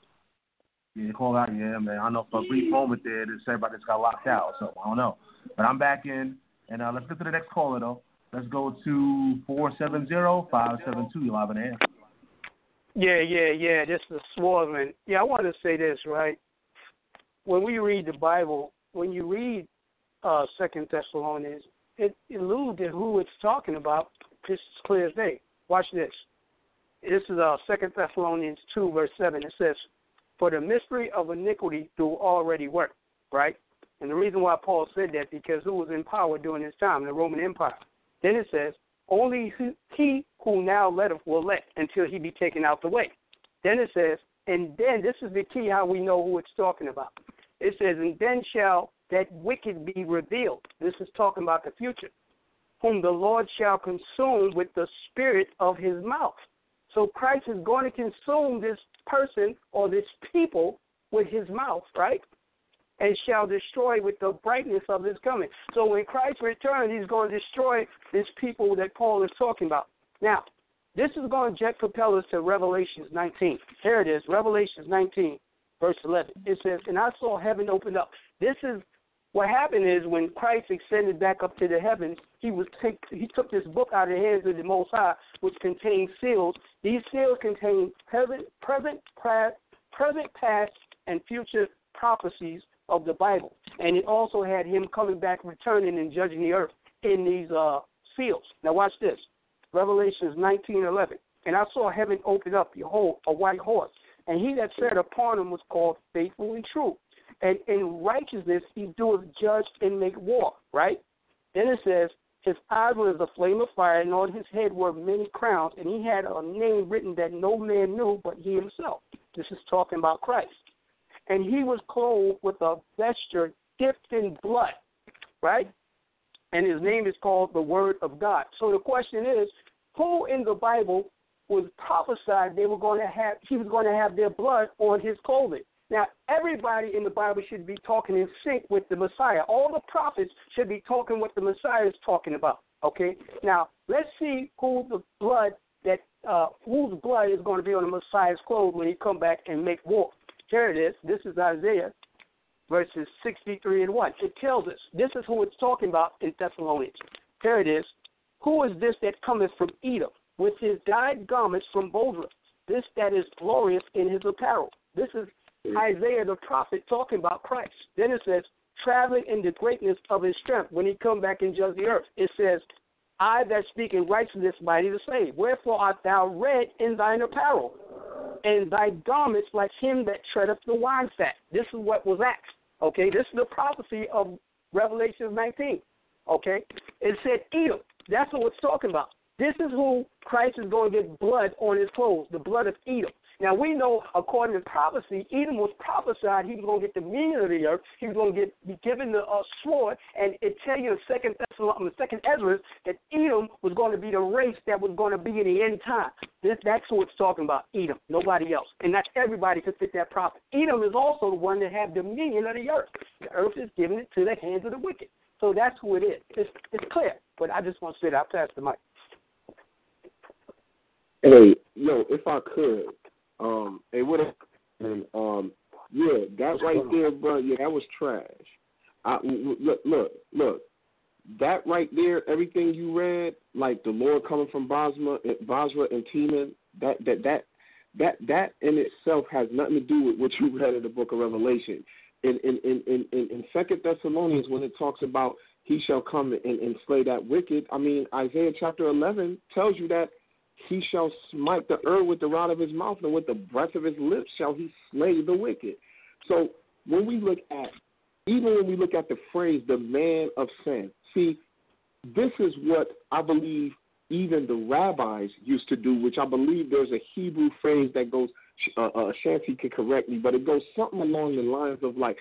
Yeah, call out, yeah, man. I know for a brief moment there, that everybody just got locked out, so I don't know. But I'm back in. And uh, let's get to the next caller, though. Let's go to 470-572. You're live in the air. Yeah, yeah, yeah. This is Swarman. Yeah, I want to say this, right? When we read the Bible, when you read uh Second Thessalonians, it alludes to who it's talking about. It's clear as day. Watch this. This is uh Thessalonians two verse seven. It says, "For the mystery of iniquity do already work." Right. And the reason why Paul said that because who was in power during this time? The Roman Empire. Then it says, only he who now letteth will let until he be taken out the way. Then it says, and then this is the key how we know who it's talking about. It says, and then shall that wicked be revealed. This is talking about the future, whom the Lord shall consume with the spirit of his mouth. So Christ is going to consume this person or this people with his mouth, right? and shall destroy with the brightness of his coming. So when Christ returns, he's going to destroy this people that Paul is talking about. Now, this is going to jet propel us to Revelations 19. Here it is, Revelations 19, verse 11. It says, And I saw heaven opened up. This is what happened is when Christ ascended back up to the heavens, he was take, he took this book out of the hands of the Most High, which contains seals. These seals contain present, present, past, present, past, and future prophecies of the Bible. And it also had him coming back, returning, and judging the earth in these uh, seals. Now, watch this Revelations 19 11. And I saw heaven open up, behold, a white horse. And he that sat upon him was called faithful and true. And in righteousness he doeth judge and make war, right? Then it says, his eyes were as a flame of fire, and on his head were many crowns, and he had a name written that no man knew but he himself. This is talking about Christ and he was clothed with a vesture dipped in blood, right? And his name is called the Word of God. So the question is, who in the Bible was prophesied they were going to have he was going to have their blood on his clothing? Now, everybody in the Bible should be talking in sync with the Messiah. All the prophets should be talking what the Messiah is talking about. Okay. Now, let's see who the blood that uh, whose blood is going to be on the Messiah's clothes when he come back and make war. Here it is. This is Isaiah, verses 63 and 1. It tells us, this is who it's talking about in Thessalonians. Here it is. Who is this that cometh from Edom, with his dyed garments from Bozrah, this that is glorious in his apparel? This is Isaiah the prophet talking about Christ. Then it says, traveling in the greatness of his strength when he come back and judge the earth. It says, I that speak in righteousness mighty to save. Wherefore art thou red in thine apparel? and thy garments like him that treadeth the wine fat. This is what was asked. Okay, this is the prophecy of Revelation 19. Okay, it said Edom. That's what it's talking about. This is who Christ is going to get blood on his clothes, the blood of Edom. Now we know, according to prophecy, Edom was prophesied he was going to get the meaning of the earth. He was going to get be given the uh, sword, and it tell you in Second Thessalonians, Second Ezra, that Edom was going to be the race that was going to be in the end time. This, that's who it's talking about, Edom, nobody else, and that's everybody could fit that prophet. Edom is also the one that had dominion of the earth. The earth is given it to the hands of the wicked. So that's who it is. It's, it's clear, but I just want to say that. I'll pass the mic. Hey, yo, if I could, um, hey, what? And um, yeah, that right there, bro. Yeah, that was trash. I look, look, look. That right there, everything you read, like the Lord coming from Basra, Basra and Teman, that that that that that in itself has nothing to do with what you read in the Book of Revelation. In in in in in Second Thessalonians, when it talks about he shall come and, and slay that wicked, I mean Isaiah chapter eleven tells you that he shall smite the earth with the rod of his mouth, and with the breath of his lips shall he slay the wicked. So when we look at, even when we look at the phrase "the man of sin," see, this is what I believe even the rabbis used to do, which I believe there's a Hebrew phrase that goes. Uh, uh, Shanti can correct me, but it goes something along the lines of like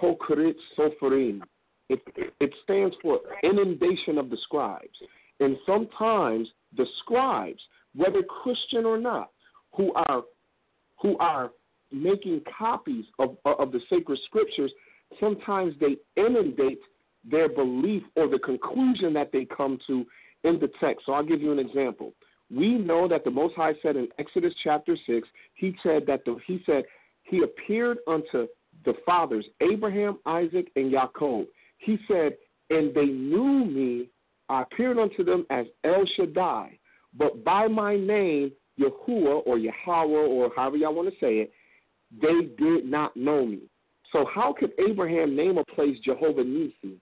"tokrit soferim." It, it stands for inundation of the scribes. And sometimes the scribes, whether Christian or not, who are who are making copies of of the sacred scriptures, sometimes they inundate their belief or the conclusion that they come to in the text. So I'll give you an example. We know that the Most High said in Exodus chapter six, He said that the, He said He appeared unto the fathers Abraham, Isaac, and Jacob. He said And they knew me. I appeared unto them as El Shaddai, but by my name, Yahuwah or Yahweh or however y'all want to say it, they did not know me. So how could Abraham name a place Jehovah Nisi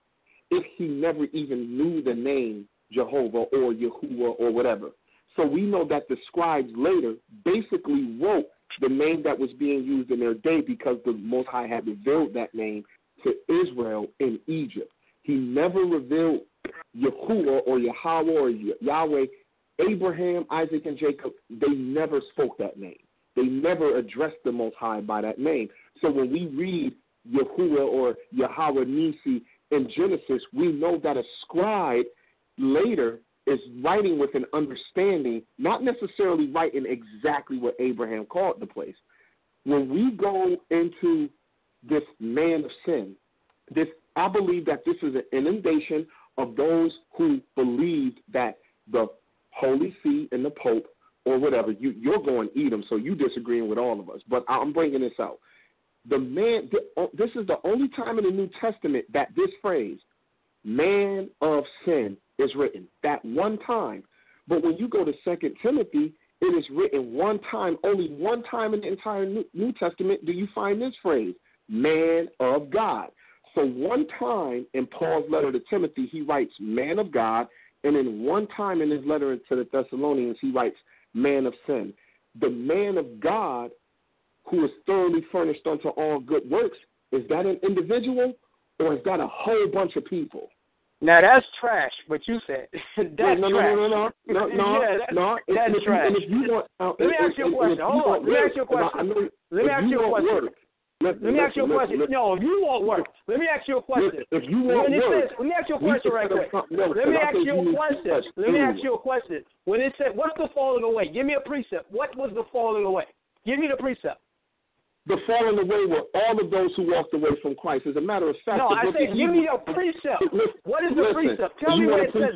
if he never even knew the name Jehovah or Yahuwah or whatever? So we know that the scribes later basically wrote the name that was being used in their day because the Most High had revealed that name to Israel in Egypt. He never revealed Yahuwah or Yahweh or Yahweh. Abraham, Isaac, and Jacob, they never spoke that name. They never addressed the Most High by that name. So when we read Yahuwah or Yahweh Nisi in Genesis, we know that a scribe later is writing with an understanding, not necessarily writing exactly what Abraham called the place. When we go into this man of sin, this I believe that this is an inundation of those who believed that the Holy See and the Pope or whatever you you're going to eat them, so you disagreeing with all of us. But I'm bringing this out. The man, uh, this is the only time in the New Testament that this phrase, "man of sin," is written. That one time. But when you go to Second Timothy, it is written one time. Only one time in the entire New Testament do you find this phrase, "man of God." So one time in Paul's letter to Timothy, he writes "man of God," and in one time in his letter to the Thessalonians, he writes "man of sin." The man of God, who is thoroughly furnished unto all good works, is that an individual or is that a whole bunch of people? Now that's trash. What you said. that's no, no, trash. No, no, no, no, no, yeah, that's, no. That's if, trash. And if you want, uh, let me ask you a question. Hold on. Let me ask you a question. Let me ask you a question. Let, me ask you a question. Listen, no, if you want work, let me ask you a question. If you want when work, says, let me ask you a question right quick. No, let me ask you a question. Let me ask you a question. When it said, "What's the falling away?" Give me a precept. What was the falling away? Give me the precept. The falling away were all of those who walked away from Christ. As a matter of fact, no, I say, give Hebrews, me a precept. Listen, what is the listen, precept? Tell you me where want it says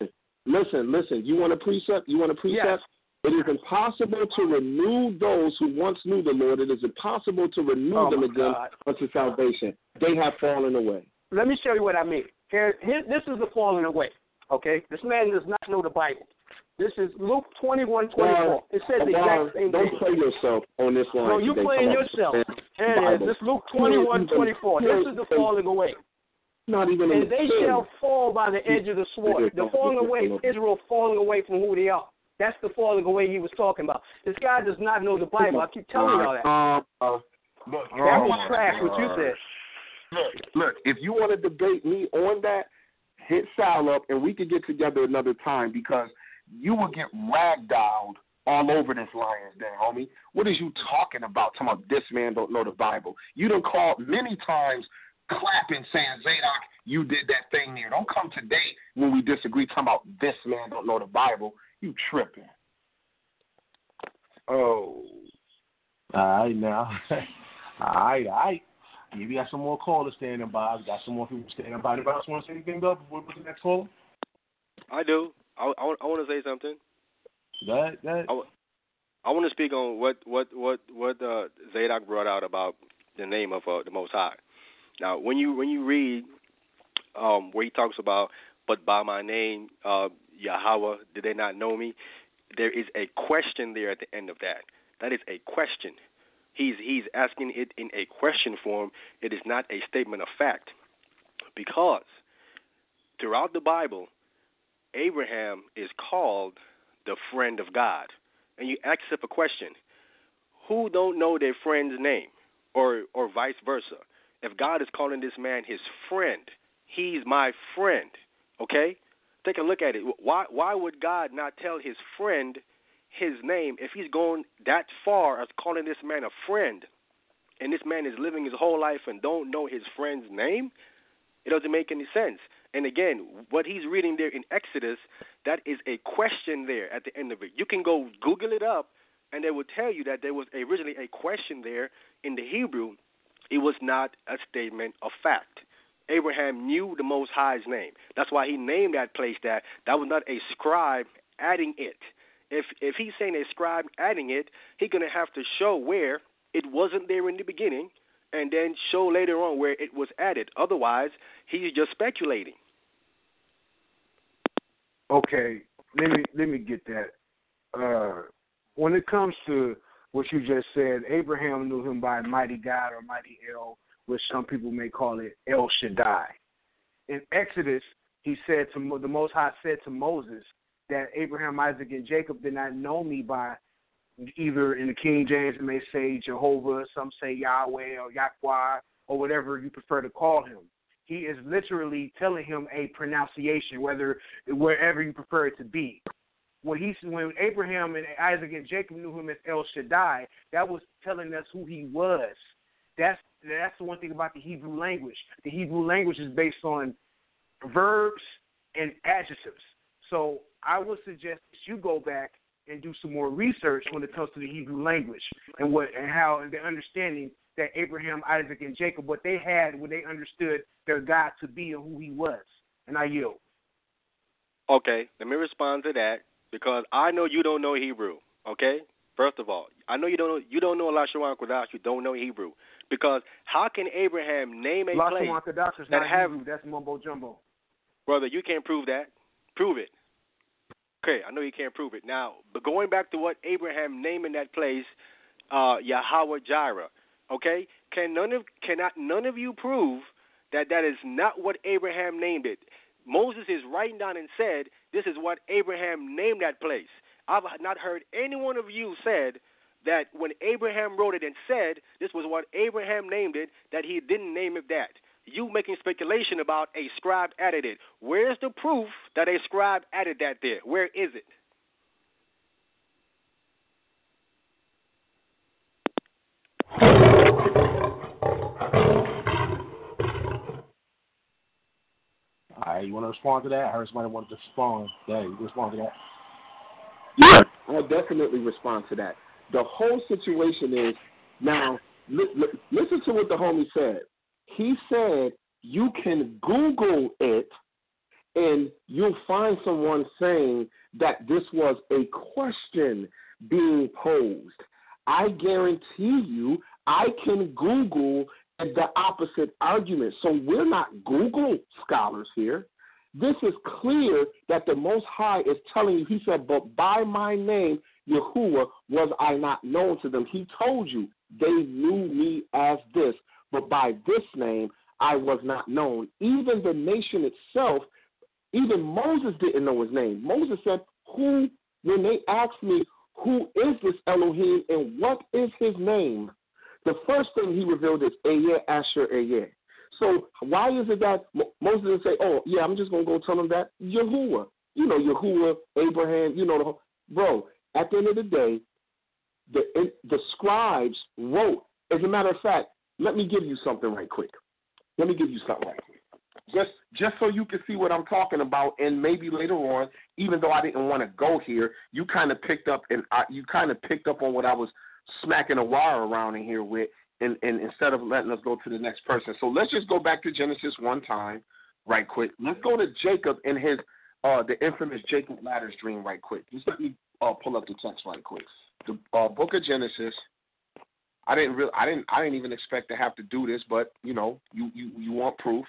it. Listen, listen. You want a precept? You want a precept? Yes. It is impossible to renew those who once knew the Lord. It is impossible to renew Oh them again God. unto salvation. They have fallen away. Let me show you what I mean. Here, here, this is the falling away. Okay, this man does not know the Bible. This is Luke twenty one twenty four. It says the Well, exact same don't thing. play yourself on this line. No, you today. playing yourself. Here it is. This Luke twenty one twenty four. This is the falling away. Not even And they shall fall by the edge of the sword. The falling away Israel falling away from who they are. That's the falling away he was talking about. This guy does not know the Bible. I keep telling y'all that. Uh, uh, look, That was uh, trash what you said. Look, look, if you want to debate me on that, hit Sal up and we could get together another time because you will get ragdolled all over this Lions Den, homie. What is you talking about? Talking about this man don't know the Bible. You done called many times clapping saying, Zadok, you did that thing there. Don't come today when we disagree talking about this man don't know the Bible. You tripping. Oh. All right, now. all right, all right. Maybe got some more callers standing by. Got some more people standing by. Anybody else want to say anything, though, before we go the next caller? I do. I, I, I want to say something. Go ahead, go ahead. I, I want to speak on what what what what uh, Zadok brought out about the name of uh, the Most High. Now, when you when you read um, where he talks about, but by my name, uh, Yahweh, did they not know me? There is a question there at the end of that. That is a question. He's he's asking it in a question form. It is not a statement of fact, because throughout the Bible, Abraham is called the friend of God. And you ask yourself a question: Who don't know their friend's name, or or vice versa? If God is calling this man his friend, he's my friend. Okay, take a look at it. Why why would God not tell his friend his name if he's going that far as calling this man a friend, and this man is living his whole life and don't know his friend's name? It doesn't make any sense. And again, what he's reading there in Exodus, that is a question there at the end of it. You can go Google it up, and they will tell you that there was originally a question there in the Hebrew. It was not a statement of fact. Abraham knew the Most High's name. That's why he named that place that. That was not a scribe adding it. If if he's saying a scribe adding it, he's gonna have to show where it wasn't there in the beginning, and then show later on where it was added. Otherwise, he's just speculating. Okay, let me let me get that. Uh, when it comes to what you just said, Abraham knew him by mighty God or mighty El, which some people may call it El Shaddai. In Exodus, he said to the Most High said to Moses that Abraham, Isaac, and Jacob did not know me by either in the King James it may say Jehovah, some say Yahweh or Yahweh or whatever you prefer to call him. He is literally telling him a pronunciation, whether wherever you prefer it to be. When he when Abraham and Isaac and Jacob knew him as El Shaddai, that was telling us who he was. That's that's the one thing about the Hebrew language. The Hebrew language is based on verbs and adjectives. So I would suggest that you go back and do some more research when it comes to the Hebrew language and what and how and the understanding that Abraham, Isaac, and Jacob what they had when they understood their God to be and who He was. And I yield. Okay, let me respond to that because I know you don't know Hebrew. Okay, first of all, I know you don't know you don't know Lashawan Kodash. You don't know Hebrew because how can Abraham name a place that have Hebrew, that's mumbo jumbo? Brother, you can't prove that. Prove it. Okay, I know you can't prove it. Now, but going back to what Abraham naming that place, uh, Yahweh Jireh. Okay, can none of cannot none of you prove that that is not what Abraham named it? Moses is writing down and said this is what Abraham named that place. I've not heard any one of you said that when Abraham wrote it and said this was what Abraham named it, that he didn't name it that. You making speculation about a scribe added it. Where's the proof that a scribe added that there? Where is it? All right, you want to respond to that? I heard somebody wanted to respond. Yeah, you respond to that. Yeah, I'll definitely respond to that. The whole situation is now. Li- li- listen to what the homie said. He said you can Google it, and you'll find someone saying that this was a question being posed. I guarantee you, I can Google the opposite argument. So we're not Google scholars here. This is clear that the Most High is telling you, He said, But by my name, Yahuwah, was I not known to them. He told you they knew me as this, but by this name I was not known. Even the nation itself, even Moses didn't know his name. Moses said, Who, when they asked me, Who is this Elohim and what is his name? The first thing he revealed is Ehyeh Asher Ehyeh. So why is it that Moses didn't say, "Oh, yeah, I'm just gonna go tell them that Yahuwah"? You know, Yahuwah, Abraham. You know, the, whole, bro. At the end of the day, the the scribes wrote. As a matter of fact, let me give you something right quick. Let me give you something right quick. Just just so you can see what I'm talking about, and maybe later on, even though I didn't want to go here, you kind of picked up and I, you kind of picked up on what I was smacking a wire around in here with, and, and instead of letting us go to the next person. So let's just go back to Genesis one time, right quick. Let's go to Jacob and his uh, the infamous Jacob ladder's dream, right quick. Just let me uh, pull up the text right quick. The uh, book of Genesis. I didn't really, I didn't, I didn't even expect to have to do this, but you know, you you you want proof,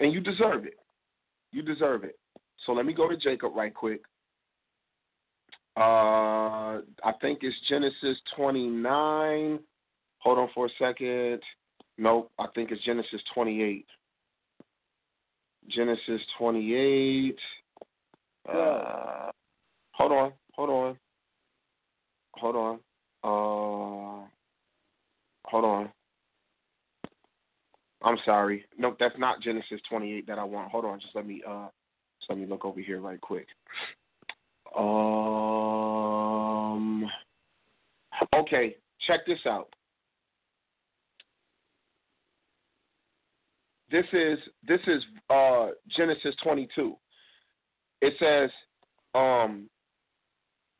and you deserve it. You deserve it. So let me go to Jacob right quick. Uh, I think it's Genesis 29. Hold on for a second. Nope, I think it's Genesis 28. Genesis 28. Uh, hold on, hold on, hold on. Uh, hold on. I'm sorry. Nope, that's not Genesis 28 that I want. Hold on, just let me uh, just let me look over here right quick. Um. Okay, check this out. This is this is uh, Genesis 22. It says, um,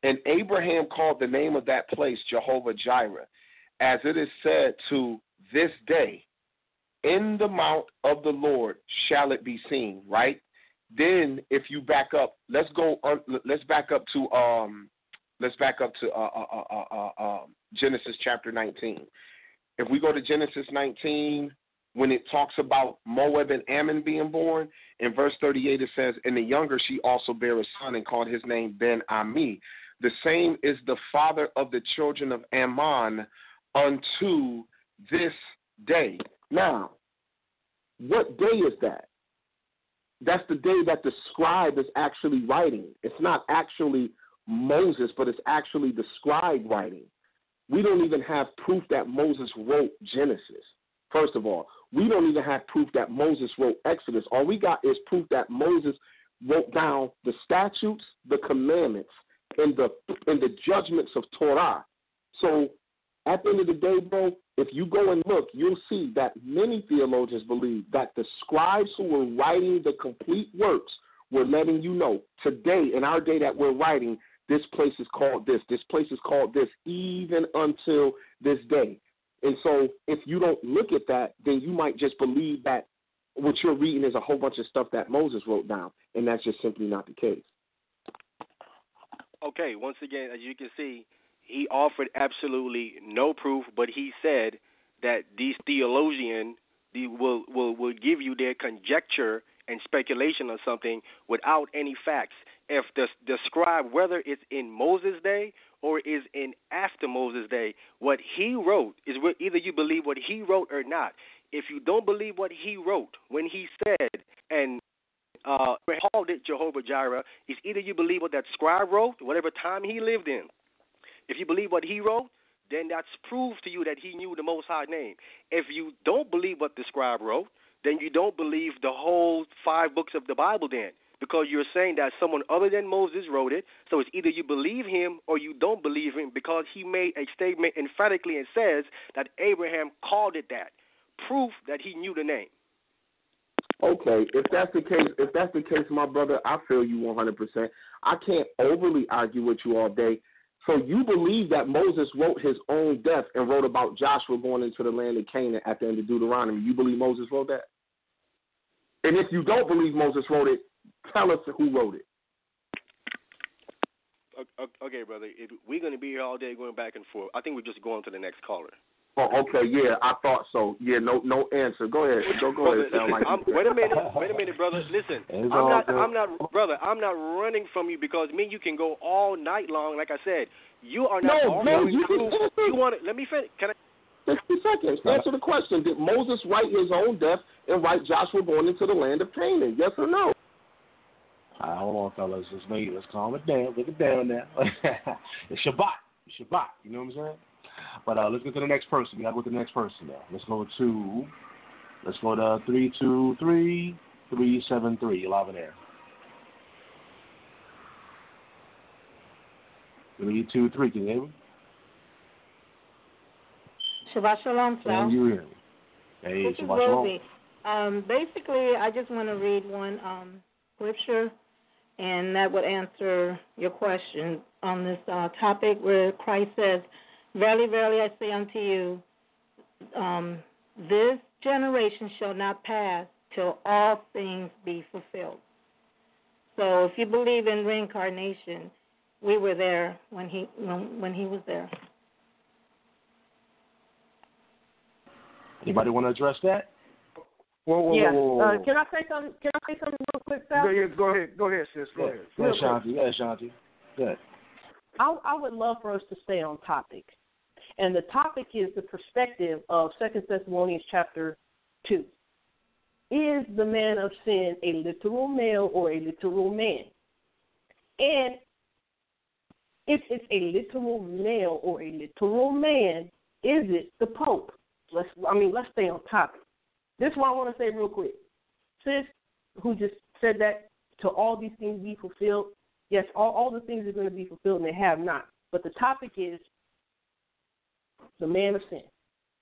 and Abraham called the name of that place Jehovah Jireh, as it is said to this day, in the mount of the Lord shall it be seen. Right. Then, if you back up, let's go. Uh, let's back up to um, let's back up to uh, uh, uh, uh, uh, Genesis chapter 19. If we go to Genesis 19, when it talks about Moab and Ammon being born. In verse 38, it says, And the younger she also bare a son and called his name Ben Ami. The same is the father of the children of Ammon unto this day. Now, what day is that? That's the day that the scribe is actually writing. It's not actually Moses, but it's actually the scribe writing. We don't even have proof that Moses wrote Genesis. First of all, we don't even have proof that Moses wrote Exodus. All we got is proof that Moses wrote down the statutes, the commandments, and the in the judgments of Torah. So at the end of the day, bro, if you go and look, you'll see that many theologians believe that the scribes who were writing the complete works were letting you know today, in our day that we're writing, this place is called this, this place is called this, even until this day. And so if you don't look at that, then you might just believe that what you're reading is a whole bunch of stuff that Moses wrote down, and that's just simply not the case. Okay, once again, as you can see, he offered absolutely no proof, but he said that these theologians will, will, will give you their conjecture and speculation on something without any facts. If the, the scribe, whether it's in Moses' day or is in after Moses' day, what he wrote is what either you believe what he wrote or not. If you don't believe what he wrote when he said and uh, called it Jehovah Jireh, it's either you believe what that scribe wrote, whatever time he lived in. If you believe what he wrote, then that's proof to you that he knew the Most High name. If you don't believe what the scribe wrote, then you don't believe the whole five books of the Bible then because you're saying that someone other than Moses wrote it. So it's either you believe him or you don't believe him because he made a statement emphatically and says that Abraham called it that. Proof that he knew the name. Okay, if that's the case, if that's the case, my brother, I feel you 100%. I can't overly argue with you all day. So you believe that Moses wrote his own death and wrote about Joshua going into the land of Canaan at the end of Deuteronomy. You believe Moses wrote that? And if you don't believe Moses wrote it, Tell us who wrote it. Okay, brother. If we're going to be here all day going back and forth. I think we're just going to the next caller. Oh, okay. Yeah, I thought so. Yeah, no, no answer. Go ahead. Go, go brother, ahead. Listen, like wait a minute. Wait a minute, brother. Listen, I'm not. Good. I'm not, brother. I'm not running from you because me, you can go all night long. Like I said, you are not. No, no. You, can, you want it? Let me finish. Can I? 60 seconds. Answer the question. Did Moses write his own death and write Joshua going into the land of Canaan? Yes or no? Right, hold on, fellas. Let's make let's calm it down. Look it down now. it's Shabbat. It's Shabbat. You know what I'm saying? But uh, let's get to the next person. We gotta go to the next person now. Let's go to let's go to three two three three seven three. You're live in there. Three two three. Can you hear me? Shabbat shalom, sir. Can you hear me? Hey, this Shabbat shalom. Um, basically, I just want to read one um, scripture and that would answer your question on this uh, topic where Christ says, Verily, verily, I say unto you, um, this generation shall not pass till all things be fulfilled. So if you believe in reincarnation, we were there when he when, when he was there. Anybody want to address that? Whoa, whoa, yeah. whoa, whoa, whoa. Uh, can I say something? Can I say something real quick, Sal? Go ahead, go ahead, go ahead, sis. Go ahead. Go ahead, Shanti. Go ahead, Shanti. Good. I, I would love for us to stay on topic, and the topic is the perspective of Second Thessalonians chapter two. Is the man of sin a literal male or a literal man? And if it's a literal male or a literal man, is it the Pope? Let's I mean let's stay on topic. This is what I want to say real quick. Sis, who just said that to all these things be fulfilled, yes, all, all the things are going to be fulfilled and they have not. But the topic is the man of sin.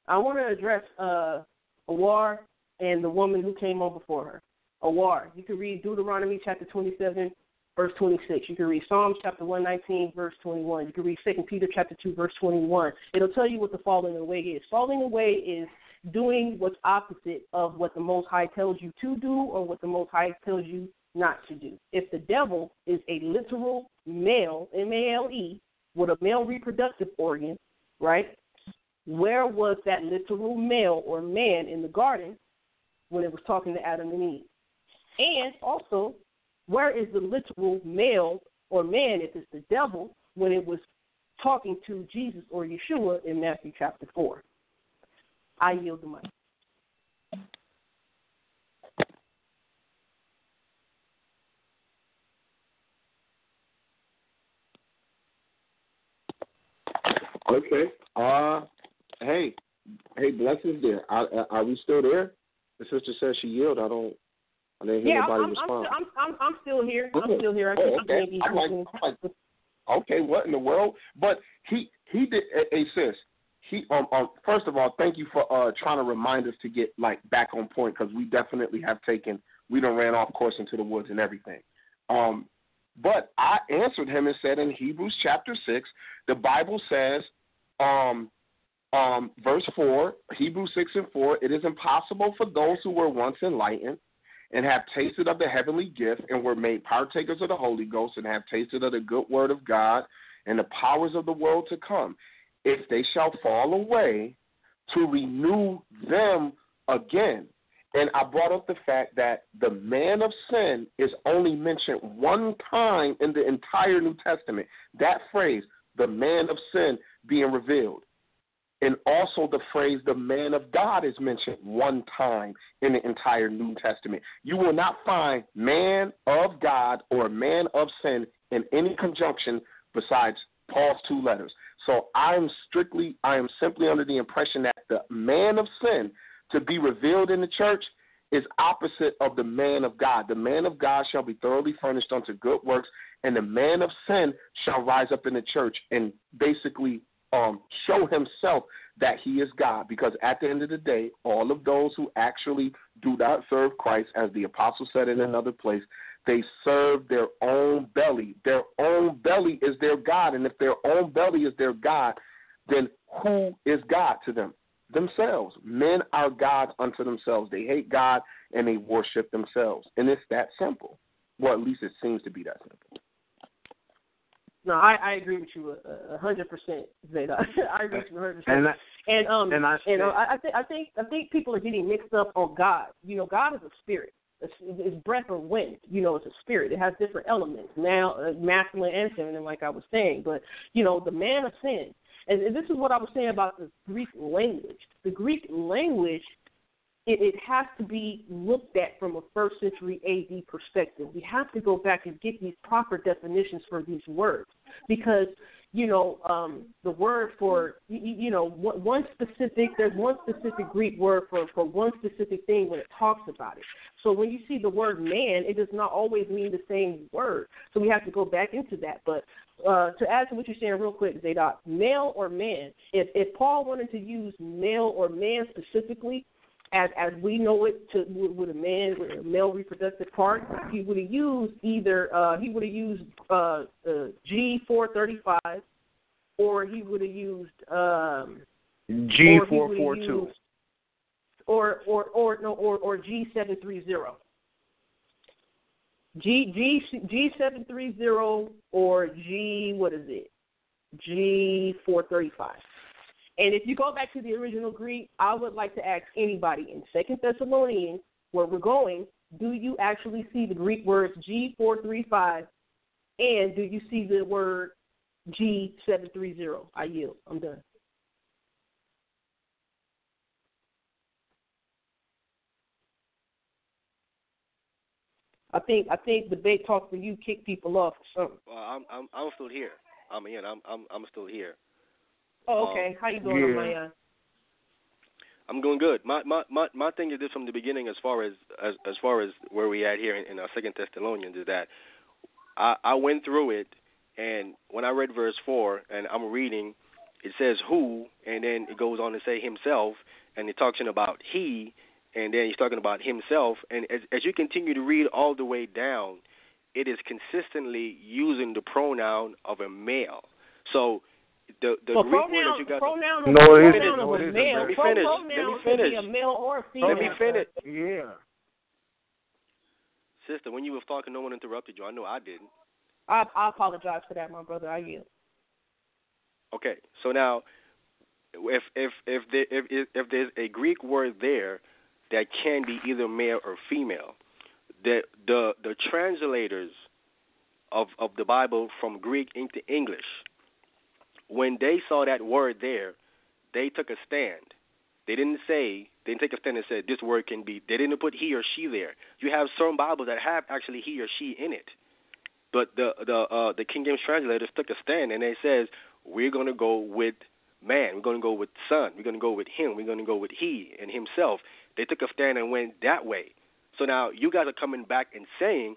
I want to address uh, Awar and the woman who came on before her. Awar, you can read Deuteronomy chapter 27, verse 26. You can read Psalms chapter 119, verse 21. You can read 2 Peter chapter 2, verse 21. It'll tell you what the falling away is. Falling away is doing what's opposite of what the Most High tells you to do or what the Most High tells you not to do. If the devil is a literal male, M A L E, with a male reproductive organ, right? Where was that literal male or man in the garden when it was talking to Adam and Eve? And also, where is the literal male or man, if it's the devil, when it was talking to Jesus or Yeshua in Matthew chapter 4? I yield the mic. Okay. Uh, hey, hey, blessings there. Are, are we still there? The sister says she yielded. I don't. I didn't hear yeah, nobody I'm, respond. I'm, I'm, I'm, I'm still here. Oh, I'm still here. I oh, okay. I'm like, I'm like, okay, what in the world? But he he did a, a sis. He um, um first of all, thank you for uh trying to remind us to get like back on point because we definitely have taken we done ran off course into the woods and everything. Um, but I answered him and said in Hebrews chapter six, the Bible says, um, um, verse four, Hebrews six and four, it is impossible for those who were once enlightened and have tasted of the heavenly gift and were made partakers of the Holy Ghost and have tasted of the good word of God and the powers of the world to come, if they shall fall away, to renew them again. And I brought up the fact that the man of sin is only mentioned one time in the entire New Testament. That phrase, the man of sin, being revealed. And also the phrase the man of God is mentioned one time in the entire New Testament. You will not find man of God or man of sin in any conjunction besides Paul's two letters. So I'm strictly, I am simply under the impression that the man of sin to be revealed in the church is opposite of the man of God. The man of God shall be thoroughly furnished unto good works, and the man of sin shall rise up in the church and basically um, show himself that he is God. Because at the end of the day, all of those who actually do not serve Christ, as the apostle said in another place, they serve their own belly. Their own belly is their God. And if their own belly is their God, then who is God to them? Themselves. Men are gods unto themselves. They hate God and they worship themselves. And it's that simple. Well, at least it seems to be that simple. No, I, I agree with you a hundred percent, Zadok. I agree with you a hundred percent. And I, And um and I and uh, I, I think I think I think people are getting mixed up on God. You know, God is a spirit. It's, it's breath or wind. You know, it's a spirit. It has different elements. Now, uh, masculine and feminine, like I was saying. But you know, the man of sin. And, and this is what I was saying about the Greek language. The Greek language it, it has to be looked at from a first century AD perspective. We have to go back and get these proper definitions for these words because you know um, the word for you, you know one specific there's one specific Greek word for for one specific thing when it talks about it. So when you see the word man, it does not always mean the same word. So we have to go back into that. But uh, to add to what you're saying real quick, Zadok, male or man, if if Paul wanted to use male or man specifically, as as we know it to with a man with a male reproductive part, he would have used either uh, he would have used uh, uh, G four thirty five, or he would have used um, G four four two. or or or no or or G seven three zero. G G G seven three zero or G what is it? G four thirty five. And if you go back to the original Greek, I would like to ask anybody in Second Thessalonians, where we're going, do you actually see the Greek words G four three five, and do you see the word G seven three zero? I yield. I'm done. I think I think the debate talk for you kick people off or something. Well, I'm I'm I'm still here. I mean, I'm I'm I'm still here. Oh, um, okay. How you doing, yeah. Maya? I'm going good. My my my my thing is this from the beginning, as far as as as far as where we at here in, in our Second Thessalonians, is that I I went through it, and when I read verse four, and I'm reading, it says who, and then it goes on to say himself, and it talks about he, and then he's talking about himself, and as as you continue to read all the way down, it is consistently using the pronoun of a male. So the the well, Greek word pronoun, that you got. pronoun, No, it isn't. pronoun No, of it a isn't, male. Let me finish. Let me could be finish. a male or a female. Let me finish. Yeah. Sister, when you were talking, no one interrupted you. I know I didn't. I, I apologize for that, my brother. I yield. Okay, so now if if if there, if if there's a Greek word there that can be either male or female, the the the translators of of the Bible from Greek into English, when they saw that word there, they took a stand. They didn't say they didn't take a stand and said this word can be. They didn't put he or she there. You have some Bibles that have actually he or she in it, but the the uh, the King James translators took a stand and they says we're going to go with man. We're going to go with son. We're going to go with him. We're going to go with he and himself. They took a stand and went that way. So now you guys are coming back and saying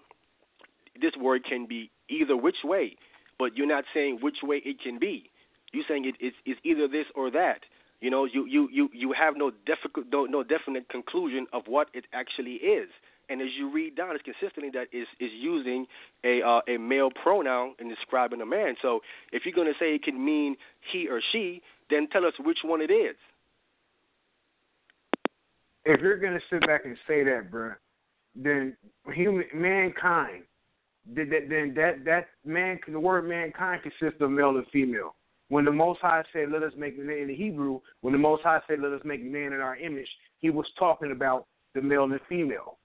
this word can be either which way, but you're not saying which way it can be. You're saying it, it's, it's either this or that. You know, you you you you have no defi- no, no definite conclusion of what it actually is. And as you read down, it's consistently that is is using a uh, a male pronoun in describing a man. So if you're going to say it can mean he or she, then tell us which one it is. If you're going to sit back and say that, bro, then human mankind, then that that man the word mankind consists of male and female. When the Most High said, "Let us make man," in the Hebrew, when the Most High said, "Let us make man in our image," He was talking about the male and the female.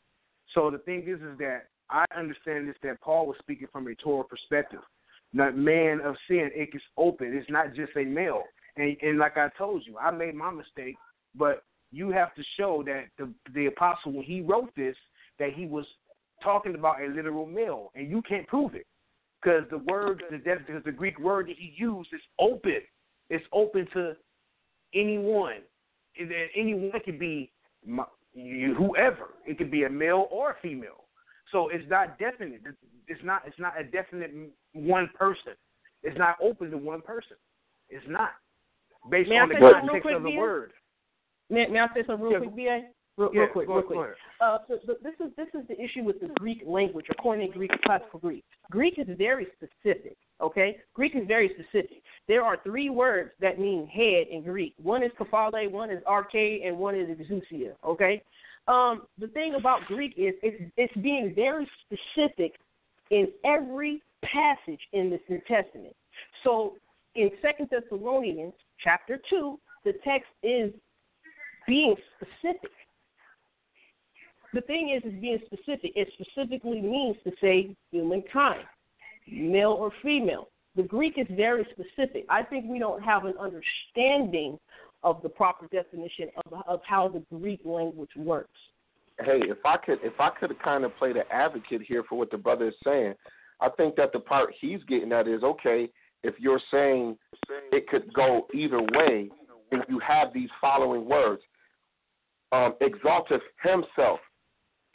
So the thing is, is that I understand this that Paul was speaking from a Torah perspective. Not man of sin, it is open. It's not just a male. And, and like I told you, I made my mistake, but you have to show that the the apostle when he wrote this that he was talking about a literal male, and you can't prove it because the word, the because the Greek word that he used is open. It's open to anyone. And anyone could be whoever. It could be a male or a female. So it's not definite. It's not. It's not a definite one person. It's not open to one person. It's not based may on the context of the word. May, may I say something real yeah. quick, BA? Real, yeah, real quick, real quick. Uh, so, so this is this is the issue with the Greek language, according to Greek classical Greek. Greek is very specific. Okay, Greek is very specific. There are three words that mean head in Greek. One is kephale, one is arche, and one is exousia. Okay. Um, the thing about Greek is it's, it's being very specific in every passage in the New Testament. So in Second Thessalonians chapter two, the text is being specific the thing is, is being specific. It specifically means to say humankind, male or female. The Greek is very specific. I think we don't have an understanding of the proper definition of of how the Greek language works. Hey, if I could, if I could kind of play the advocate here for what the brother is saying, I think that the part he's getting at is okay. If you're saying it could go either way, and you have these following words: um, exalteth himself,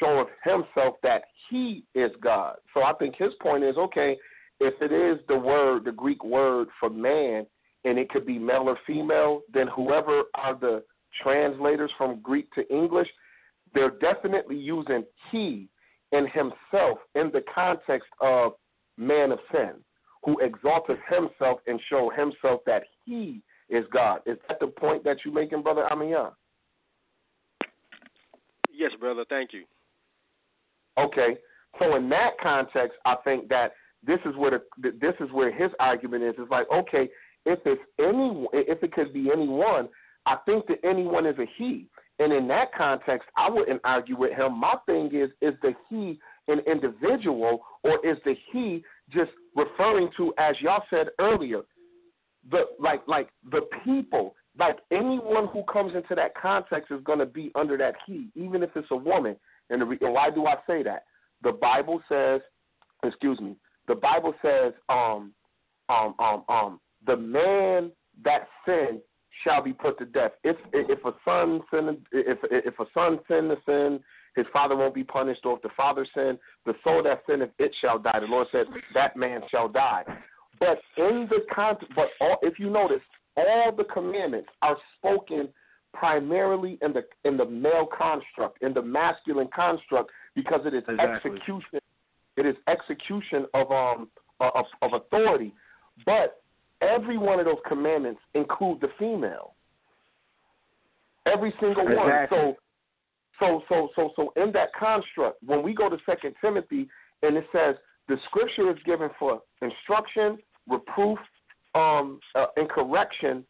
showing himself that he is God. So I think his point is okay, if it is the word, the Greek word for man, and it could be male or female, then whoever are the translators from Greek to English, they're definitely using he and himself in the context of man of sin, who exalted himself and showed himself that he is God. Is that the point that you're making, Brother Ahmayan? Yes, brother. Thank you. Okay, so in that context, I think that this is where the this is where his argument is. It's like, okay, if it's any, if it could be anyone, I think that anyone is a he. And in that context, I wouldn't argue with him. My thing is, is the he an individual, or is the he just referring to, as y'all said earlier, the like like the people, like anyone who comes into that context is going to be under that he, even if it's a woman. And, and why do I say that? The Bible says, excuse me, the Bible says, um, um, um, um, the man that sin shall be put to death. If if a son sin, if if a son sin the sin, his father won't be punished. Or if the father sin, the soul that sinneth, it shall die. The Lord said that man shall die. But in the context, but all, if you notice, all the commandments are spoken primarily in the in the male construct, in the masculine construct, because it is exactly. execution. It is execution of um of, of authority, but every one of those commandments include the female. Every single exactly. one. So so so so so in that construct, when we go to Second Timothy and it says the scripture is given for instruction, reproof, um, uh, and correction,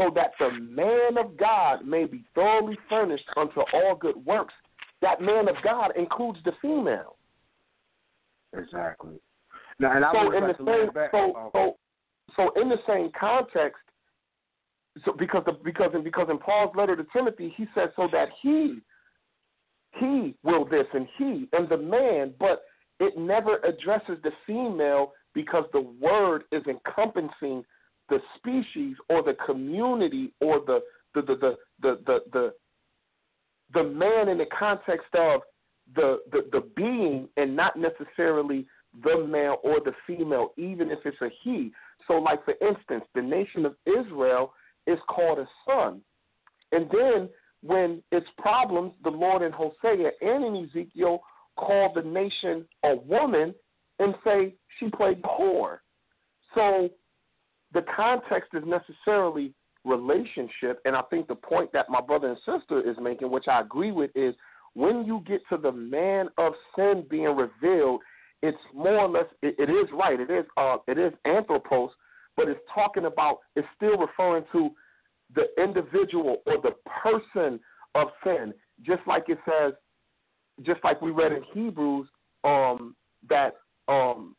so that the man of God may be thoroughly furnished unto all good works. That man of God includes the female. Exactly. Now, and I so in the same back. so, oh, so so in the same context, so because the, because in, because in Paul's letter to Timothy, he says so that he he will this and he and the man, but it never addresses the female because the word is encompassing the species or the community or the the the the the the, the, the man in the context of the, the the being and not necessarily the male or the female, even if it's a he. So, like for instance, the nation of Israel is called a son, and then when it's problems, the Lord in Hosea and in Ezekiel call the nation a woman and say she played whore. So the context is necessarily relationship, and I think the point that my brother and sister is making, which I agree with, is when you get to the man of sin being revealed, it's more or less it, it is right. It is uh it is anthropos, but it's talking about it's still referring to the individual or the person of sin, just like it says, just like we read in Hebrews, um, that um,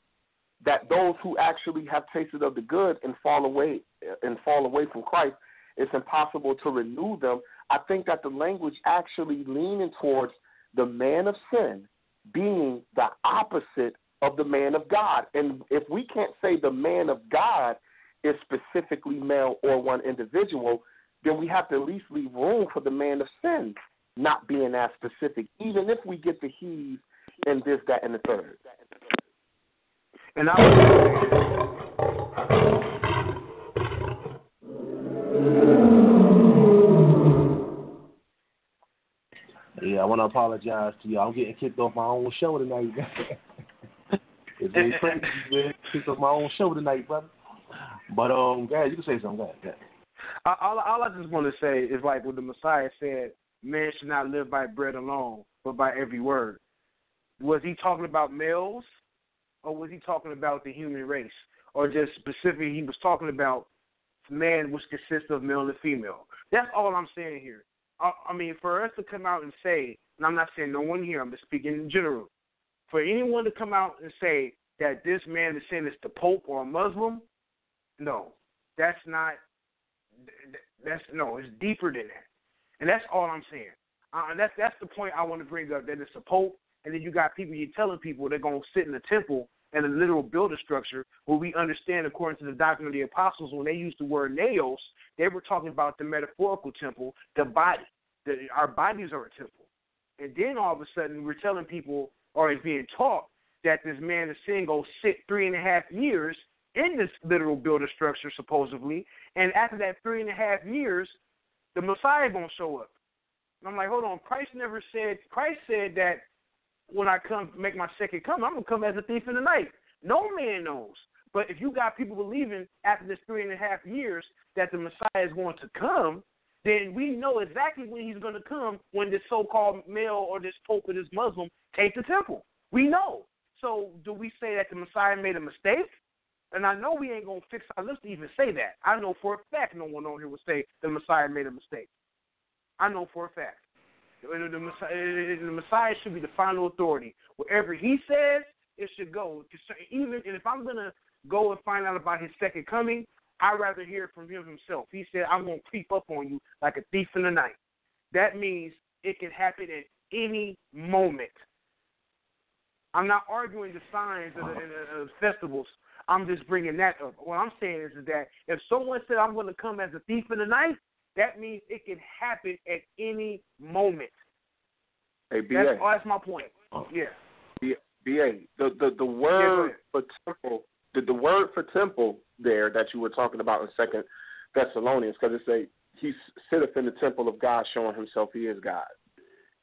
that those who actually have tasted of the good and fall away and fall away from Christ, it's impossible to renew them. I think that the language actually leaning towards the man of sin being the opposite of the man of God. And if we can't say the man of God is specifically male or one individual, then we have to at least leave room for the man of sin not being as specific, even if we get the he's and this, that, and the third. And I would Yeah, I want to apologize to you. I'm getting kicked off my own show tonight. it's very crazy, man. Kicked off my own show tonight, brother. But um, guys, you can say something. Go ahead. all, all I just want to say is like what the Messiah said: "Man should not live by bread alone, but by every word." Was he talking about males, or was he talking about the human race, or just specifically he was talking about man, which consists of male and female? That's all I'm saying here. I, I mean, for us to come out and say, and I'm not saying no one here, I'm just speaking in general. For anyone to come out and say that this man is saying it's the Pope or a Muslim, no, that's not. That's no, it's deeper than that, and that's all I'm saying. Uh, that's that's the point I want to bring up. That it's a Pope, and then you got people you're telling people they're gonna sit in the temple and a literal building structure where we understand according to the doctrine of the apostles when they used the word naos they were talking about the metaphorical temple the body the, our bodies are a temple. And then all of a sudden we're telling people or is being taught that this man is sin goes sit three and a half years in this literal building structure supposedly and after that three and a half years the messiah gonna show up. And i'm like hold on christ never said christ said that when I come make my second come, I'm gonna come as a thief in the night. No man knows. But if you got people believing after this three and a half years that the Messiah is going to come, then we know exactly when he's going to come when this so-called male or this pope or this Muslim take the temple. We know. So do we say that the Messiah made a mistake? And I know we ain't gonna fix our lips to even say that. I know for a fact no one on here would say the Messiah made a mistake. I know for a fact. The Messiah, the Messiah should be the final authority. Wherever he says, it should go. Even and if I'm gonna go and find out about his second coming, I'd rather hear from him himself. He said, "I'm gonna creep up on you like a thief in the night." That means it can happen at any moment. I'm not arguing the signs of the, of the festivals. I'm just bringing that up. What I'm saying is that if someone said I'm going to come as a thief in the night, that means it can happen at any moment. Hey, BA. That's, oh, that's my point. Uh, yeah. B- BA. The the the word yeah, for temple, the the word for temple there that you were talking about in Second Thessalonians, because it say he sitteth in the temple of God, showing himself he is God.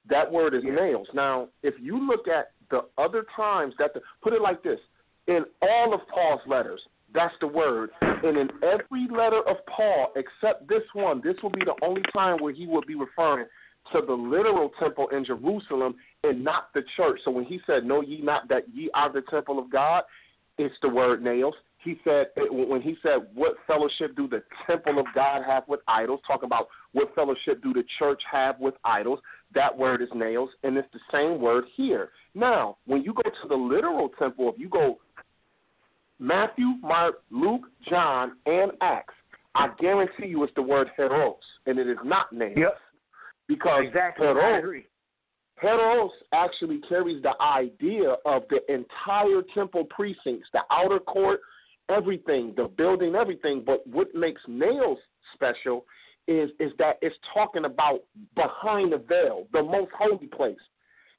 That word is yeah. naos. Now, if you look at the other times that the put it like this, in all of Paul's letters, that's the word. And in every letter of Paul, except this one, this will be the only time where he will be referring to the literal temple in Jerusalem and not the church. So when he said, Know ye not that ye are the temple of God, it's the word naos. he said when he said, "What fellowship do the temple of God have with idols?" Talking about what fellowship do the church have with idols? That word is naos, and it's the same word here. Now, when you go to the literal temple, if you go Matthew, Mark, Luke, John, and Acts, I guarantee you it's the word heros, and it is not naos. Yep. Because exactly. heros, heros actually carries the idea of the entire temple precincts, the outer court, everything, the building, everything. But what makes naos special is is that it's talking about behind the veil, the most holy place.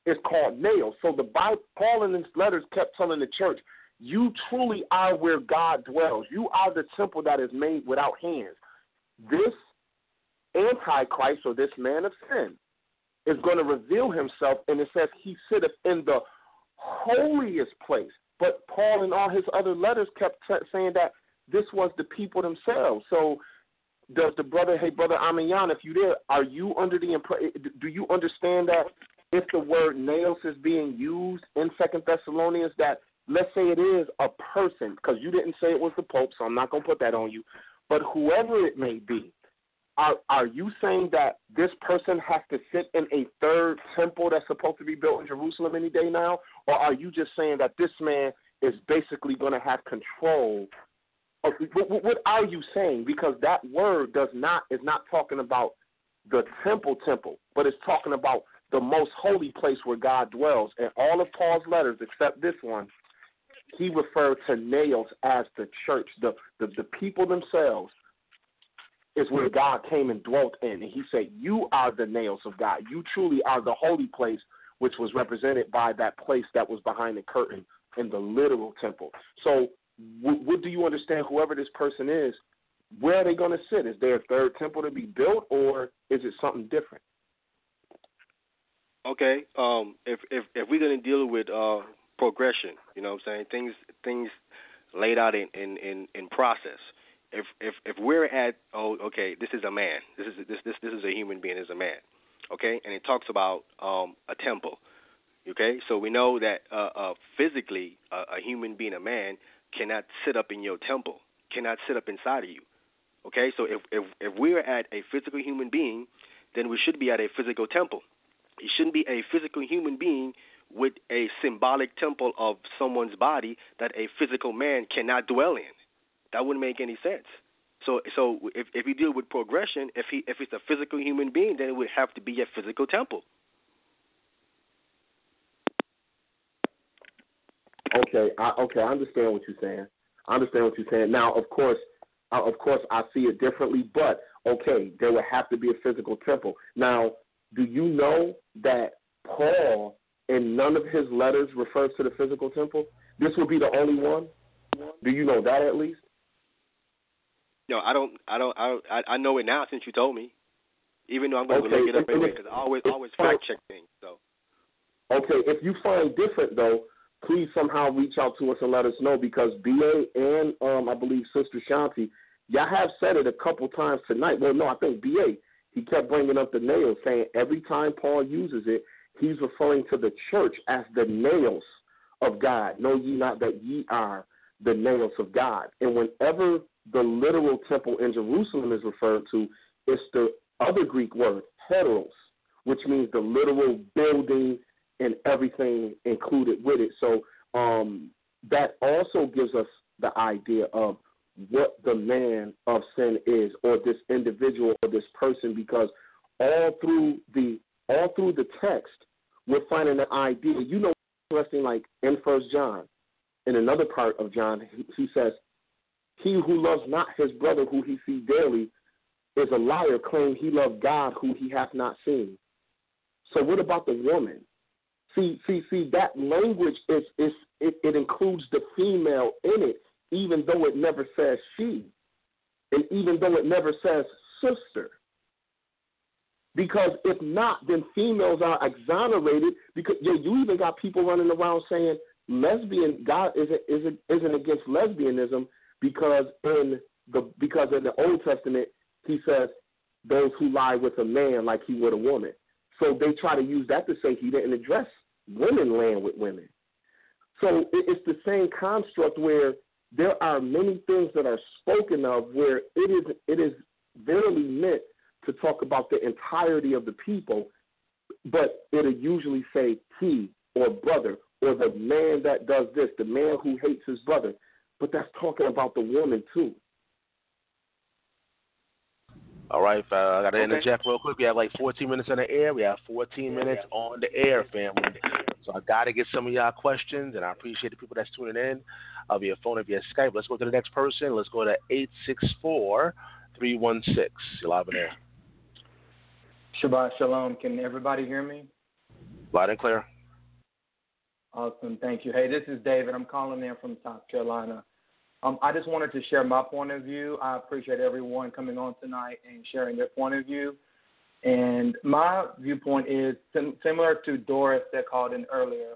It's called naos. So the Bible, Paul in his letters kept telling the church, you truly are where God dwells. You are the temple that is made without hands. This Antichrist or this man of sin is going to reveal himself, and it says he sitteth in the holiest place. But Paul, in all his other letters, kept t- saying that this was the people themselves. So, does the brother, hey brother Ahmayan, if you there, are you under the impression? Do you understand that if the word naos is being used in Second Thessalonians, that let's say it is a person, because you didn't say it was the Pope, so I'm not going to put that on you, but whoever it may be, are are you saying that this person has to sit in a third temple that's supposed to be built in Jerusalem any day now, or are you just saying that this man is basically going to have control? What, what are you saying? Because that word does not is not talking about the temple temple, but it's talking about the most holy place where God dwells. And all of Paul's letters, except this one, he referred to naos as the church, the, the, the people themselves is where God came and dwelt in. And he said, You are the naos of God. You truly are the holy place, which was represented by that place that was behind the curtain in the literal temple. So, what, do you understand, whoever this person is, where are they going to sit? Is there a third temple to be built, or is it something different? Okay, um, if if if we're going to deal with uh, progression, you know, what I'm saying? Things things laid out in in in, in process. If if if we're at oh okay this is a man. This is this this this is a human being is a man okay? And it talks about um a temple okay? So we know that uh, uh physically uh, a human being a man cannot sit up in your temple cannot sit up inside of you okay? So if if if we're at a physical human being then we should be at a physical temple. It shouldn't be a physical human being with a symbolic temple of someone's body that a physical man cannot dwell in that wouldn't make any sense. So, so if if you deal with progression, if he if it's a physical human being, then it would have to be a physical temple. Okay, I, okay, I understand what you're saying. I understand what you're saying. Now, of course, uh, of course, I see it differently. But okay, there would have to be a physical temple. Now, do you know that Paul, in none of his letters, refers to the physical temple? This would be the only one. Do you know that at least? No, I don't. I don't. I don't, I, I know it now since you told me. Even though I'm going to okay. look it up and, anyway because I always always fact check things. So. Okay, if you find different though, please somehow reach out to us and let us know because BA and um, I believe Sister Shanti, y'all have said it a couple times tonight. Well, no, I think BA he kept bringing up the naos, saying every time Paul uses it, he's referring to the church as the naos of God. Know ye not that ye are the naos of God? And whenever the literal temple in Jerusalem is referred to, it's the other Greek word, heteros, which means the literal building and everything included with it. So um, that also gives us the idea of what the man of sin is, or this individual, or this person, because all through the all through the text, we're finding an idea. You know, interesting, like in First John, in another part of John, he, he says, he who loves not his brother who he sees daily is a liar, claiming he loved God who he hath not seen. So what about the woman? See, see, see, that language is is it, it includes the female in it, even though it never says she. And even though it never says sister. Because if not, then females are exonerated because yeah, you even got people running around saying lesbian God isn't isn't isn't against lesbianism because in the because in the Old Testament he says those who lie with a man like he would a woman. So they try to use that to say he didn't address women laying with women. So it's the same construct where there are many things that are spoken of where it is it is verily meant to talk about the entirety of the people, but it'll usually say he or brother or the man that does this, the man who hates his brother. But that's talking about the woman too. All right, uh, I got to Okay. interject real quick. We have like 14 minutes on the air. We have 14 minutes on the air, family. So I got to get some of y'all questions, and I appreciate the people that's tuning in uh, via phone or via Skype. Let's go to the next person. Let's go to 864 316. You're live in there. Shabbat Shalom. Can everybody hear me? Loud and clear. Awesome. Thank you. Hey, this is David. I'm calling in from South Carolina. Um, I just wanted to share my point of view. I appreciate everyone coming on tonight and sharing their point of view. And my viewpoint is sim- similar to Doris that called in earlier.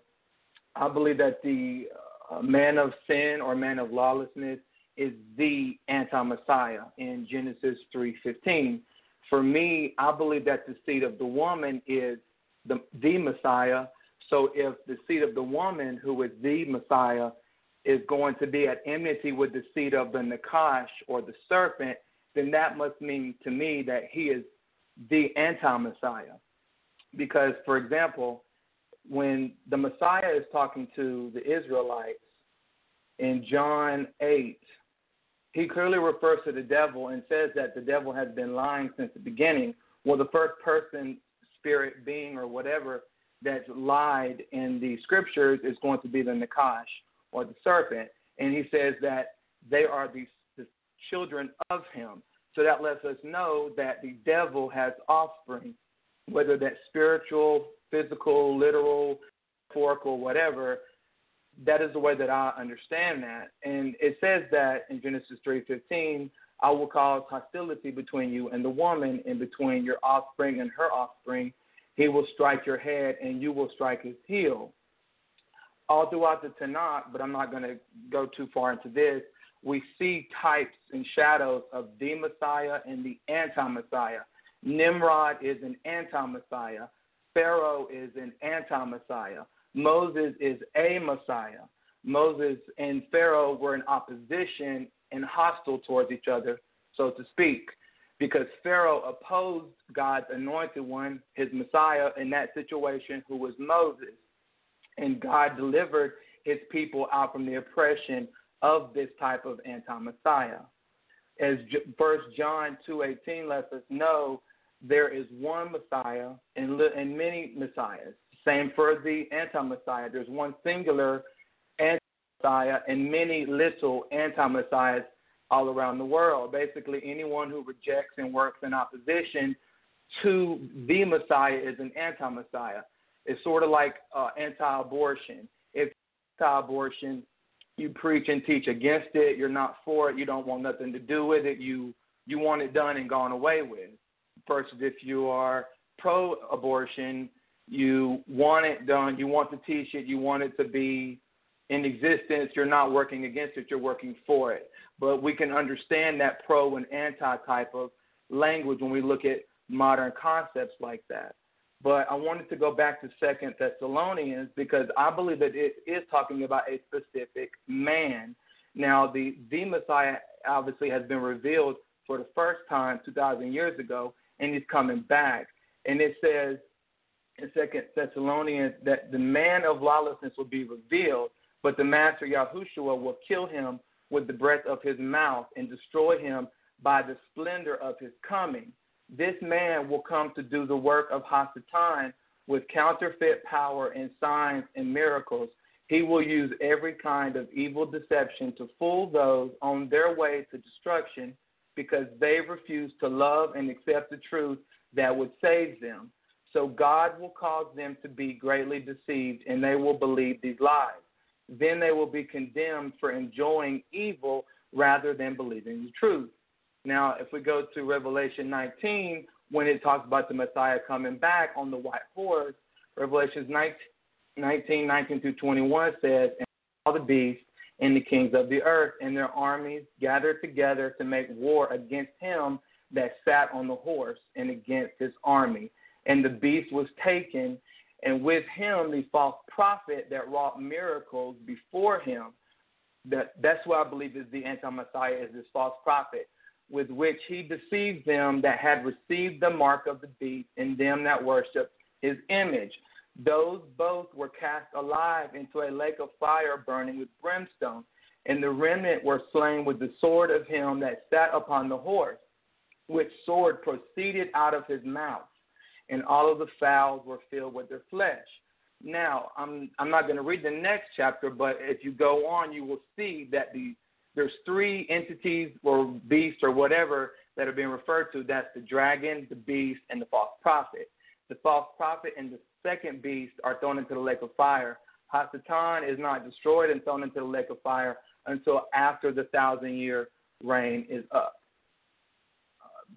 I believe that the uh, man of sin or man of lawlessness is the anti-Messiah in Genesis 3:15. For me, I believe that the seed of the woman is the the Messiah. So if the seed of the woman, who is the Messiah, is going to be at enmity with the seed of the Nakash or the serpent, then that must mean to me that he is the anti Messiah. Because, for example, when the Messiah is talking to the Israelites in John 8, he clearly refers to the devil and says that the devil has been lying since the beginning. Well, the first person, spirit, being, or whatever that's lied in the scriptures is going to be the Nakash or the serpent. And he says that they are the, the children of him. So that lets us know that the devil has offspring, whether that's spiritual, physical, literal, metaphorical, whatever. That is the way that I understand that. And it says that in Genesis 3:15, I will cause hostility between you and the woman, and between your offspring and her offspring. He will strike your head, and you will strike his heel all throughout the Tanakh, but I'm not going to go too far into this, we see types and shadows of the Messiah and the anti Messiah. Nimrod is an anti Messiah, Pharaoh is an anti Messiah, Moses is a Messiah. Moses and Pharaoh were in opposition and hostile towards each other, so to speak, because Pharaoh opposed God's anointed one, his Messiah, in that situation, who was Moses and God delivered his people out from the oppression of this type of anti-Messiah. As First John 2:18 lets us know, there is one Messiah and, and many Messiahs. Same for the anti-Messiah. There's one singular anti-Messiah and many little anti-Messiahs all around the world. Basically, anyone who rejects and works in opposition to the Messiah is an anti-Messiah. It's sort of like uh, anti-abortion. If anti-abortion, you preach and teach against it. You're not for it. You don't want nothing to do with it. You you want it done and gone away with. Versus if you are pro-abortion, you want it done. You want to teach it. You want it to be in existence. You're not working against it. You're working for it. But we can understand that pro and anti type of language when we look at modern concepts like that. But I wanted to go back to Second Thessalonians because I believe that it is talking about a specific man. Now, the the Messiah obviously has been revealed for the first time 2,000 years ago, and he's coming back. And it says in Second Thessalonians that the man of lawlessness will be revealed, but the Master Yahushua will kill him with the breath of his mouth and destroy him by the splendor of his coming. This man will come to do the work of Hasatan with counterfeit power and signs and miracles. He will use every kind of evil deception to fool those on their way to destruction because they refuse to love and accept the truth that would save them. So God will cause them to be greatly deceived and they will believe these lies. Then they will be condemned for enjoying evil rather than believing the truth. Now, if we go to Revelation 19, when it talks about the Messiah coming back on the white horse, Revelations 19, 19, 19 through 21 says, And all the beasts and the kings of the earth and their armies gathered together to make war against him that sat on the horse and against his army. And the beast was taken, and with him the false prophet that wrought miracles before him, that that's what I believe is the anti-Messiah is this false prophet, with which he deceived them that had received the mark of the beast and them that worship his image. Those both were cast alive into a lake of fire burning with brimstone, and the remnant were slain with the sword of him that sat upon the horse, which sword proceeded out of his mouth, and all of the fowls were filled with their flesh. Now, I'm I'm not going to read the next chapter, but if you go on, you will see that the there's three entities or beasts or whatever that are being referred to. That's the dragon, the beast, and the false prophet. The false prophet and the second beast are thrown into the lake of fire. Hasatan is not destroyed and thrown into the lake of fire until after the thousand year reign is up.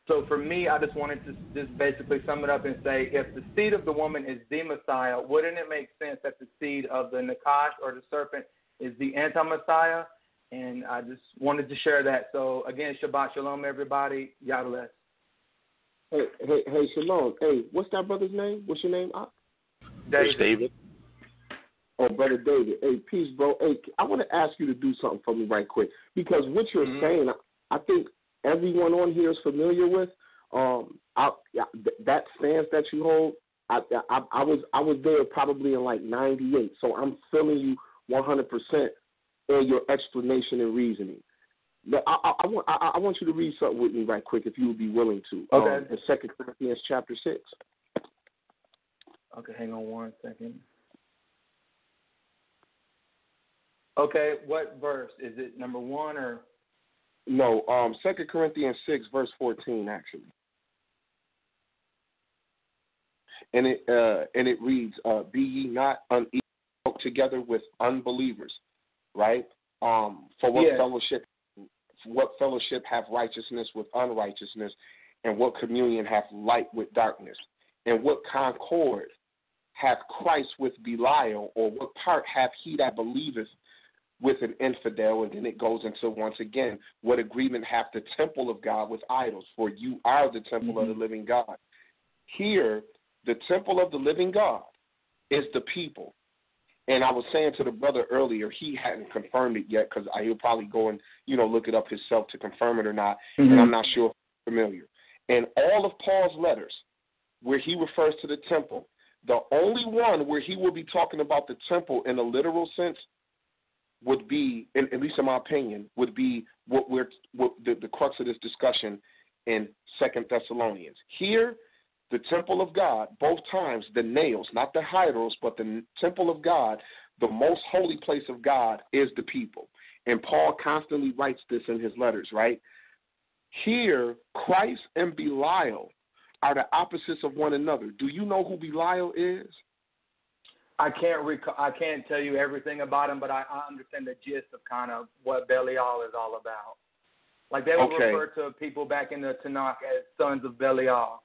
So for me, I just wanted to just basically sum it up and say, if the seed of the woman is the Messiah, wouldn't it make sense that the seed of the Nakash or the serpent is the anti-Messiah? And I just wanted to share that. So again, Shabbat Shalom, everybody. Yah bless. Hey, hey, hey, Shalom. Hey, what's that brother's name? What's your name? David. David. Oh, brother David. Hey, peace, bro. Hey, I want to ask you to do something for me right quick because what you're mm-hmm. saying, I think everyone on here is familiar with. Um, I, that stance that you hold, I, I, I was I was there probably in like '98, so I'm feeling you 100 percent in your explanation and reasoning. But I, I, I, want I, I, want you to read something with me right quick, if you would be willing to. Okay. Um, in Second Corinthians chapter six. Okay, hang on one second. Okay, what verse is it? Number one or? No, um, Second Corinthians six, verse fourteen, actually. And it uh, and it reads, uh, "Be ye not unequal together with unbelievers." Right? Um, for what yeah. fellowship? What fellowship have righteousness with unrighteousness, and what communion hath light with darkness, and what concord hath Christ with Belial, or what part hath he that believeth with an infidel, and then it goes into once again, what agreement hath the temple of God with idols? For you are the temple mm-hmm. of the mm-hmm. living God. Here, the temple of the living God is the people. And I was saying to the brother earlier, he hadn't confirmed it yet because he'll probably go and you know look it up himself to confirm it or not. Mm-hmm. And I'm not sure if familiar. And all of Paul's letters, where he refers to the temple, the only one where he will be talking about the temple in a literal sense would be, in, at least in my opinion, would be what we're what the, the crux of this discussion in Second Thessalonians. Here, the temple of God, both times the naos, not the idols, but the temple of God, the most holy place of God is the people. And Paul constantly writes this in his letters, right? Here, Christ and Belial are the opposites of one another. Do you know who Belial is? I can't recall. I can't tell you everything about him, but I, I understand the gist of kind of what Belial is all about. Like they would okay. refer to people back in the Tanakh as sons of Belial.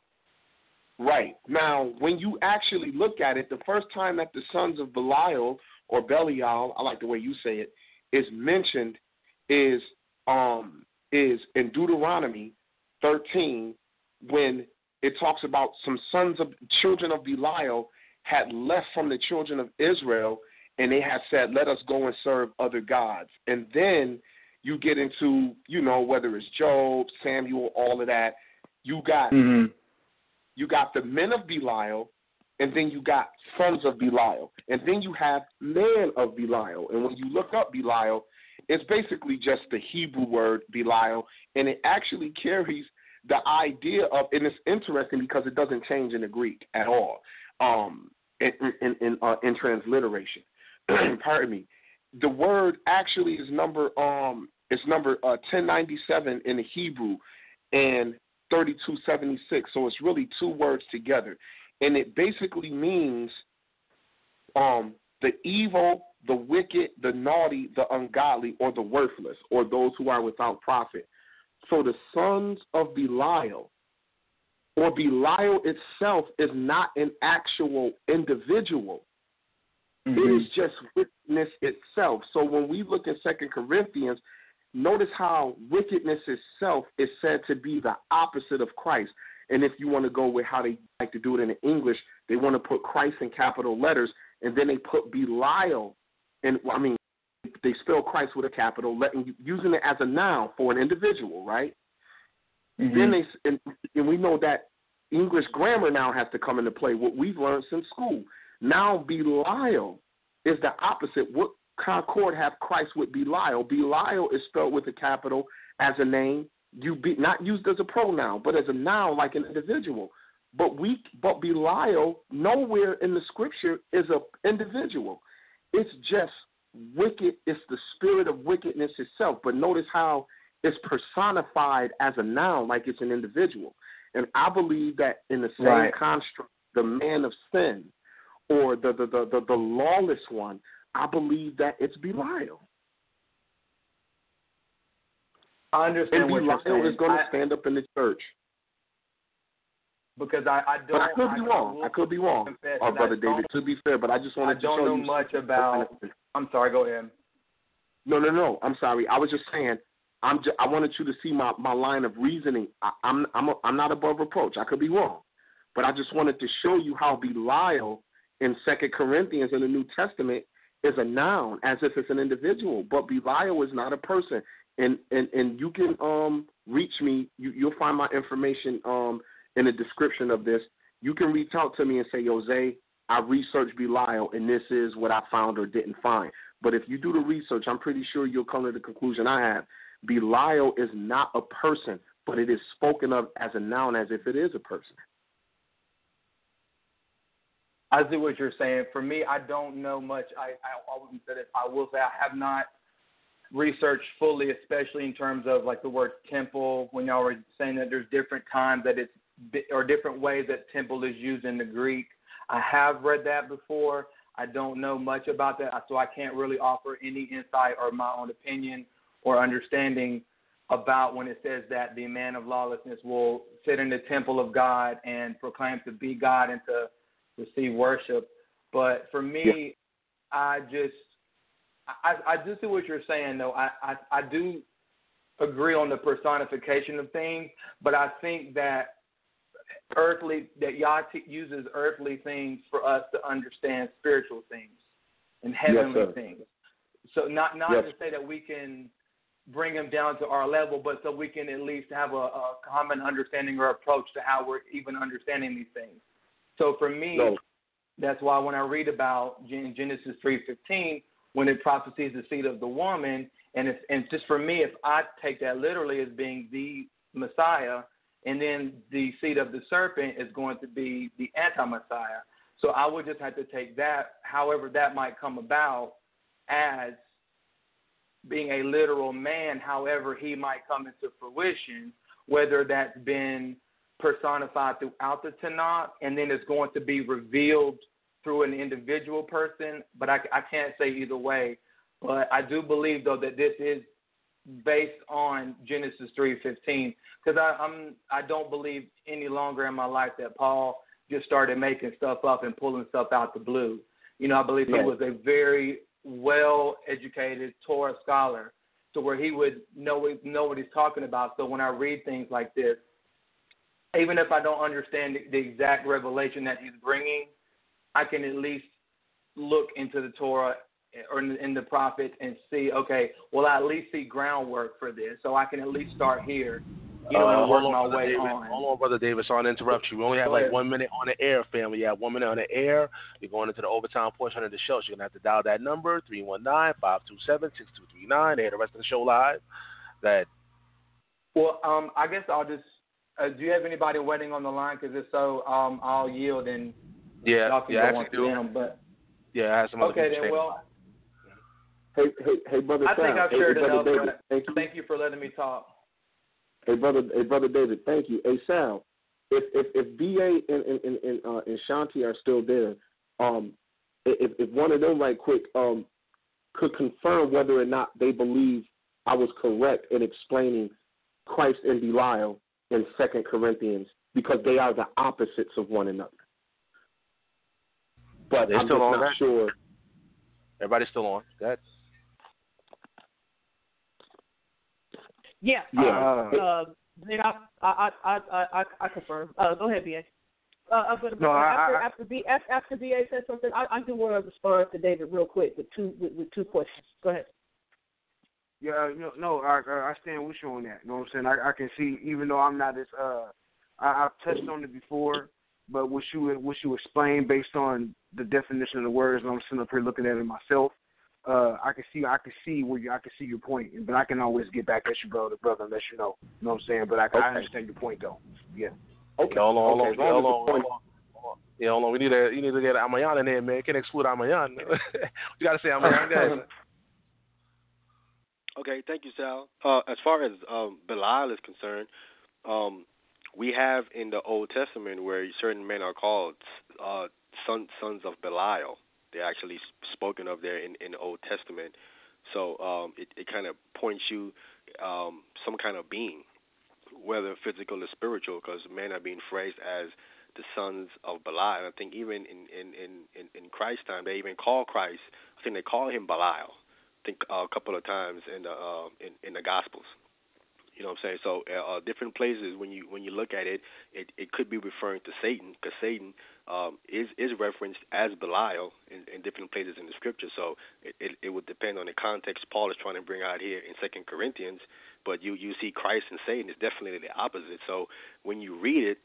Right. Now, when you actually look at it, the first time that the sons of Belial or Belial, I like the way you say it, is mentioned is um is in Deuteronomy 13 when it talks about some sons of children of Belial had left from the children of Israel and they had said, let us go and serve other gods. And then you get into, you know, whether it's Job, Samuel, all of that. You got mm-hmm. you got the men of Belial, and then you got sons of Belial, and then you have men of Belial. And when you look up Belial, it's basically just the Hebrew word Belial, and it actually carries the idea of, and it's interesting because it doesn't change in the Greek at all um, in in in, uh, in transliteration. Pardon me. The word actually is number um it's number uh, 1097 in the Hebrew and 3276. So it's really two words together, and it basically means um the evil, the wicked, the naughty, the ungodly, or the worthless, or those who are without profit. So the sons of Belial or Belial itself is not an actual individual. Mm-hmm. It is just wickedness itself. So when we look at Second Corinthians, notice how wickedness itself is said to be the opposite of Christ. And if you want to go with how they like to do it in English, they want to put Christ in capital letters, and then they put Belial, and I mean, they spell Christ with a capital, letting using it as a noun for an individual, right? Mm-hmm. Then they and, and we know that English grammar now has to come into play. What we've learned since school. Now Belial is the opposite. What Concord have Christ with Belial? Belial is spelled with a capital as a name. You be not used as a pronoun, but as a noun like an individual. But we but Belial nowhere in the scripture is a individual. It's just wicked. It's the spirit of wickedness itself. But notice how it's personified as a noun, like it's an individual. And I believe that in the same Right. construct, the man of sin or the the, the, the, the lawless one, I believe that it's Belial. I understand And what you're saying. is going to I- stand up in the church. because I, I don't. But I could be wrong. Uh, I could be wrong, confess oh, brother David. To be fair, but I just wanted I to don't show know you much about. I'm sorry. Go ahead. No, no, no. I'm sorry. I was just saying. I'm. Wanted you to see my, my line of reasoning. I, I'm. I'm. A, I'm not above reproach. I could be wrong, but I just wanted to show you how Belial in Second Corinthians in the New Testament is a noun, as if it's an individual. But Belial is not a person. And and and you can um reach me. You you'll find my information um in the description of this. You can reach out to me and say, Jose, I researched Belial, and this is what I found or didn't find. But if you do the research, I'm pretty sure you'll come to the conclusion I have. Belial is not a person, but it is spoken of as a noun as if it is a person. I see what you're saying. For me, I don't know much. I I, I wouldn't say this. I will say I have not researched fully, especially in terms of like the word temple. When y'all were saying that there's different times that it's or different ways that temple is used in the Greek. I have read that before. I don't know much about that, so I can't really offer any insight or my own opinion or understanding about when it says that the man of lawlessness will sit in the temple of God and proclaim to be God and to receive worship. But for me, I just I, I do see what you're saying though. I, I I do agree on the personification of things, but I think that earthly that Yah t- uses earthly things for us to understand spiritual things and heavenly sir. things. So not not Yes. to say that we can bring them down to our level, but so we can at least have a, a common understanding or approach to how we're even understanding these things. So for me, No. that's why when I read about Gen- Genesis three fifteen, when it prophesies the seed of the woman, and if and just for me, if I take that literally as being the Messiah, and then the seed of the serpent is going to be the anti-Messiah. So I would just have to take that, however that might come about, as being a literal man, however he might come into fruition, whether that's been personified throughout the Tanakh and then it's going to be revealed through an individual person. But I, I can't say either way. But I do believe though that this is based on Genesis three fifteen because I'm I don't believe any longer in my life that Paul just started making stuff up and pulling stuff out the blue. You know, I believe he was a very well educated Torah scholar to where he would know know what he's talking about. So when I read things like this, even if I don't understand the, exact revelation that he's bringing, I can at least look into the Torah or in, in the prophet and see, okay, well, I at least see groundwork for this, so I can at least start here, you know, Uh, and work hold my way David. on. Hold on, brother David. Sorry to interrupt you. We only have like one minute on the air, family. We have one minute on the air. We're going into the overtime portion of the show. So you're gonna have to dial that number 319-527-6239. They hear the rest of the show live. That Well, um, I guess I'll just. Uh, do you have anybody waiting on the line? Because if so, um, I'll yield and yeah, y'all can yeah, I go actually to do. them. But Yeah, I have some other okay, people then. standing Well, Hey, hey, hey, brother. I think I've hey, shared enough. Thank you. thank you for letting me talk. Hey brother, hey brother David, thank you. Hey Sal, if if if BA and and and, and, uh, and Shanti are still there, um, if if one of them right quick um could confirm whether or not they believe I was correct in explaining Christ and Belial in Second Corinthians because they are the opposites of one another. But They I'm still just on not that? sure. everybody's still on. That's Yeah. Yeah. Uh, uh, then I, I, I, I, I, I confirm. Uh, go ahead, BA. Uh, uh, but, No, but I- after, I- after, B, after, after BA said something, I, I do want to respond to David real quick with two with, with two questions. Go ahead. Yeah, no, no, I I stand with you on that. You know what I'm saying? I, I can see, even though I'm not as uh, I, I've touched on it before, but what you what you explain based on the definition of the words, and I'm sitting up here looking at it myself. Uh, I can see I can see where you I can see your point, but I can always get back at you, brother, brother, and let you know. You know what I'm saying? But I, okay. I understand your point though. Yeah. Okay. hold on, hold on, okay. hold on, hold on. Yeah, hold on. We need to you need to get Ahmayan in there, man. Can't exclude Ahmayan. you got to say Ahmayan, guys. Okay, thank you, Sal. Uh, as far as um, Belial is concerned, um, we have in the Old Testament where certain men are called uh, sons sons of Belial. They're actually spoken of there in, in the Old Testament. So um, it, it kind of points you um, some kind of being, whether physical or spiritual, because men are being phrased as the sons of Belial. And I think even in in in in Christ's time, they even call Christ. I think they call him Belial think uh, a couple of times in the uh, in, in the Gospels. You know what I'm saying? So uh, different places when you when you look at it, it, it could be referring to Satan because Satan um, is is referenced as Belial in, in different places in the Scripture. So it, it, it would depend on the context Paul is trying to bring out here in Second Corinthians. But you you see Christ and Satan is definitely the opposite. So when you read it,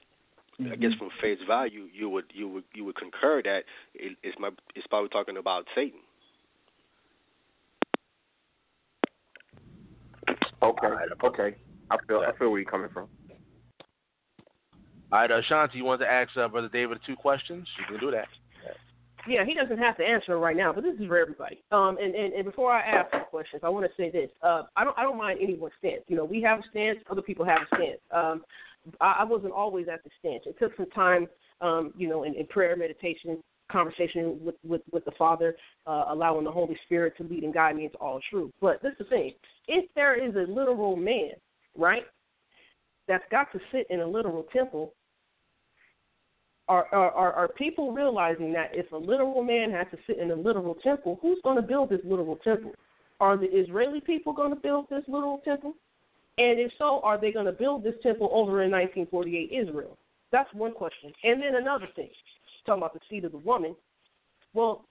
Mm-hmm. I guess from face value, you would you would you would concur that it, it's my it's probably talking about Satan. Okay. Right, okay. I feel I feel where you're coming from. All right, Ashanti, uh, you want to ask uh, Brother David two questions? You can do that. Yeah, he doesn't have to answer right now, but this is for everybody. Um, and, and, and before I ask the questions, I want to say this. Uh, I don't I don't mind anyone's stance. You know, we have a stance, other people have a stance. Um, I, I wasn't always at the stance. It took some time, um, you know, in, in prayer, meditation, conversation with with, with the Father, uh, allowing the Holy Spirit to lead and guide me into all truth. But this is the thing: if there is a literal man, right, that's got to sit in a literal temple, are are are, people realizing that if a literal man has to sit in a literal temple, who's going to build this literal temple? Are the Israeli people going to build this literal temple? And if so, are they going to build this temple over in 1948 Israel? That's one question. And then another thing talking about the seed of the woman. Well,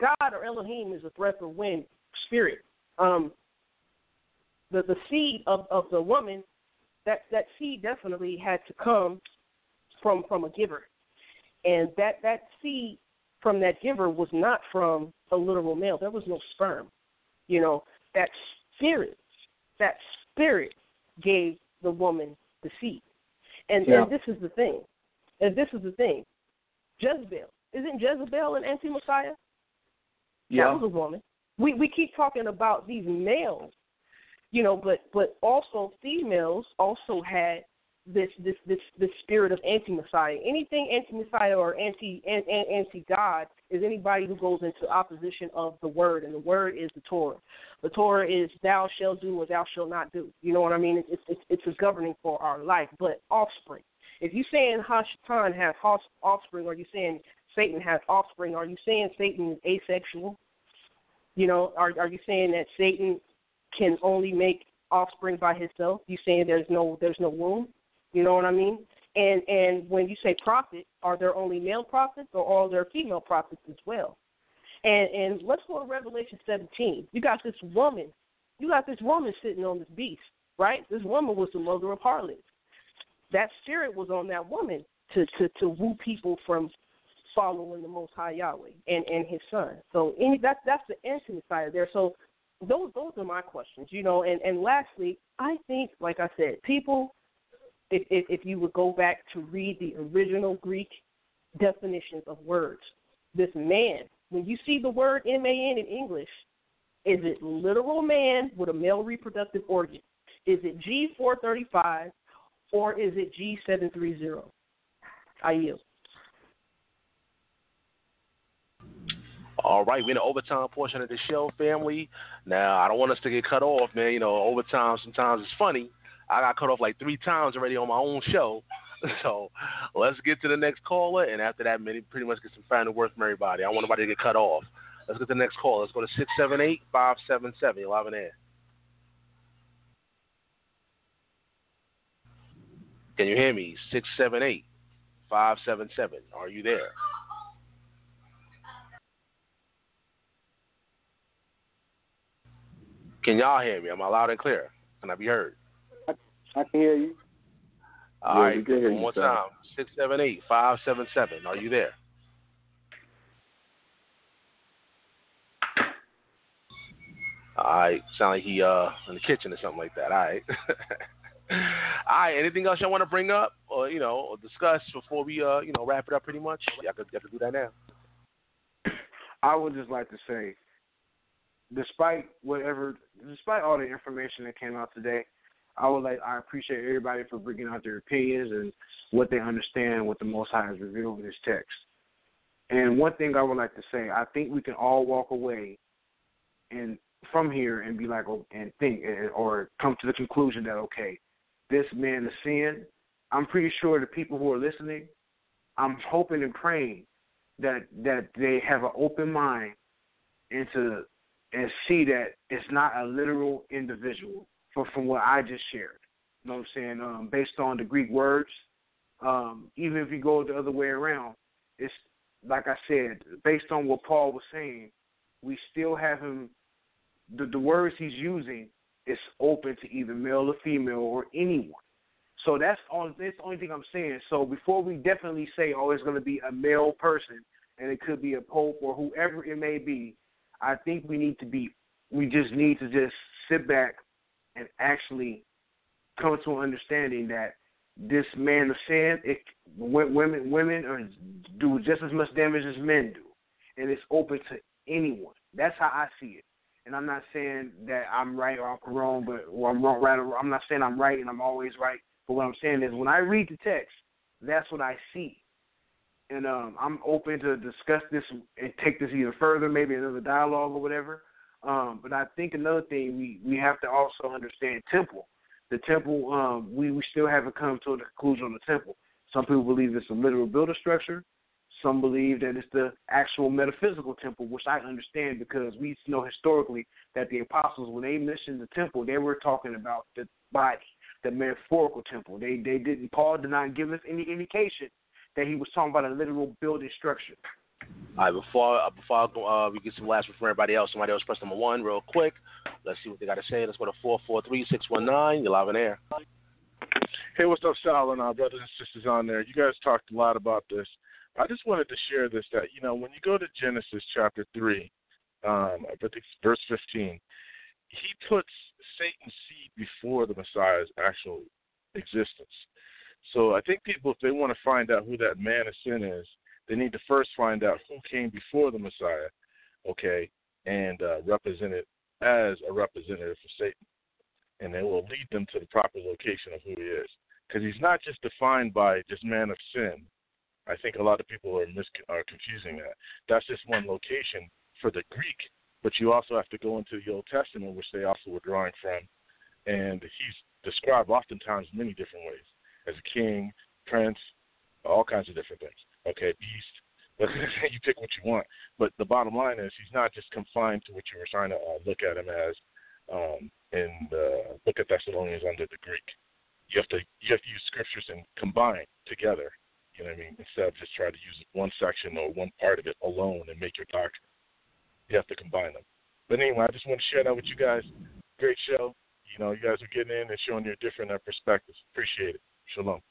God or Elohim is a breath of wind spirit. Um, the the seed of, of the woman, that that seed definitely had to come from from a giver, and that that seed from that giver was not from a literal male. There was no sperm. You know that spirit, that spirit gave the woman the seed, and, yeah. and this is the thing. And this is the thing. Jezebel. Isn't Jezebel an anti Messiah? Yeah. That was a woman. We we keep talking about these males, you know, but but also females also had this this this this spirit of anti Messiah. Anything anti Messiah or anti anti God is anybody who goes into opposition of the word, and the word is the Torah. The Torah is thou shalt do or thou shalt not do. You know what I mean? It's it's it's a governing for our life, but offspring. If you're saying Hashatan has offspring, or you saying Satan has offspring, are you saying Satan is asexual? You know, are are you saying that Satan can only make offspring by himself? You saying there's no there's no womb? You know what I mean? And and when you say prophet, are there only male prophets or are there female prophets as well? And and let's go to Revelation 17. You got this woman, you got this woman sitting on this beast, right? This woman was the mother of harlots that spirit was on that woman to to to woo people from following the Most High Yahweh and and His Son. So any that's that's the intimate side of there. So those those are my questions, you know. And and lastly, I think, like I said, people, if if, if you would go back to read the original Greek definitions of words, this man, when you see the word M A N in English, is it literal man with a male reproductive organ? Is it G four thirty five? or is it G730? I yield. All right, we're in the overtime portion of the show, family. Now, I don't want us to get cut off, man. You know, overtime sometimes is funny. I got cut off like three times already on my own show. So let's get to the next caller, and after that, pretty much get some final word from everybody. I want nobody to get cut off. Let's get to the next call. Let's go to 678 577. You're live in air. Can you hear me? 678 577. Are you there? Can y'all hear me? Am I loud and clear? Can I be heard? I, I can hear you. All Yeah, right. we can hear One you, more sir. time. Six seven eight five seven seven. Are you there? All right. Sound like he uh in the kitchen or something like that. All right. All right. Anything else y'all want to bring up or you know or discuss before we uh you know wrap it up? Pretty much. Y'all could, y'all could do that now. I would just like to say, despite whatever, despite all the information that came out today, I would like I appreciate everybody for bringing out their opinions and what they understand what the Most High has revealed in this text. And one thing I would like to say, I think we can all walk away and from here and be like, oh, and think, or come to the conclusion that okay, this man is sin. I'm pretty sure the people who are listening, I'm hoping and praying that that they have an open mind and to and see that it's not a literal individual for from what I just shared. You know what I'm saying? Um, based on the Greek words, um, even if you go the other way around, it's like I said, based on what Paul was saying, we still have him. The, the words he's using is open to either male or female or anyone. So that's all. That's the only thing I'm saying. So before we definitely say, oh, it's going to be a male person and it could be a pope or whoever it may be, I think we need to be. We just need to just sit back and actually come to an understanding that this man of sin, it, women women are, do just as much damage as men do, and it's open to anyone. That's how I see it. And I'm not saying that I'm right or I'm wrong, but or I'm wrong, right or I'm not saying I'm right and I'm always right. But what I'm saying is when I read the text, that's what I see. And um, I'm open to discuss this and take this even further, maybe another dialogue or whatever. Um, but I think another thing we, we have to also understand temple. The temple, um, we, we still haven't come to a conclusion on the temple. Some people believe it's a literal building structure. Some believe that it's the actual metaphysical temple, which I understand because we know historically that the apostles, when they mentioned the temple, they were talking about the body, the metaphorical temple. They they didn't. Paul did not give us any indication that he was talking about a literal building structure. All right, before uh, before I go, uh, we get some last word from everybody else. Somebody else press number one real quick. Let's see what they got to say. Let's go to four four three six one nine. You're live in air. Hey, what's up, Sal and our brothers and sisters on there? You guys talked a lot about this. I just wanted to share this that you know when you go to Genesis chapter three, um, I think verse fifteen, he puts Satan's seed before the Messiah's actual existence. So I think people, if they want to find out who that man of sin is, they need to first find out who came before the Messiah, okay, and uh, represent it as a representative for Satan, and it will lead them to the proper location of who he is, because he's not just defined by just man of sin. I think a lot of people are mis- are confusing that. That's just one location for the Greek, but you also have to go into the Old Testament, which they also were drawing from, and he's described oftentimes many different ways as a king, prince, all kinds of different things. Okay, beast. you pick what you want, but the bottom line is he's not just confined to what you were trying to uh, look at him as um, in the Book of Thessalonians under the Greek. You have to you have to use scriptures and combine together. You know what I mean? Instead of just try to use one section or one part of it alone and make your doctrine. You have to combine them. But anyway, I just want to share that with you guys. Great show. You know, you guys are getting in and showing your different uh, perspectives. Appreciate it. Shalom.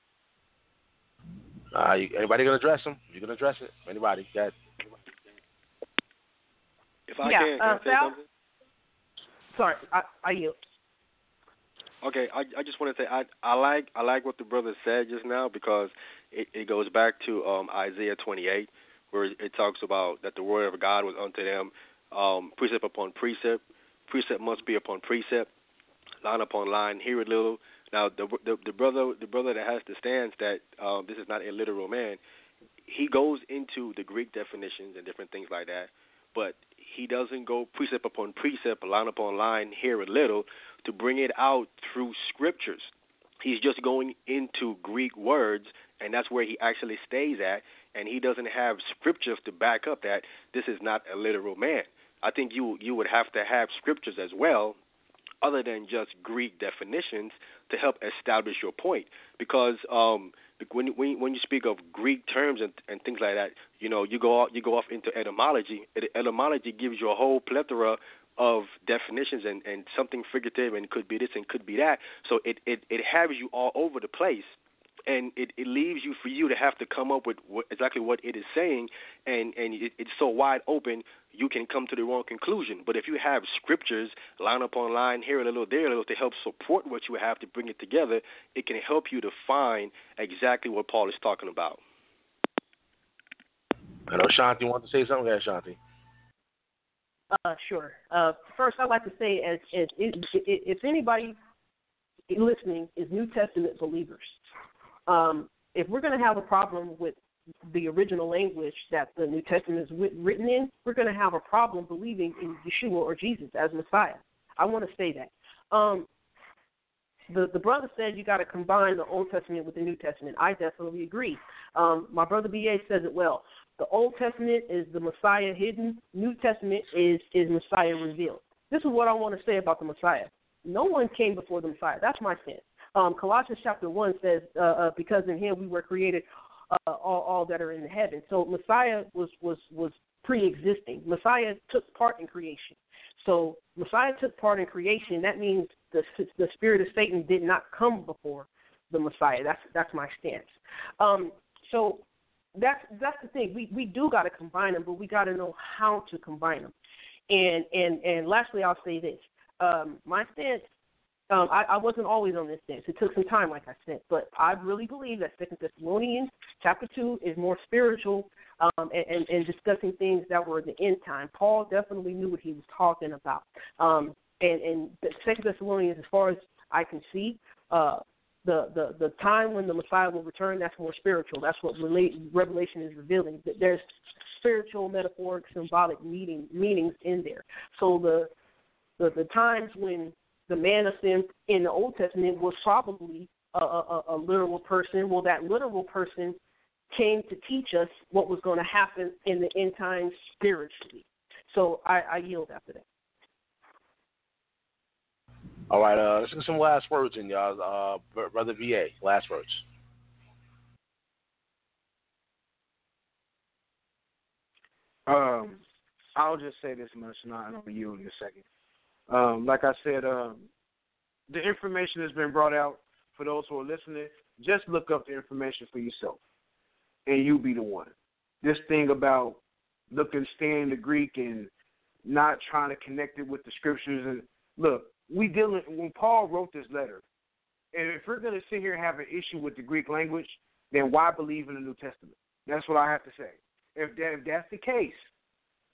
Uh, you, anybody gonna address them? You gonna address it? Anybody? Got? If I Yeah, can, can uh, I say Sal? something? Sorry, I, I yield. Okay, I I just want to say I I like I like what the brother said just now because it, it goes back to um Isaiah 28 where it talks about that the word of God was unto them um precept upon precept precept must be upon precept line upon line here a little now the the, the brother the brother that has the stance that um this is not a literal man he goes into the Greek definitions and different things like that but he doesn't go precept upon precept, line upon line, here a little, to bring it out through scriptures. He's just going into Greek words, and that's where he actually stays at, and he doesn't have scriptures to back up that this is not a literal man. I think you you would have to have scriptures as well, other than just Greek definitions, to help establish your point. Because um, when when when you speak of Greek terms and and things like that, you know, you go off, you go off into etymology. Etymology gives you a whole plethora of definitions and, and something figurative and could be this and could be that. So it, it, it has you all over the place and it, it leaves you for you to have to come up with what, exactly what it is saying, and and it, it's so wide open you can come to the wrong conclusion. But if you have scriptures line upon line, here a little, there a little, to help support what you have to bring it together, it can help you to find exactly what Paul is talking about. I know Shanti wants to say something. Yeah, Shanti. Uh, sure. Uh, first, I'd like to say, as, as if, if anybody listening is New Testament believers, um, if we're going to have a problem with the original language that the New Testament is written in, we're going to have a problem believing in Yeshua or Jesus as Messiah. I want to say that. Um, the the brother said you got to combine the Old Testament with the New Testament. I definitely agree. Um, my brother BA says it well. The Old Testament is the Messiah hidden. New Testament is is Messiah revealed. This is what I want to say about the Messiah. No one came before the Messiah. That's my stance. Um, Colossians chapter one says, uh, uh, "Because in Him we were created, uh, all, all that are in heaven." So Messiah was was was pre-existing. Messiah took part in creation. So Messiah took part in creation. That means the the spirit of Satan did not come before the Messiah. That's that's my stance. Um, so that's that's the thing. We we do got to combine them, but we got to know how to combine them. And and and lastly, I'll say this: um, my stance um, I, I wasn't always on this stance. It took some time, like I said, but I really believe that Second Thessalonians chapter two is more spiritual um, and, and, and discussing things that were in the end time. Paul definitely knew what he was talking about. Um, and and Second Thessalonians, as far as I can see, uh, the, the the time when the Messiah will return, that's more spiritual. That's what Revelation is revealing. That there's spiritual, metaphoric, symbolic meaning meanings in there. So the the, the times when the man of sin in the Old Testament was probably a, a, a literal person. Well, that literal person came to teach us what was going to happen in the end times spiritually. So I, I yield after that. All right, uh, let's get some last words in, y'all. Uh, Brother BA, last words. Um, I'll just say this much, and I'll yield in a second. Um, like I said, um, the information has been brought out for those who are listening. Just look up the information for yourself, and you'll be the one. This thing about looking, staying the Greek and not trying to connect it with the scriptures. And look, we dealing when Paul wrote this letter, and if we're going to sit here and have an issue with the Greek language, then why believe in the New Testament? That's what I have to say. If, that, if that's the case,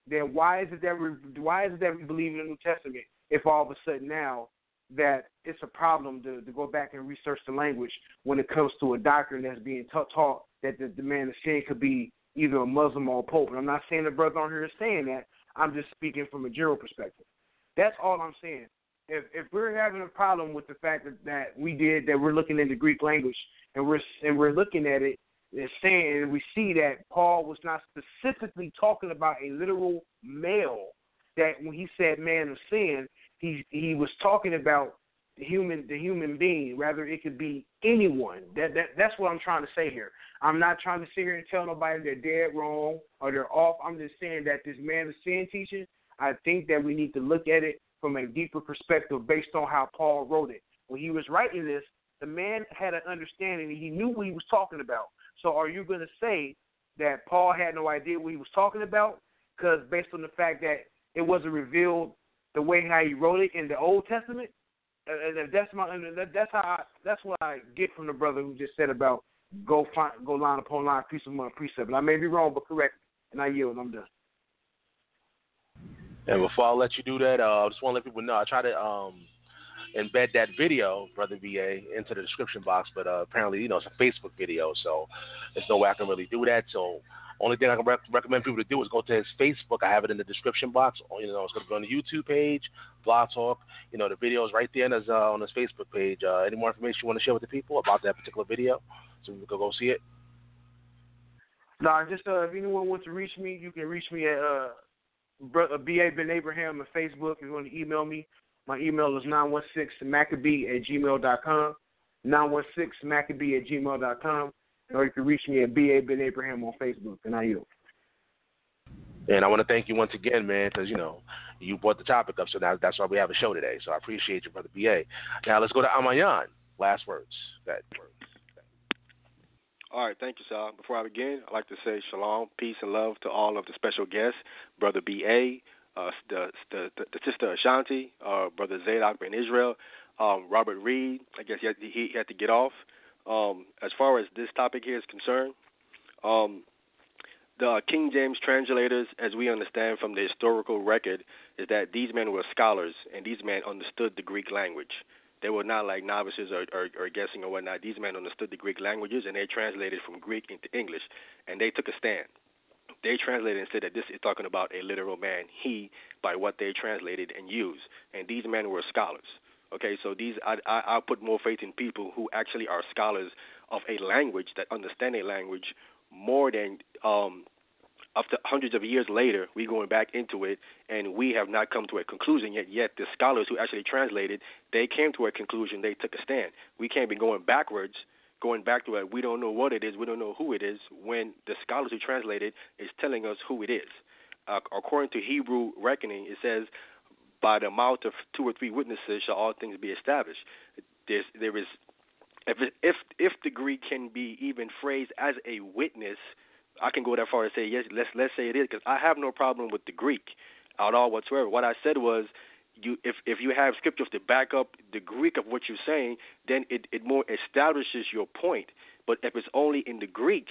then why is it that we why is it that we believe in the New Testament if all of a sudden now that it's a problem to, to go back and research the language when it comes to a doctrine that's being ta- taught that the, the man of sin could be either a Muslim or a Pope. And I'm not saying the brother on here is saying that. I'm just speaking from a general perspective. That's all I'm saying. If if we're having a problem with the fact that, that we did that we're looking in the Greek language and we're and we're looking at it and saying and we see that Paul was not specifically talking about a literal male that when he said man of sin, he he was talking about the human the human being. Rather, it could be anyone. That that that's what I'm trying to say here. I'm not trying to sit here and tell nobody they're dead wrong or they're off. I'm just saying that this man of sin teaching. I think that we need to look at it from a deeper perspective based on how Paul wrote it. When he was writing this, the man had an understanding. He knew what he was talking about. So, are you going to say that Paul had no idea what he was talking about? Because based on the fact that it wasn't revealed the way how he wrote it in the Old Testament. And that's my that's how I, that's what I get from the brother who just said about go find go line upon line, precept upon precept. And I may be wrong, but correct. And I yield. I'm done. And before I let you do that, uh, I just want to let people know I try to um, embed that video, brother BA, into the description box, but uh, apparently you know it's a Facebook video, so there's no way I can really do that. So only thing I can rec- recommend people to do is go to his Facebook. I have it in the description box. You know, it's going to be on the YouTube page, Blog Talk. You know, the video is right there uh, on his Facebook page. Uh, any more information you want to share with the people about that particular video so we can go see it? No, just uh, if anyone wants to reach me, you can reach me at uh, B.A. Ben Abraham on Facebook. If you want to email me, my email is 916maccabee at gmail.com. 916maccabee at gmail.com or you can reach me at B.A. Ben Abraham on Facebook, and I yield. And I want to thank you once again, man, because you know you brought the topic up, so now that's why we have a show today. So I appreciate you, brother BA. Now let's go to Ahmayan. Last words. That word. All right, thank you, Sal. Before I begin, I'd like to say shalom, peace, and love to all of the special guests, Brother B.A., uh, the, the, the, the sister Ashanti, uh, Brother Zadok Ben Israel, um, Robert Reed. I guess he had, to, he had to get off. Um, as far as this topic here is concerned, um, the King James translators, as we understand from the historical record, is that these men were scholars and these men understood the Greek language. They were not like novices or, or, or guessing or whatnot. These men understood the Greek languages and they translated from Greek into English, and they took a stand. They translated and said that this is talking about a literal man, he, by what they translated and used. And these men were scholars. Okay, so these I, I I put more faith in people who actually are scholars of a language that understand a language more than um, after hundreds of years later, we going back into it, and we have not come to a conclusion yet. Yet the scholars who actually translated, they came to a conclusion. They took a stand. We can't be going backwards, going back to it. We don't know what it is. We don't know who it is. When the scholars who translated is telling us who it is. Uh, according to Hebrew reckoning, it says, "By the mouth of two or three witnesses shall all things be established." There's, there is, if if if the Greek can be even phrased as a witness I can go that far and say yes. Let's let's say it is because I have no problem with the Greek at all whatsoever. What I said was, you if if you have scriptures to back up the Greek of what you're saying, then it it more establishes your point. But if it's only in the Greek,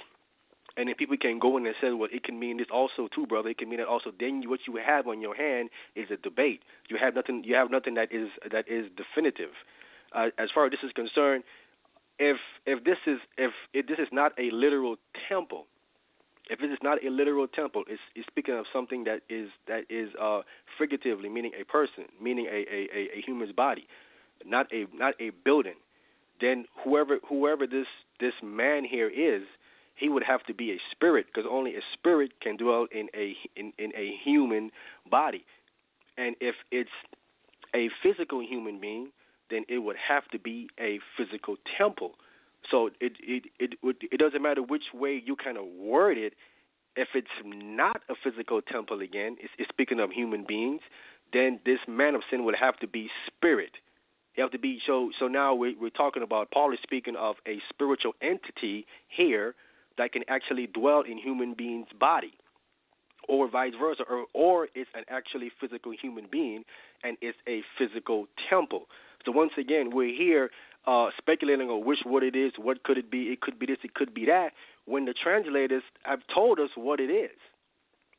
and then people can go in and say, well, it can mean this also too, brother. It can mean that also. Then you, what you have on your hand is a debate. You have nothing. You have nothing that is that is definitive. Uh, as far as this is concerned, if if this is if, if this is not a literal temple, if it is not a literal temple, it's, it's speaking of something that is that is uh, figuratively, meaning a person, meaning a, a, a, human's body, not a not a building. Then whoever whoever this this man here is, he would have to be a spirit, because only a spirit can dwell in a in, in a human body. And if it's a physical human being, then it would have to be a physical temple. So it it it it doesn't matter which way you kind of word it. If it's not a physical temple again, it's, it's speaking of human beings, then this man of sin would have to be spirit. You have to be so. So now we, we're talking about Paul is speaking of a spiritual entity here that can actually dwell in human beings' body, or vice versa, or or it's an actually physical human being and it's a physical temple. So once again, we're here uh, speculating on which what it is, what could it be, it could be this, it could be that, when the translators have told us what it is.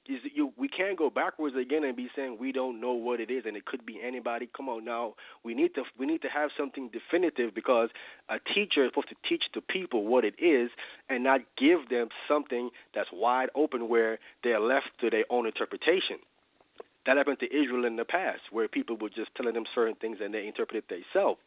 You, you, we can't go backwards again and be saying we don't know what it is and it could be anybody. Come on now, we need to we need to have something definitive because a teacher is supposed to teach the people what it is and not give them something that's wide open where they're left to their own interpretation. That happened to Israel in the past, where people were just telling them certain things and they interpreted themselves.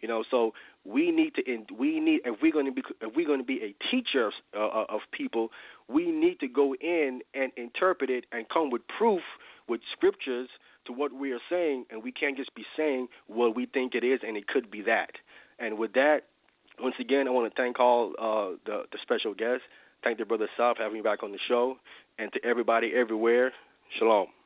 You know, so we need to we need if we're going to be if we're going to be a teacher of, uh, of people, we need to go in and interpret it and come with proof with scriptures to what we are saying, and we can't just be saying what we think it is and it could be that. And with that, once again, I want to thank all uh, the the special guests. Thank the brother South for having me back on the show, and to everybody everywhere. Shalom.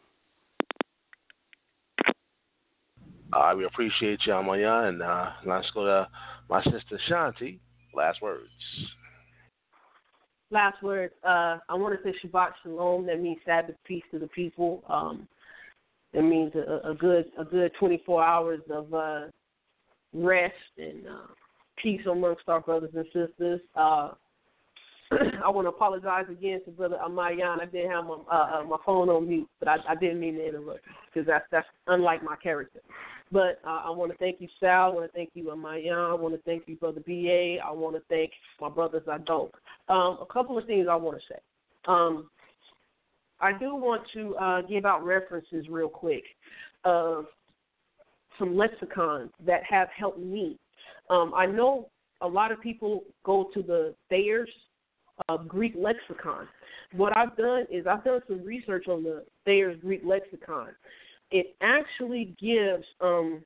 Uh, we appreciate you, Amaya, and uh, let's go to my sister Shanti. Last words. Last words. Uh, I want to say Shabbat Shalom. That means Sabbath peace to the people. Um, that means a, a good a good 24 hours of uh, rest and uh, peace amongst our brothers and sisters. Uh, I want to apologize again to Brother Ahmayan. I didn't have my uh, uh, my phone on mute, but I, I didn't mean to interrupt because that's that's unlike my character. But uh, I want to thank you, Sal. I want to thank you, Ahmayan. I want to thank you, Brother BA. I want to thank my brothers I don't. Um, a couple of things I want to say. Um, I do want to uh, give out references real quick of some lexicons that have helped me. Um, I know a lot of people go to the Thayer's uh, Greek lexicon. What I've done is I've done some research on the Thayer's Greek lexicon. It actually gives um,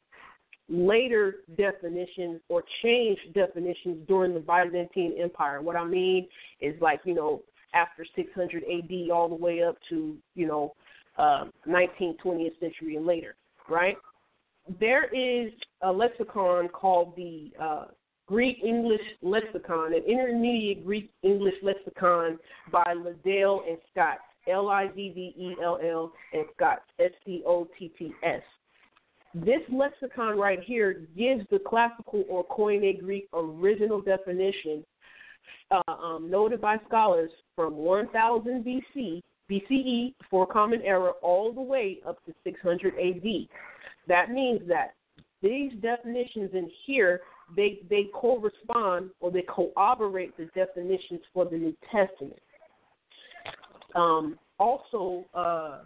later definitions or changed definitions during the Byzantine Empire. What I mean is like, you know, after 600 AD all the way up to you know uh, 19th, 20th century and later, right? There is a lexicon called the uh, Greek English Lexicon, an intermediate Greek English lexicon by Liddell and Scott, L I D D E L L and Scott, S C O T T S. This lexicon right here gives the classical or Koine Greek original definition uh, um, noted by scholars from 1000 BC, BCE for Common Era all the way up to 600 AD. That means that these definitions in here they they correspond or they corroborate the definitions for the New Testament. Um, also, uh,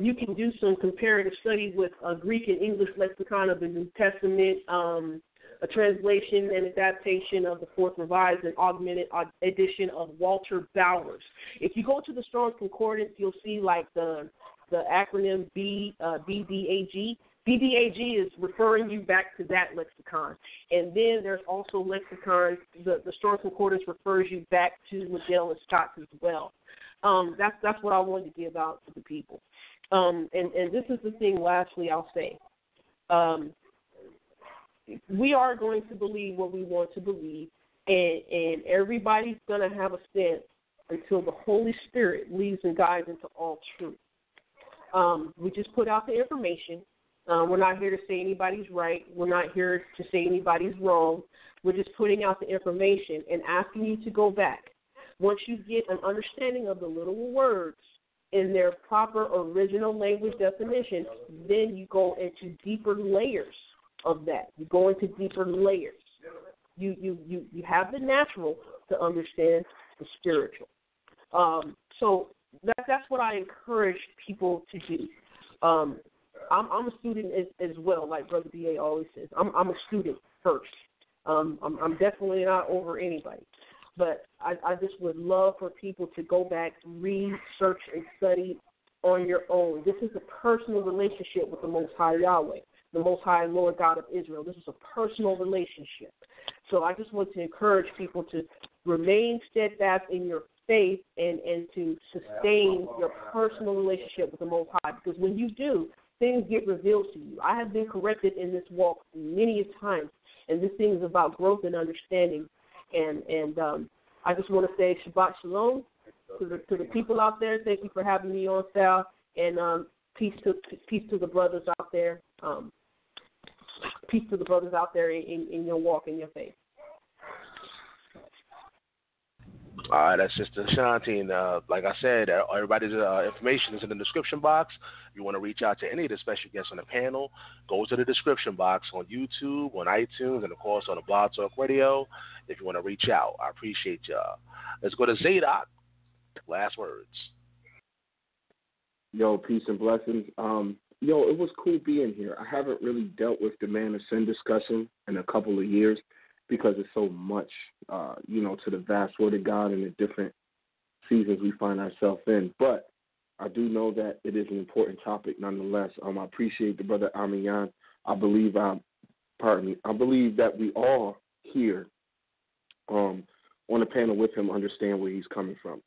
you can do some comparative study with a Greek and English lexicon of the New Testament, um, a translation and adaptation of the Fourth Revised and Augmented edition of Walter Bauer's. If you go to the Strong's Concordance, you'll see like the the acronym B uh, BDAG. BDAG is referring you back to that lexicon, and then there's also lexicons. The the Strong's Concordance refers you back to Liddell and Scott as well. Um, that's that's what I wanted to give out to the people. Um, and and this is the thing. Lastly, I'll say, um, we are going to believe what we want to believe, and and everybody's going to have a stance until the Holy Spirit leads and guides into all truth. Um, we just put out the information. Uh, we're not here to say anybody's right. We're not here to say anybody's wrong. We're just putting out the information and asking you to go back once you get an understanding of the literal words in their proper original language definition, then you go into deeper layers of that. You go into deeper layers. You you you, you have the natural to understand the spiritual. Um, so that that's what I encourage people to do. Um, I'm I'm a student as, as well, like Brother BA always says. I'm I'm a student first. Um, I'm, I'm definitely not over anybody. But I, I just would love for people to go back, research and study on your own. This is a personal relationship with the Most High Yahweh, the Most High Lord God of Israel. This is a personal relationship. So I just want to encourage people to remain steadfast in your faith and, and to sustain your personal relationship with the Most High. Because when you do, things get revealed to you. I have been corrected in this walk many times, and this thing is about growth and understanding and and um, I just want to say Shabbat Shalom to the to the people out there. Thank you for having me on, Sal, and um, peace to peace to the brothers out there. Um, peace to the brothers out there in, in your walk in your faith. All right, that's Sister Shanti. Uh, like I said, uh, everybody's uh, information is in the description box. If you want to reach out to any of the special guests on the panel, go to the description box on YouTube, on iTunes, and of course on the Blog Talk Radio. If you want to reach out, I appreciate y'all. Let's go to Zadok. Last words. Yo, peace and blessings. Um, yo, it was cool being here. I haven't really dealt with the man of sin discussion in a couple of years because it's so much, uh, you know, to the vast word of God and the different seasons we find ourselves in. But I do know that it is an important topic nonetheless. Um, I appreciate the brother Ahmayan. I believe, um, pardon me, I believe that we all here um, on the panel with him understand where he's coming from.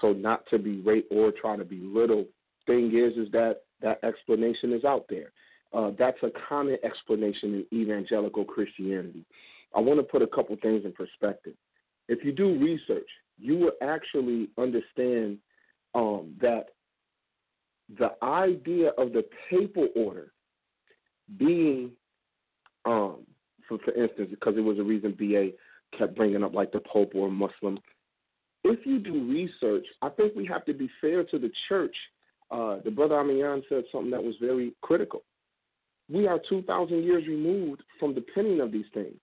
So not to berate or try to belittle. Thing is, is that that explanation is out there. Uh, that's a common explanation in evangelical Christianity. I want to put a couple things in perspective. If you do research, you will actually understand um, that the idea of the papal order being, um, for, for instance, because it was a reason BA kept bringing up like the Pope or Muslim. If you do research, I think we have to be fair to the church. Uh, the brother Ahmayan said something that was very critical. We are 2,000 years removed from the penning of these things.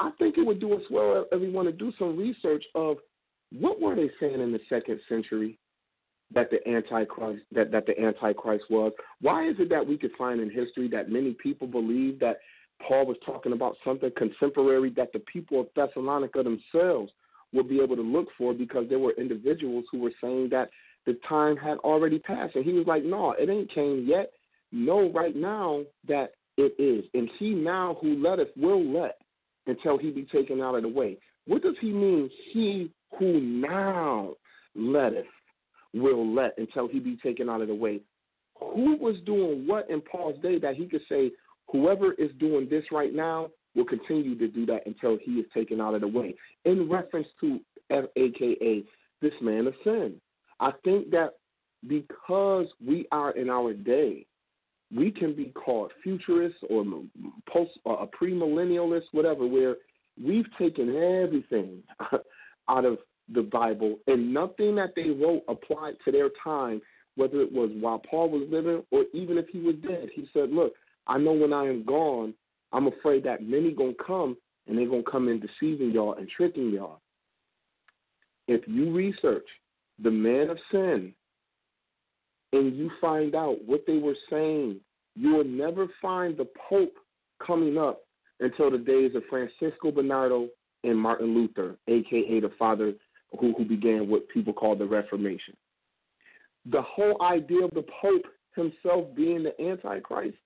I think it would do us well if we want to do some research of what were they saying in the second century that the antichrist that, that the antichrist was. Why is it that we could find in history that many people believe that Paul was talking about something contemporary that the people of Thessalonica themselves would be able to look for because there were individuals who were saying that the time had already passed. And he was like, No, it ain't came yet. Know right now that it is. And he now who letteth will let until he be taken out of the way. What does he mean? He who now letteth will let until he be taken out of the way. Who was doing what in Paul's day that he could say, whoever is doing this right now will continue to do that until he is taken out of the way? In reference to AKA this man of sin. I think that because we are in our day, we can be called futurists or post or a premillennialist, whatever, where we've taken everything out of the Bible and nothing that they wrote applied to their time, whether it was while Paul was living or even if he was dead. He said, Look, I know when I am gone, I'm afraid that many gonna come and they're gonna come in deceiving y'all and tricking y'all. If you research the man of sin and you find out what they were saying, you will never find the Pope coming up until the days of Francisco Bernardo and Martin Luther, aka the father who, who began what people call the Reformation. The whole idea of the Pope himself being the Antichrist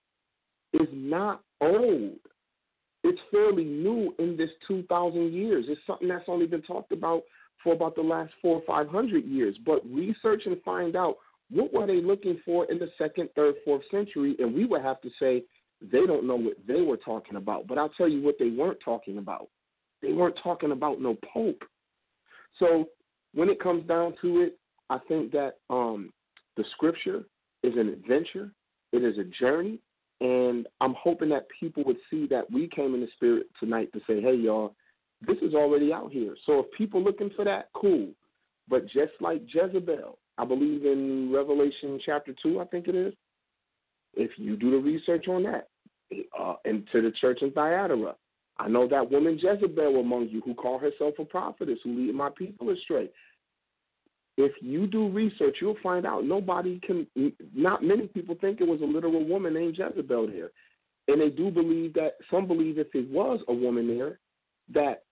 is not old. It's fairly new in this 2,000 years. It's something that's only been talked about for about the last four or 500 years. But research and find out what were they looking for in the second, third, fourth century, and we would have to say they don't know what they were talking about. But I'll tell you what they weren't talking about. They weren't talking about no pope. So when it comes down to it, I think that um, the scripture is an adventure. It is a journey, and I'm hoping that people would see that we came in the spirit tonight to say, "Hey, y'all, this is already out here." So if people looking for that, cool. But just like Jezebel, I believe in Revelation chapter 2, I think it is. If you do the research on that, uh, and to the church in Thyatira, I know that woman Jezebel among you who called herself a prophetess, who lead my people astray. If you do research, you'll find out nobody can, not many people think it was a literal woman named Jezebel there. And they do believe that, some believe if it was a woman there, that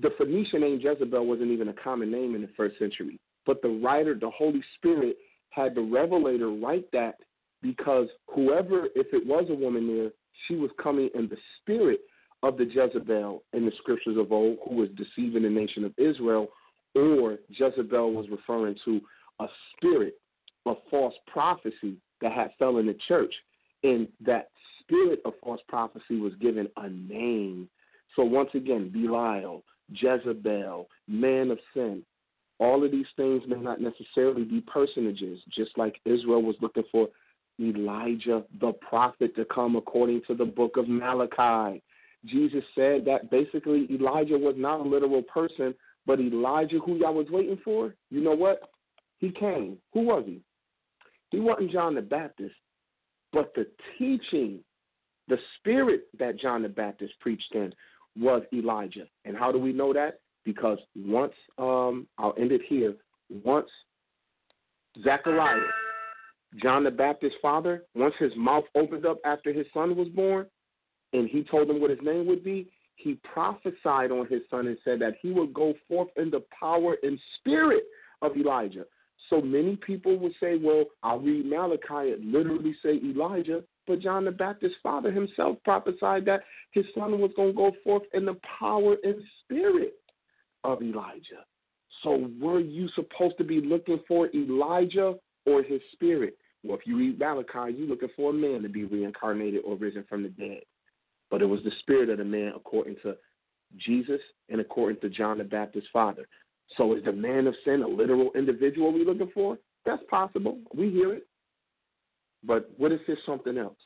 the Phoenician name Jezebel wasn't even a common name in the first century. But the writer, the Holy Spirit, had the revelator write that because whoever, if it was a woman there, she was coming in the spirit of the Jezebel in the scriptures of old who was deceiving the nation of Israel, or Jezebel was referring to a spirit of false prophecy that had fell in the church. And that spirit of false prophecy was given a name. So once again, Belial, Jezebel, man of sin, all of these things may not necessarily be personages, just like Israel was looking for Elijah, the prophet, to come according to the book of Malachi. Jesus said that basically Elijah was not a literal person, but Elijah, who y'all was waiting for, you know what? He came. Who was he? He wasn't John the Baptist, but the teaching, the spirit that John the Baptist preached in was Elijah. And how do we know that? Because once um, I'll end it here. Once Zechariah, John the Baptist's father, once his mouth opened up after his son was born, and he told him what his name would be, he prophesied on his son and said that he would go forth in the power and spirit of Elijah. So many people would say, well, I'll read Malachi, it literally say Elijah, but John the Baptist's father himself prophesied that his son was going to go forth in the power and spirit of Elijah. So were you supposed to be looking for Elijah or his spirit? Well, if you read Malachi, you're looking for a man to be reincarnated or risen from the dead. But it was the spirit of the man according to Jesus and according to John the Baptist's father. So is the man of sin a literal individual we're looking for? That's possible. We hear it. But what if it's something else?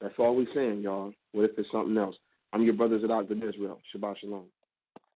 That's all we're saying, y'all. What if it's something else? I'm your brother Zadok Ben Israel. Shabbat Shalom.